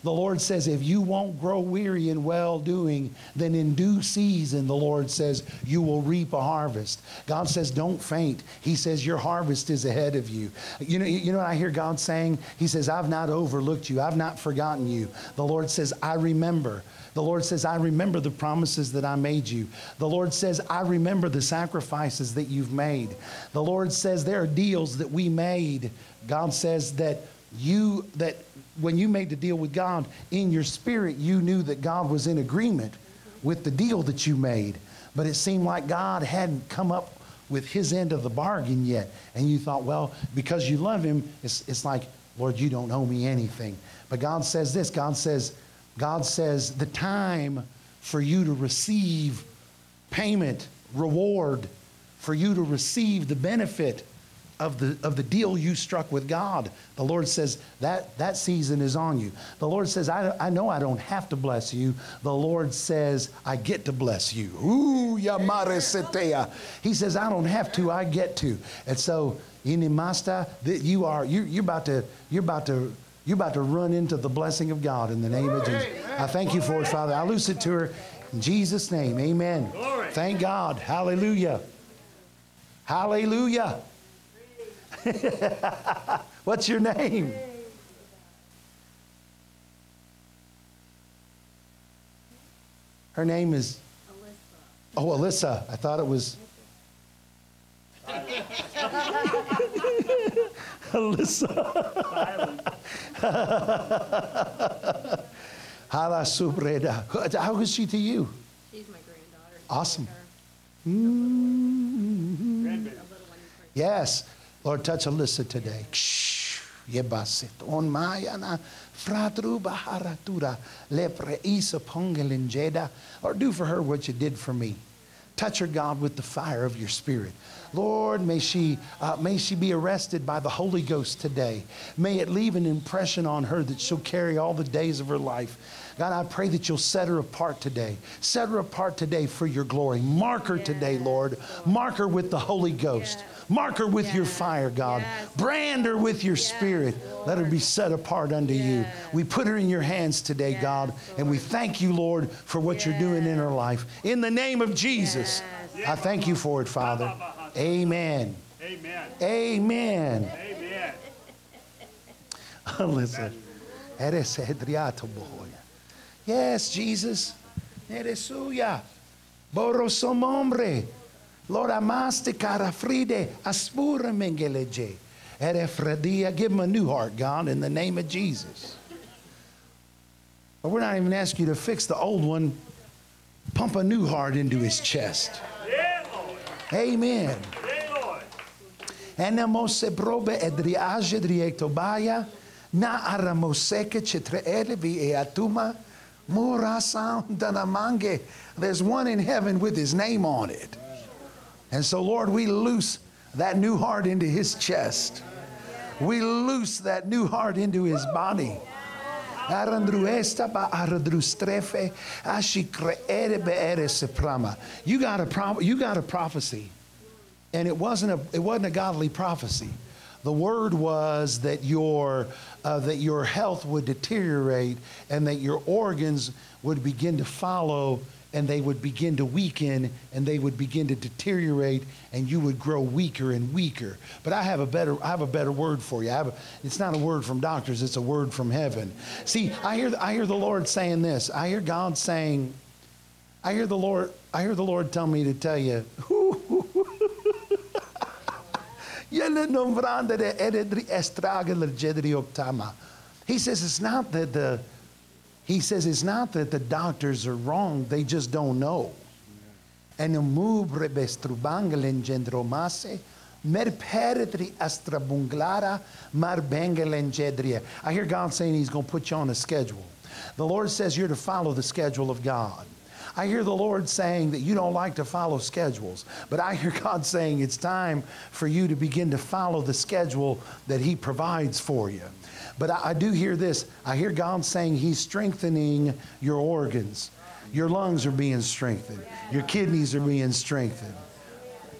The Lord says, if you won't grow weary in well doing, then in due season, the Lord says, you will reap a harvest. God says, don't faint. He says, your harvest is ahead of you. You know, you know what I hear God saying? He says, I've not overlooked you, I've not forgotten you. The Lord says, I remember. The Lord says, I remember the promises that I made you. The Lord says, I remember the sacrifices that you've made. The Lord says, there are deals that we made. God says that you, that when you made the deal with God, in your spirit, you knew that God was in agreement with the deal that you made. But it seemed like God hadn't come up with his end of the bargain yet. And you thought, well, because you love him, it's, it's like, Lord, you don't owe me anything. But God says this God says, God says the time for you to receive payment, reward, for you to receive the benefit of the, of the deal you struck with God. The Lord says that, that season is on you. The Lord says, I, I know I don't have to bless you. The Lord says, I get to bless you. Ooh, yamare. He says, I don't have to, I get to. And so, inimasta, you are, you, you're about to, you're about to, you're about to run into the blessing of God in the name of Jesus. I thank you for it, Father. I loose it to her in Jesus' name. Amen. Thank God. Hallelujah. Hallelujah. What's your name? Her name is. Alyssa. Oh, Alyssa. I thought it was. Alyssa. Hala subreda. How is she to you? She's my granddaughter. Awesome. Mm-hmm. Yes. Lord, touch Alyssa today. Yebasit on mayana fratru baharatura lepre isa pongelinjeda. Or do for her what you did for me. Touch her, God, with the fire of your spirit. Lord, may she, uh, may she be arrested by the Holy Ghost today. May it leave an impression on her that she'll carry all the days of her life. God, I pray that you'll set her apart today. Set her apart today for your glory. Mark her today, Lord. Mark her with the Holy Ghost. Mark her with your fire, God. Yes. Brand her with your spirit. Let her be set apart unto you. We put her in your hands today, God, and we thank you, Lord, for what you're doing in her life. In the name of Jesus, I thank you for it, Father. Amen. Amen. Amen. Amen. Listen. Eres Bohoya. Yes, Jesus. Eres suya. Borosom hombre. Lord amaste cara fride aspura mengeleje. Ere fredia. Give him a new heart, God, in the name of Jesus. But we're not even asking you to fix the old one. Pump a new heart into his chest. Yeah, Amen. Enamose probe edriage driectobaya, na aramoseke cetre elevi e There's one in heaven with his name on it. And so, Lord, we loose that new heart into his chest. We loose that new heart into his body. You got a pro- you got a prophecy and it wasn't a it wasn't a godly prophecy. The word was that your uh, that your health would deteriorate and that your organs would begin to follow and they would begin to weaken and they would begin to deteriorate and you would grow weaker and weaker. But I have a better I have a better word for you. A, it's not a word from doctors, it's a word from heaven. See, I hear I hear the Lord saying this. I hear God saying I hear the Lord I hear the Lord tell me to tell you He says it's not that the he says it's not that the doctors are wrong, they just don't know. En mer peretri astrabunglara mar jedria. I hear God saying he's going to put you on a schedule. The Lord says you're to follow the schedule of God. I hear the Lord saying that you don't like to follow schedules, but I hear God saying it's time for you to begin to follow the schedule that He provides for you. But I, I do hear this I hear God saying He's strengthening your organs. Your lungs are being strengthened, your kidneys are being strengthened,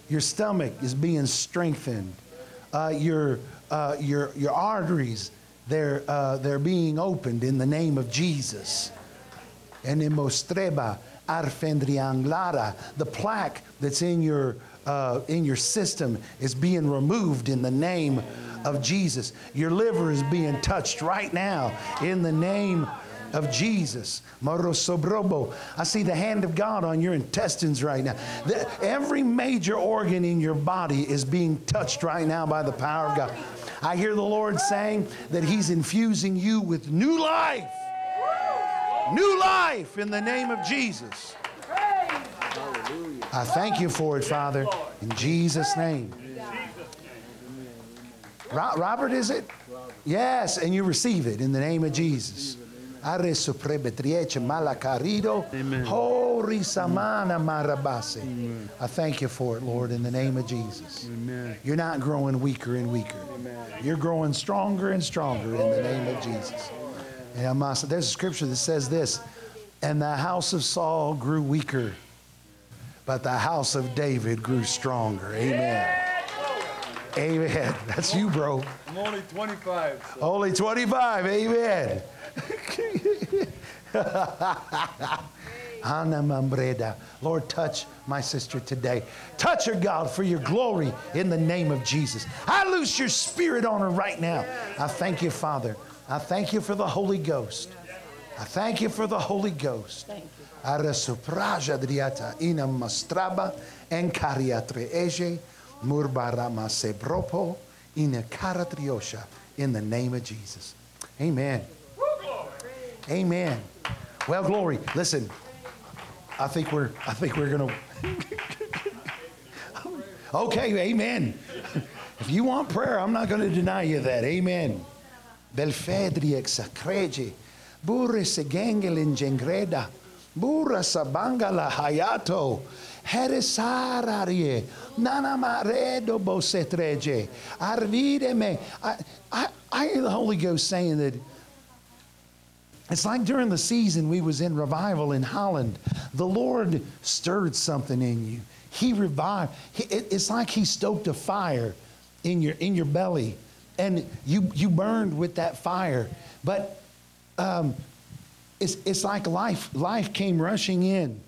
your stomach is being strengthened, uh, your, uh, your, your arteries. They're, uh, they're being opened in the name of Jesus and in mostreba arfendrianglara the plaque that's in your uh, in your system is being removed in the name of jesus your liver is being touched right now in the name of Jesus. Morosobrobo. I see the hand of God on your intestines right now. The- every major organ in your body is being touched right now by the power of God. I hear the Lord saying that He's infusing you with new life. New life in the name of Jesus. I thank you for it, Father, in Jesus' name. Ro- Robert, is it? Yes, and you receive it in the name of Jesus. Are suprebetriece malacarido, hori samana marabase. I thank you for it, Lord, in the name of Jesus. Amen. You're not growing weaker and weaker. You're growing stronger and stronger in the name of Jesus. And I'm there's a scripture that says this, and the house of Saul grew weaker, but the house of David grew stronger. Amen. Amen. That's you, bro. I'm only 25. So. Only 25. Amen. Lord, touch my sister today. Touch her, God, for your glory in the name of Jesus. I loose your spirit on her right now. I thank you, Father. I thank you for the Holy Ghost. I thank you for the Holy Ghost. Ara supraja driata ina mastraba enkariatre eje murbarama sebropo ina karatriosha in the name of Jesus. Amen. Amen. Well, glory. Listen, I think we're I think we're gonna Okay, amen. If you want prayer, I'm not gonna deny you that. Amen. Belfedri sacrege, burre se gengel in gengreda, burra sabangala hayato, Heresararie. Nanamaredo bosetreje. Arvideme. I, I, I the Holy Ghost saying that it's like during the season we was in revival in Holland. The Lord stirred something in you. He revived. It's like He stoked a fire in your in your belly, and you you burned with that fire. But um, it's it's like life life came rushing in,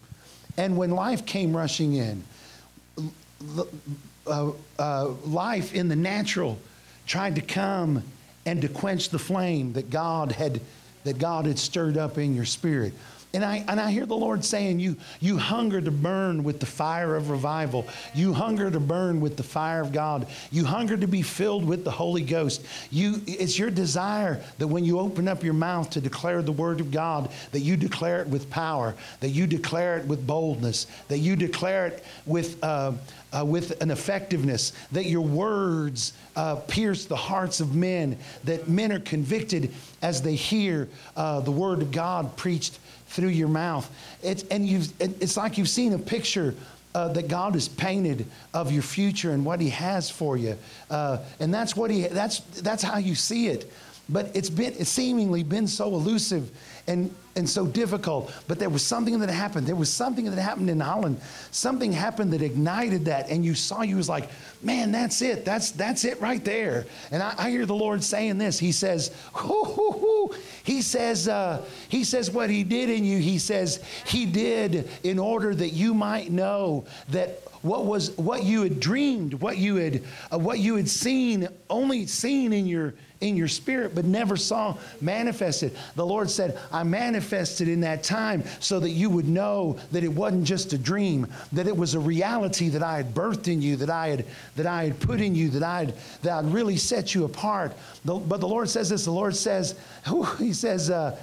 and when life came rushing in, uh, uh, life in the natural tried to come and to quench the flame that God had that God had stirred up in your spirit. And I, and I hear the Lord saying, you, you hunger to burn with the fire of revival. You hunger to burn with the fire of God. You hunger to be filled with the Holy Ghost. You, it's your desire that when you open up your mouth to declare the word of God, that you declare it with power, that you declare it with boldness, that you declare it with, uh, uh, with an effectiveness, that your words uh, pierce the hearts of men, that men are convicted as they hear uh, the word of God preached through your mouth. It's, and you've, it's like you've seen a picture uh, that God has painted of your future and what He has for you, uh, and that's what He that's that's how you see it. But it's been it's seemingly been so elusive and and so difficult. But there was something that happened. There was something that happened in Holland. Something happened that ignited that, and you saw you was like, man, that's it. That's that's it right there. And I, I hear the Lord saying this. He says, hoo, hoo, hoo. He says, uh, he says what he did in you. He says he did in order that you might know that what was what you had dreamed, what you had uh, what you had seen, only seen in your in your spirit, but never saw manifested. The Lord said, I manifested in that time so that you would know that it wasn't just a dream, that it was a reality that I had birthed in you, that I had that I had put in you, that I had that really set you apart. The- but the Lord says this. The Lord says, He says. Uh,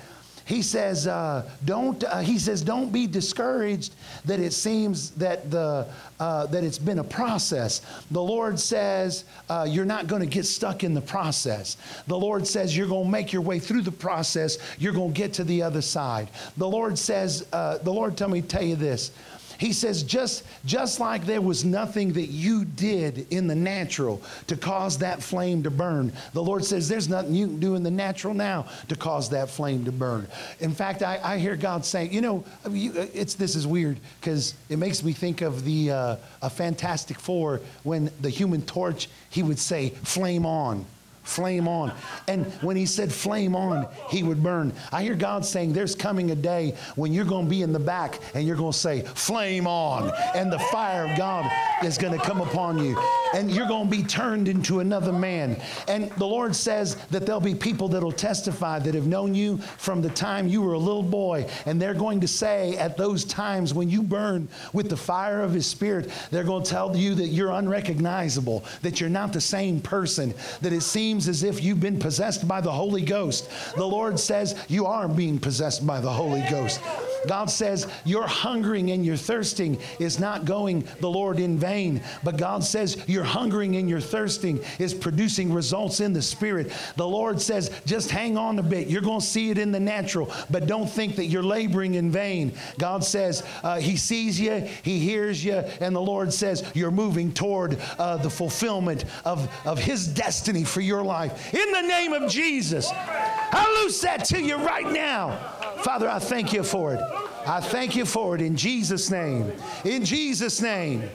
he says, uh, don't, uh, he says, don't be discouraged that it seems that, the, uh, that it's been a process. The Lord says, uh, you're not going to get stuck in the process. The Lord says, you're going to make your way through the process. You're going to get to the other side. The Lord says, uh, the Lord told me tell you this. He says, just, just like there was nothing that you did in the natural to cause that flame to burn, the Lord says, there's nothing you can do in the natural now to cause that flame to burn. In fact, I, I hear God saying, you know, it's, this is weird because it makes me think of the uh, a Fantastic Four when the human torch, he would say, flame on flame on. And when he said flame on, he would burn. I hear God saying there's coming a day when you're going to be in the back and you're going to say flame on and the fire of God is going to come upon you and you're going to be turned into another man. And the Lord says that there'll be people that'll testify that have known you from the time you were a little boy and they're going to say at those times when you burn with the fire of his spirit, they're going to tell you that you're unrecognizable, that you're not the same person, that it seems as if you've been possessed by the Holy Ghost. The Lord says you are being possessed by the Holy Ghost. God says your hungering and your thirsting is not going the Lord in vain, but God says your hungering and your thirsting is producing results in the spirit. The Lord says just hang on a bit. You're going to see it in the natural, but don't think that you're laboring in vain. God says uh, He sees you, He hears you, and the Lord says you're moving toward uh, the fulfillment of, of His destiny for your life. In the name of Jesus, I loose that to you right now. Father, I thank you for it. I thank you for it in Jesus' name. In Jesus' name.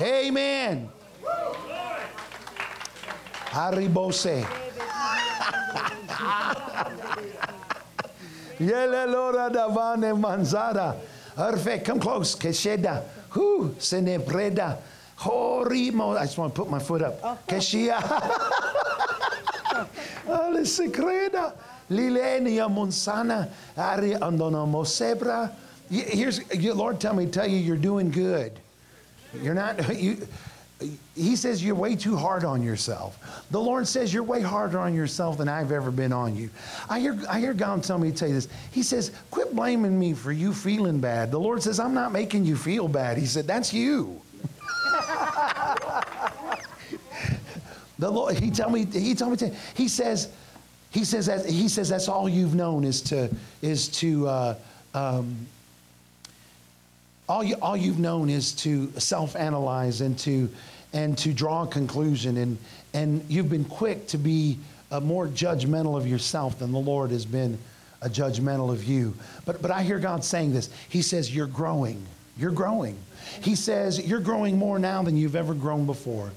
Amen. Haribose. Yele lora davane manzada. Perfect. Come close. Kesheda. Who? Senebreda. Horimo. I just want to put my foot up. Keshia. Ale secreda. Lilenia Monsana. Ari andono mosebra. Here's, Lord, tell me, tell you, you're doing good. You're not, you, he says you're way too hard on yourself. The Lord says you're way harder on yourself than I've ever been on you. I hear, I hear God tell me to tell you this. He says, quit blaming me for you feeling bad. The Lord says, I'm not making you feel bad. He said, that's you. The Lord, he tell me, he told me to, he says, he says that he says that's all you've known is to is to uh, um, all, you, all you've known is to self-analyze and to, and to draw a conclusion. And, and you've been quick to be uh, more judgmental of yourself than the Lord has been a judgmental of you. But, but I hear God saying this. He says, You're growing. You're growing. He says, You're growing more now than you've ever grown before.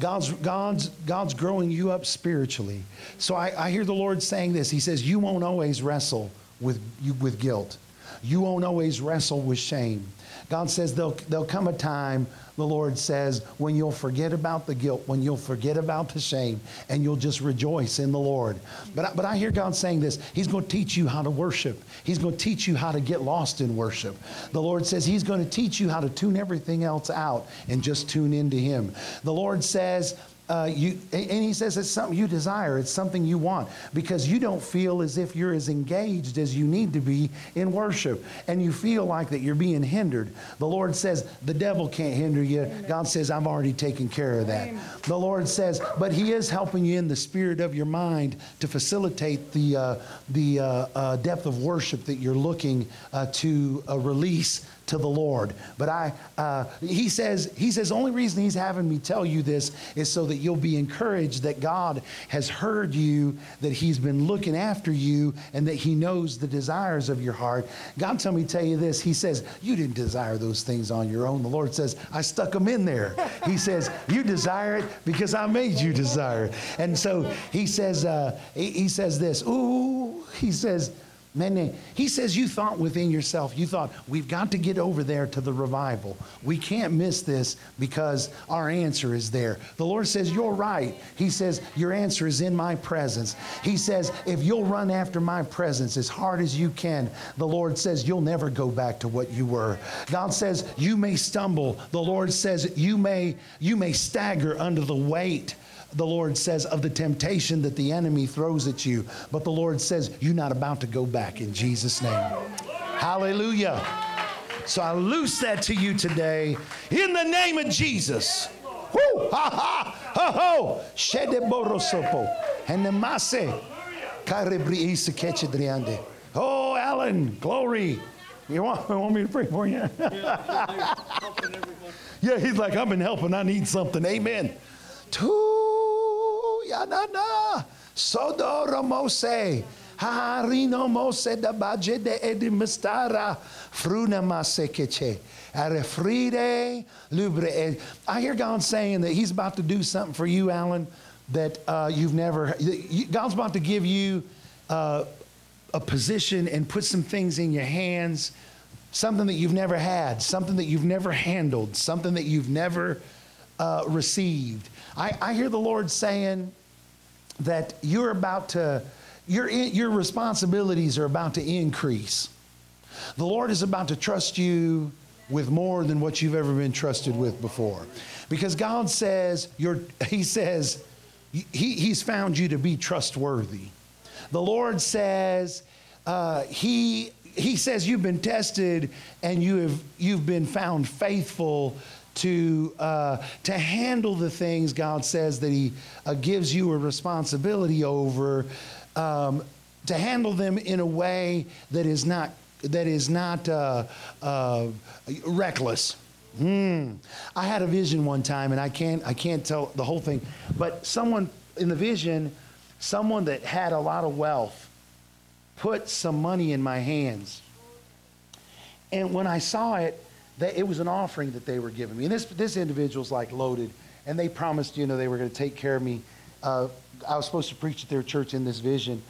God's, God's, God's growing you up spiritually. So I, I hear the Lord saying this. He says, You won't always wrestle with, you, with guilt, you won't always wrestle with shame. God says there'll, there'll come a time, the Lord says, when you'll forget about the guilt, when you'll forget about the shame, and you'll just rejoice in the Lord. But, I- but I hear God saying this He's going to teach you how to worship, He's going to teach you how to get lost in worship. The Lord says He's going to teach you how to tune everything else out and just tune into Him. The Lord says, uh, you, and he says it's something you desire, it's something you want, because you don't feel as if you're as engaged as you need to be in worship, and you feel like that you're being hindered. The Lord says the devil can't hinder you. God says I've already taken care of that. The Lord says, but He is helping you in the spirit of your mind to facilitate the uh, the uh, uh, depth of worship that you're looking uh, to release to the Lord. But I, uh, he says, he says, the only reason he's having me tell you this is so that you'll be encouraged that God has heard you, that he's been looking after you, and that he knows the desires of your heart. God told me to tell you this. He says, you didn't desire those things on your own. The Lord says, I stuck them in there. He says, you desire it because I made you desire it. And so he says, uh, he, he says this, ooh, he says, Mene. Eh, he says, You thought within yourself, you thought, we've got to get over there to the revival. We can't miss this because our answer is there. The Lord says, You're right. He says, Your answer is in my presence. He says, If you'll run after my presence as hard as you can, the Lord says, You'll never go back to what you were. God says, You may stumble. The Lord says, You may, you may stagger under the weight the Lord says, of the temptation that the enemy throws at you. But the Lord says, You're not about to go back in Jesus' name. Hallelujah. So I loose that to you today in the name of Jesus. Woo! Ha ha! Ho ho! Shede borosopo. And the masse. Karebri isa ketchedriande. Oh, Alan, glory. You want, you want me to pray for you? Yeah, he's like, I've been helping. I need something. Amen. Tu yanana sodoro mose harino mose da baje de edimistara fruna masekeche arefride lubre. I hear God saying that He's about to do something for you, Alan, that uh, you've never. God's about to give you. Uh, a position and put some things in your hands, something that you've never had, something that you've never handled, something that you've never uh, received. I, I hear the Lord saying that you're about to, your, your responsibilities are about to increase. The Lord is about to trust you with more than what you've ever been trusted with before. Because God says, you're, He says, he, He's found you to be trustworthy. The Lord says, uh, He He says you've been tested and you have you've been found faithful to uh, to handle the things God says that He uh, gives you a responsibility over, um, to handle them in a way that is not that is not uh, uh, reckless. Hmm. I had a vision one time, and I can't I can't tell the whole thing, but someone in the vision, someone that had a lot of wealth, put some money in my hands. And when I saw it, that it was an offering that they were giving me. And this this individual's like loaded, and they promised, you know, they were going to take care of me. Uh, I was supposed to preach at their church in this vision,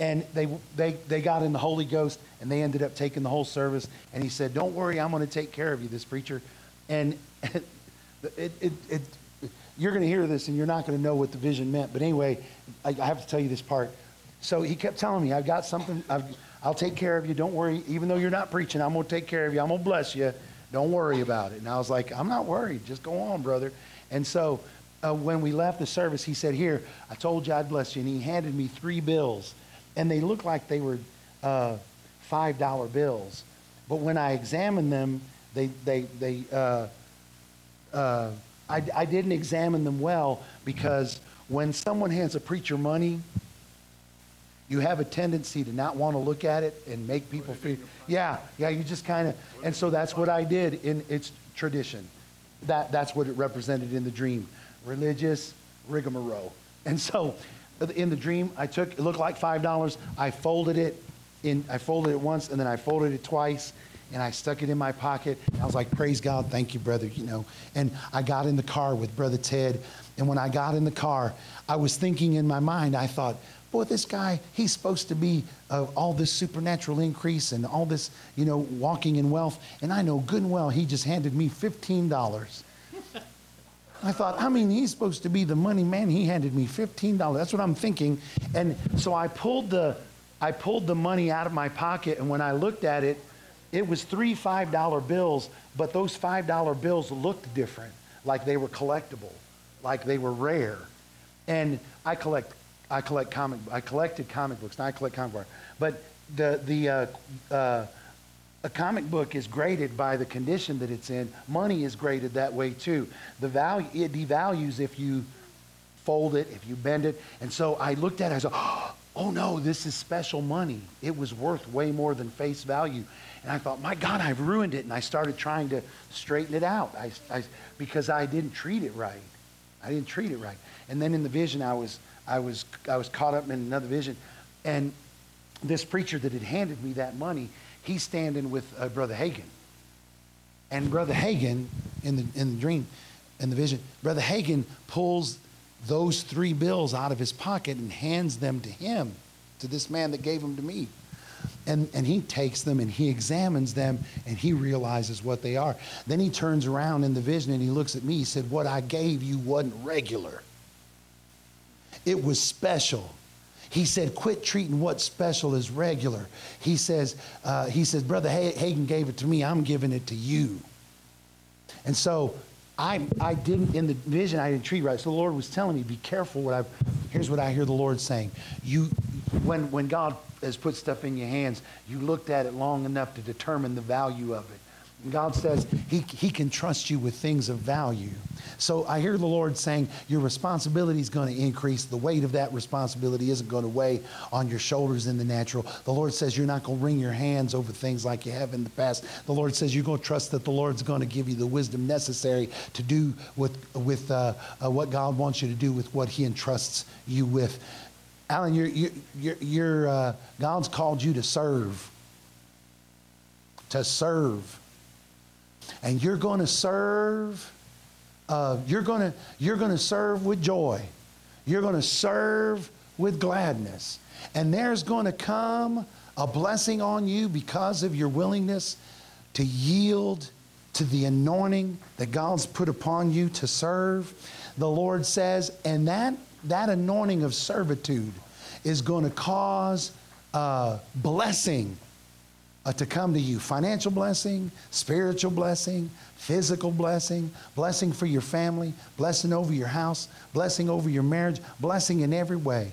and they they they got in the Holy Ghost, and they ended up taking the whole service. And he said, "Don't worry, I'm going to take care of you, this preacher." And it, it, it, you're going to hear this, and you're not going to know what the vision meant. But anyway, I, I have to tell you this part. So he kept telling me, I've got something, I've, I'll take care of you. Don't worry. Even though you're not preaching, I'm going to take care of you. I'm going to bless you. Don't worry about it. And I was like, I'm not worried. Just go on, brother. And so uh, when we left the service, he said, Here, I told you I'd bless you. And he handed me three bills. And they looked like they were uh, $5 bills. But when I examined them, they, they, they, uh, uh, I, I didn't examine them well because when someone hands a preacher money, you have a tendency to not want to look at it and make people feel. Yeah, yeah, you just kind of. And so that's what I did in its tradition. That, that's what it represented in the dream religious rigmarole. And so uh, in the dream, I took, it looked like $5. I folded it in, I folded it once and then I folded it twice and I stuck it in my pocket. I was like, praise God, thank you, brother, you know. And I got in the car with Brother Ted. And when I got in the car, I was thinking in my mind, I thought, boy, this guy, he's supposed to be uh, all this supernatural increase and all this, you know, walking in wealth. And I know good and well he just handed me $15. I thought, I mean, he's supposed to be the money man. He handed me $15. That's what I'm thinking. And so I pulled the, I pulled the money out of my pocket. And when I looked at it, it was three $5 bills, but those $5 bills looked different, like they were collectible, like they were rare. And I collect, I collect comic, I collected comic books. Now I collect comic books. But the, the, uh, uh, a comic book is graded by the condition that it's in. Money is graded that way too. The value it devalues if you fold it, if you bend it. And so I looked at it, I said, oh no, this is special money. It was worth way more than face value. And I thought, my God, I've ruined it. And I started trying to straighten it out I, I, because I didn't treat it right. I didn't treat it right. And then in the vision, I was, I was, I was caught up in another vision. And this preacher that had handed me that money, he's standing with uh, Brother Hagin. And Brother Hagin, in the, in the dream, in the vision, Brother Hagin pulls those three bills out of his pocket and hands them to him, to this man that gave them to me. And, and he takes them and he examines them and he realizes what they are. Then he turns around in the vision and he looks at me. He said, What I gave you wasn't regular, it was special. He said, quit treating what's special as regular. He says, uh, he says, Brother Hagin gave it to me. I'm giving it to you. And so I, I didn't, in the vision, I didn't treat right. So the Lord was telling me, be careful what I've, here's what I hear the Lord saying. You, when, when God has put stuff in your hands, you looked at it long enough to determine the value of it. God says he, he can trust you with things of value. So I hear the Lord saying your responsibility is going to increase. The weight of that responsibility isn't going to weigh on your shoulders in the natural. The Lord says you're not going to wring your hands over things like you have in the past. The Lord says you're going to trust that the Lord's going to give you the wisdom necessary to do with, with uh, uh, what God wants you to do with what He entrusts you with. Alan, you're, you're, you're, uh, God's called you to serve. To serve. And you're going to serve uh, you're going to you're gonna serve with joy. You're going to serve with gladness. And there's going to come a blessing on you because of your willingness to yield to the anointing that God's put upon you to serve. The Lord says, and that, that anointing of servitude is going to cause uh, blessing uh, to come to you financial blessing, spiritual blessing, physical blessing, blessing for your family, blessing over your house, blessing over your marriage, blessing in every way.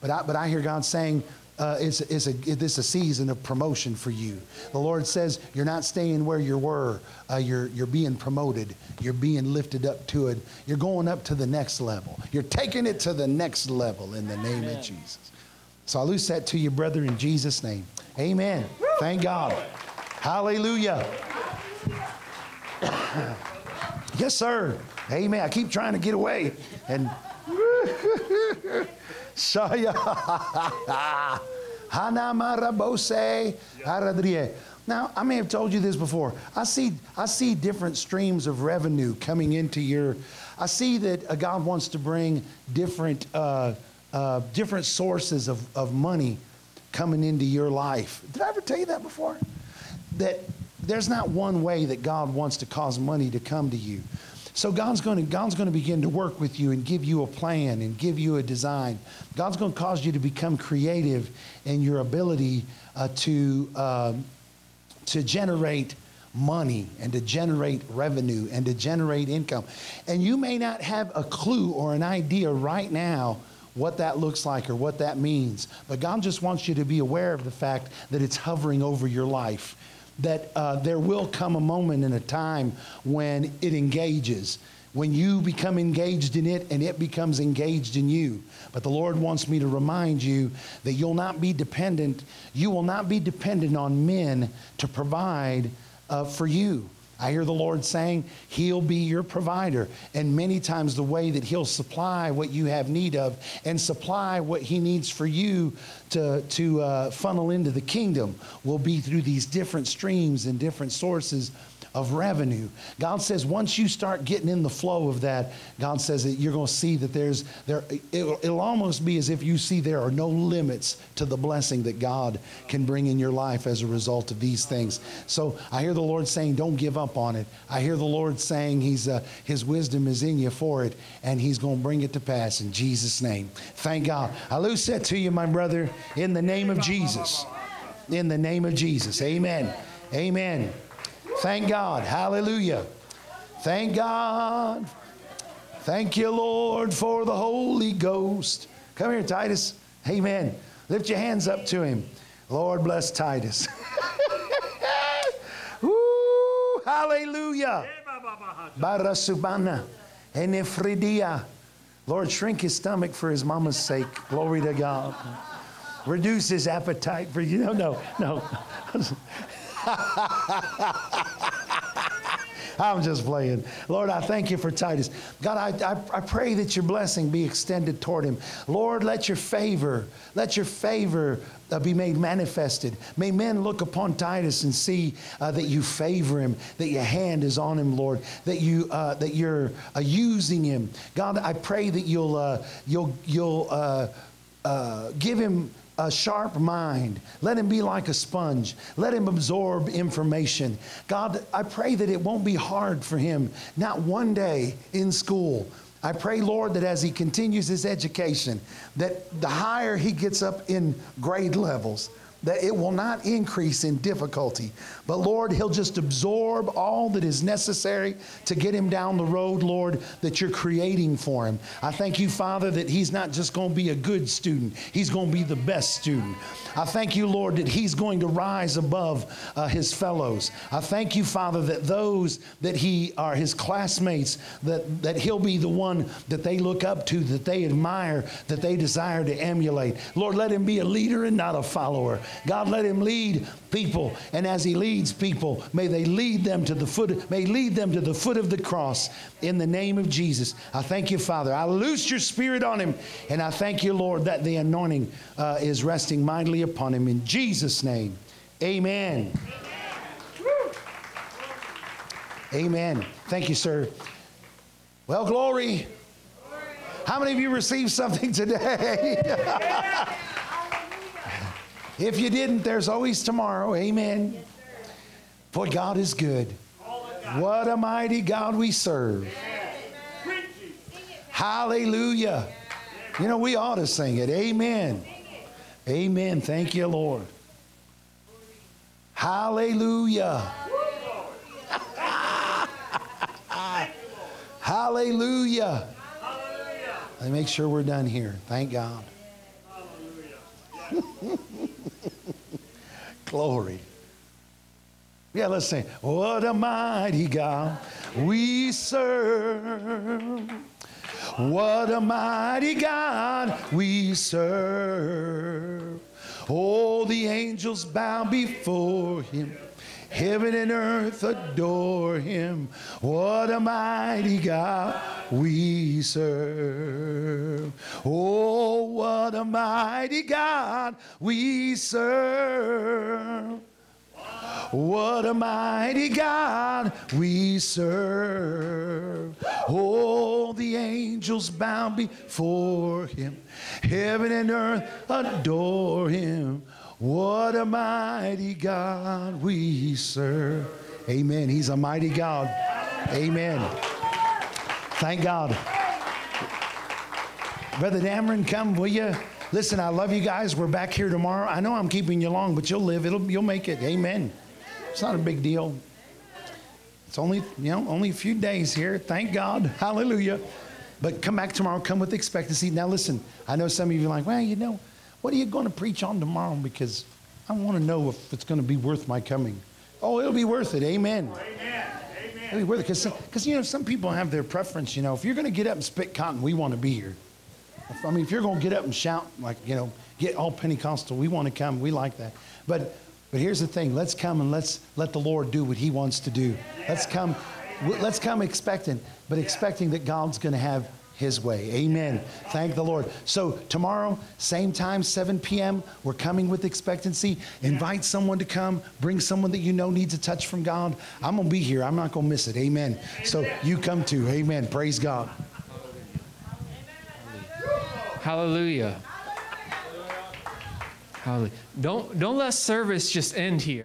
But I, but I hear God saying, uh, it's, it's, a, it's a season of promotion for you. The Lord says you're not staying where you were. Uh, you're, you're being promoted. You're being lifted up to it. You're going up to the next level. You're taking it to the next level in the name Amen. of Jesus. So I loose that to you, brother, in Jesus' name. Amen. Thank God. Hallelujah. yes, sir. Amen. I keep trying to get away. And. Now, I may have told you this before. I see, I see different streams of revenue coming into your. I see that uh, God wants to bring different, uh, uh, different sources of, of money coming into your life. Did I ever tell you that before? That there's not one way that God wants to cause money to come to you. So God's going to God's going to begin to work with you and give you a plan and give you a design. God's going to cause you to become creative in your ability uh, to uh, to generate money and to generate revenue and to generate income. And you may not have a clue or an idea right now what that looks like or what that means. But God just wants you to be aware of the fact that it's hovering over your life. That uh, there will come a moment and a time when it engages, when you become engaged in it and it becomes engaged in you. But the Lord wants me to remind you that you'll not be dependent, you will not be dependent on men to provide uh, for you. I hear the Lord saying, He'll be your provider. And many times, the way that He'll supply what you have need of and supply what He needs for you to, to uh, funnel into the kingdom will be through these different streams and different sources of revenue. God says once you start getting in the flow of that, God says that you're going to see that there's there it'll, it'll almost be as if you see there are no limits to the blessing that God can bring in your life as a result of these things. So I hear the Lord saying, "Don't give up on it." I hear the Lord saying, "He's uh, His wisdom is in you for it, and He's going to bring it to pass in Jesus' name." Thank God. I loose that to you, my brother, in the name of Jesus. In the name of Jesus. Amen. Amen. Thank God. Hallelujah. Thank God. Thank you, Lord, for the Holy Ghost. Come here, Titus. Amen. Lift your hands up to him. Lord bless Titus. Woo, hallelujah. Barasubana. Enefridia. Lord, shrink his stomach for his mama's sake. Glory to God. Reduce his appetite for you. No, no, no. I'm just playing. Lord, I thank you for Titus. God, I, I, I, pray that your blessing be extended toward him. Lord, let your favor, let your favor uh, be made manifested. May men look upon Titus and see uh, that you favor him, that your hand is on him, Lord, that you uh, that you're uh, using him. God, I pray that you'll uh, you'll you'll uh, give him a sharp mind. Let him be like a sponge. Let him absorb information. God, I pray that it won't be hard for him, not one day in school. I pray, Lord, that as he continues his education, that the higher he gets up in grade levels, that it will not increase in difficulty. But Lord, he'll just absorb all that is necessary to get him down the road, Lord, that you're creating for him. I thank you, Father, that he's not just going to be a good student, he's going to be the best student. I thank you, Lord, that he's going to rise above uh, his fellows. I thank you, Father, that those that he are his classmates, that, that he'll be the one that they look up to, that they admire, that they desire to emulate. Lord, let him be a leader and not a follower. God, let him lead people. And as he leads people, may they lead them to the foot, may lead them to the foot of the cross in the name of Jesus. I thank you, Father. I loose your spirit on him. And I thank you, Lord, that the anointing uh, is resting mightily upon him. In Jesus' name, amen. Amen. Thank you, sir. Well, glory. How many of you received something today? If you didn't, there's always tomorrow. Amen. For God is good. What a mighty God we serve. Hallelujah. You know, we ought to sing it. Amen. Amen. Thank you, Lord. Hallelujah. Hallelujah. Let me make sure we're done here. Thank God. Glory. Yeah, let's sing. What a mighty God we serve. What a mighty God we serve. All the angels bow before him. Heaven and earth adore him. What a mighty God we serve. Oh, what a mighty God we serve. What a mighty God we serve. All the angels bow before him. Heaven and earth adore him. What a mighty God we serve. Amen. He's a mighty God. Amen. Thank God. Brother Dameron, come, will you? Listen, I love you guys. We're back here tomorrow. I know I'm keeping you long, but you'll live. It'll, you'll make it. Amen. It's not a big deal. It's only, you know, only a few days here. Thank God. Hallelujah. But come back tomorrow. Come with expectancy. Now, listen, I know some of you are like, well, you know, what are you going to preach on tomorrow? Because I want to know if it's going to be worth my coming. Oh, it'll be worth it. Amen. Amen. Amen. I mean, because because you know some people have their preference. You know, if you're going to get up and spit cotton, we want to be here. I mean, if you're going to get up and shout like you know, get all Pentecostal, we want to come. We like that. But but here's the thing: let's come and let's let the Lord do what He wants to do. Let's come. Let's come expectant, but expecting that God's going to have his way. Amen. Thank the Lord. So, tomorrow, same time, 7 p.m., we're coming with expectancy. Invite someone to come. Bring someone that you know needs a touch from God. I'm going to be here. I'm not going to miss it. Amen. So, you come too. Amen. Praise God. Hallelujah. Hallelujah. Don't don't let service just end here.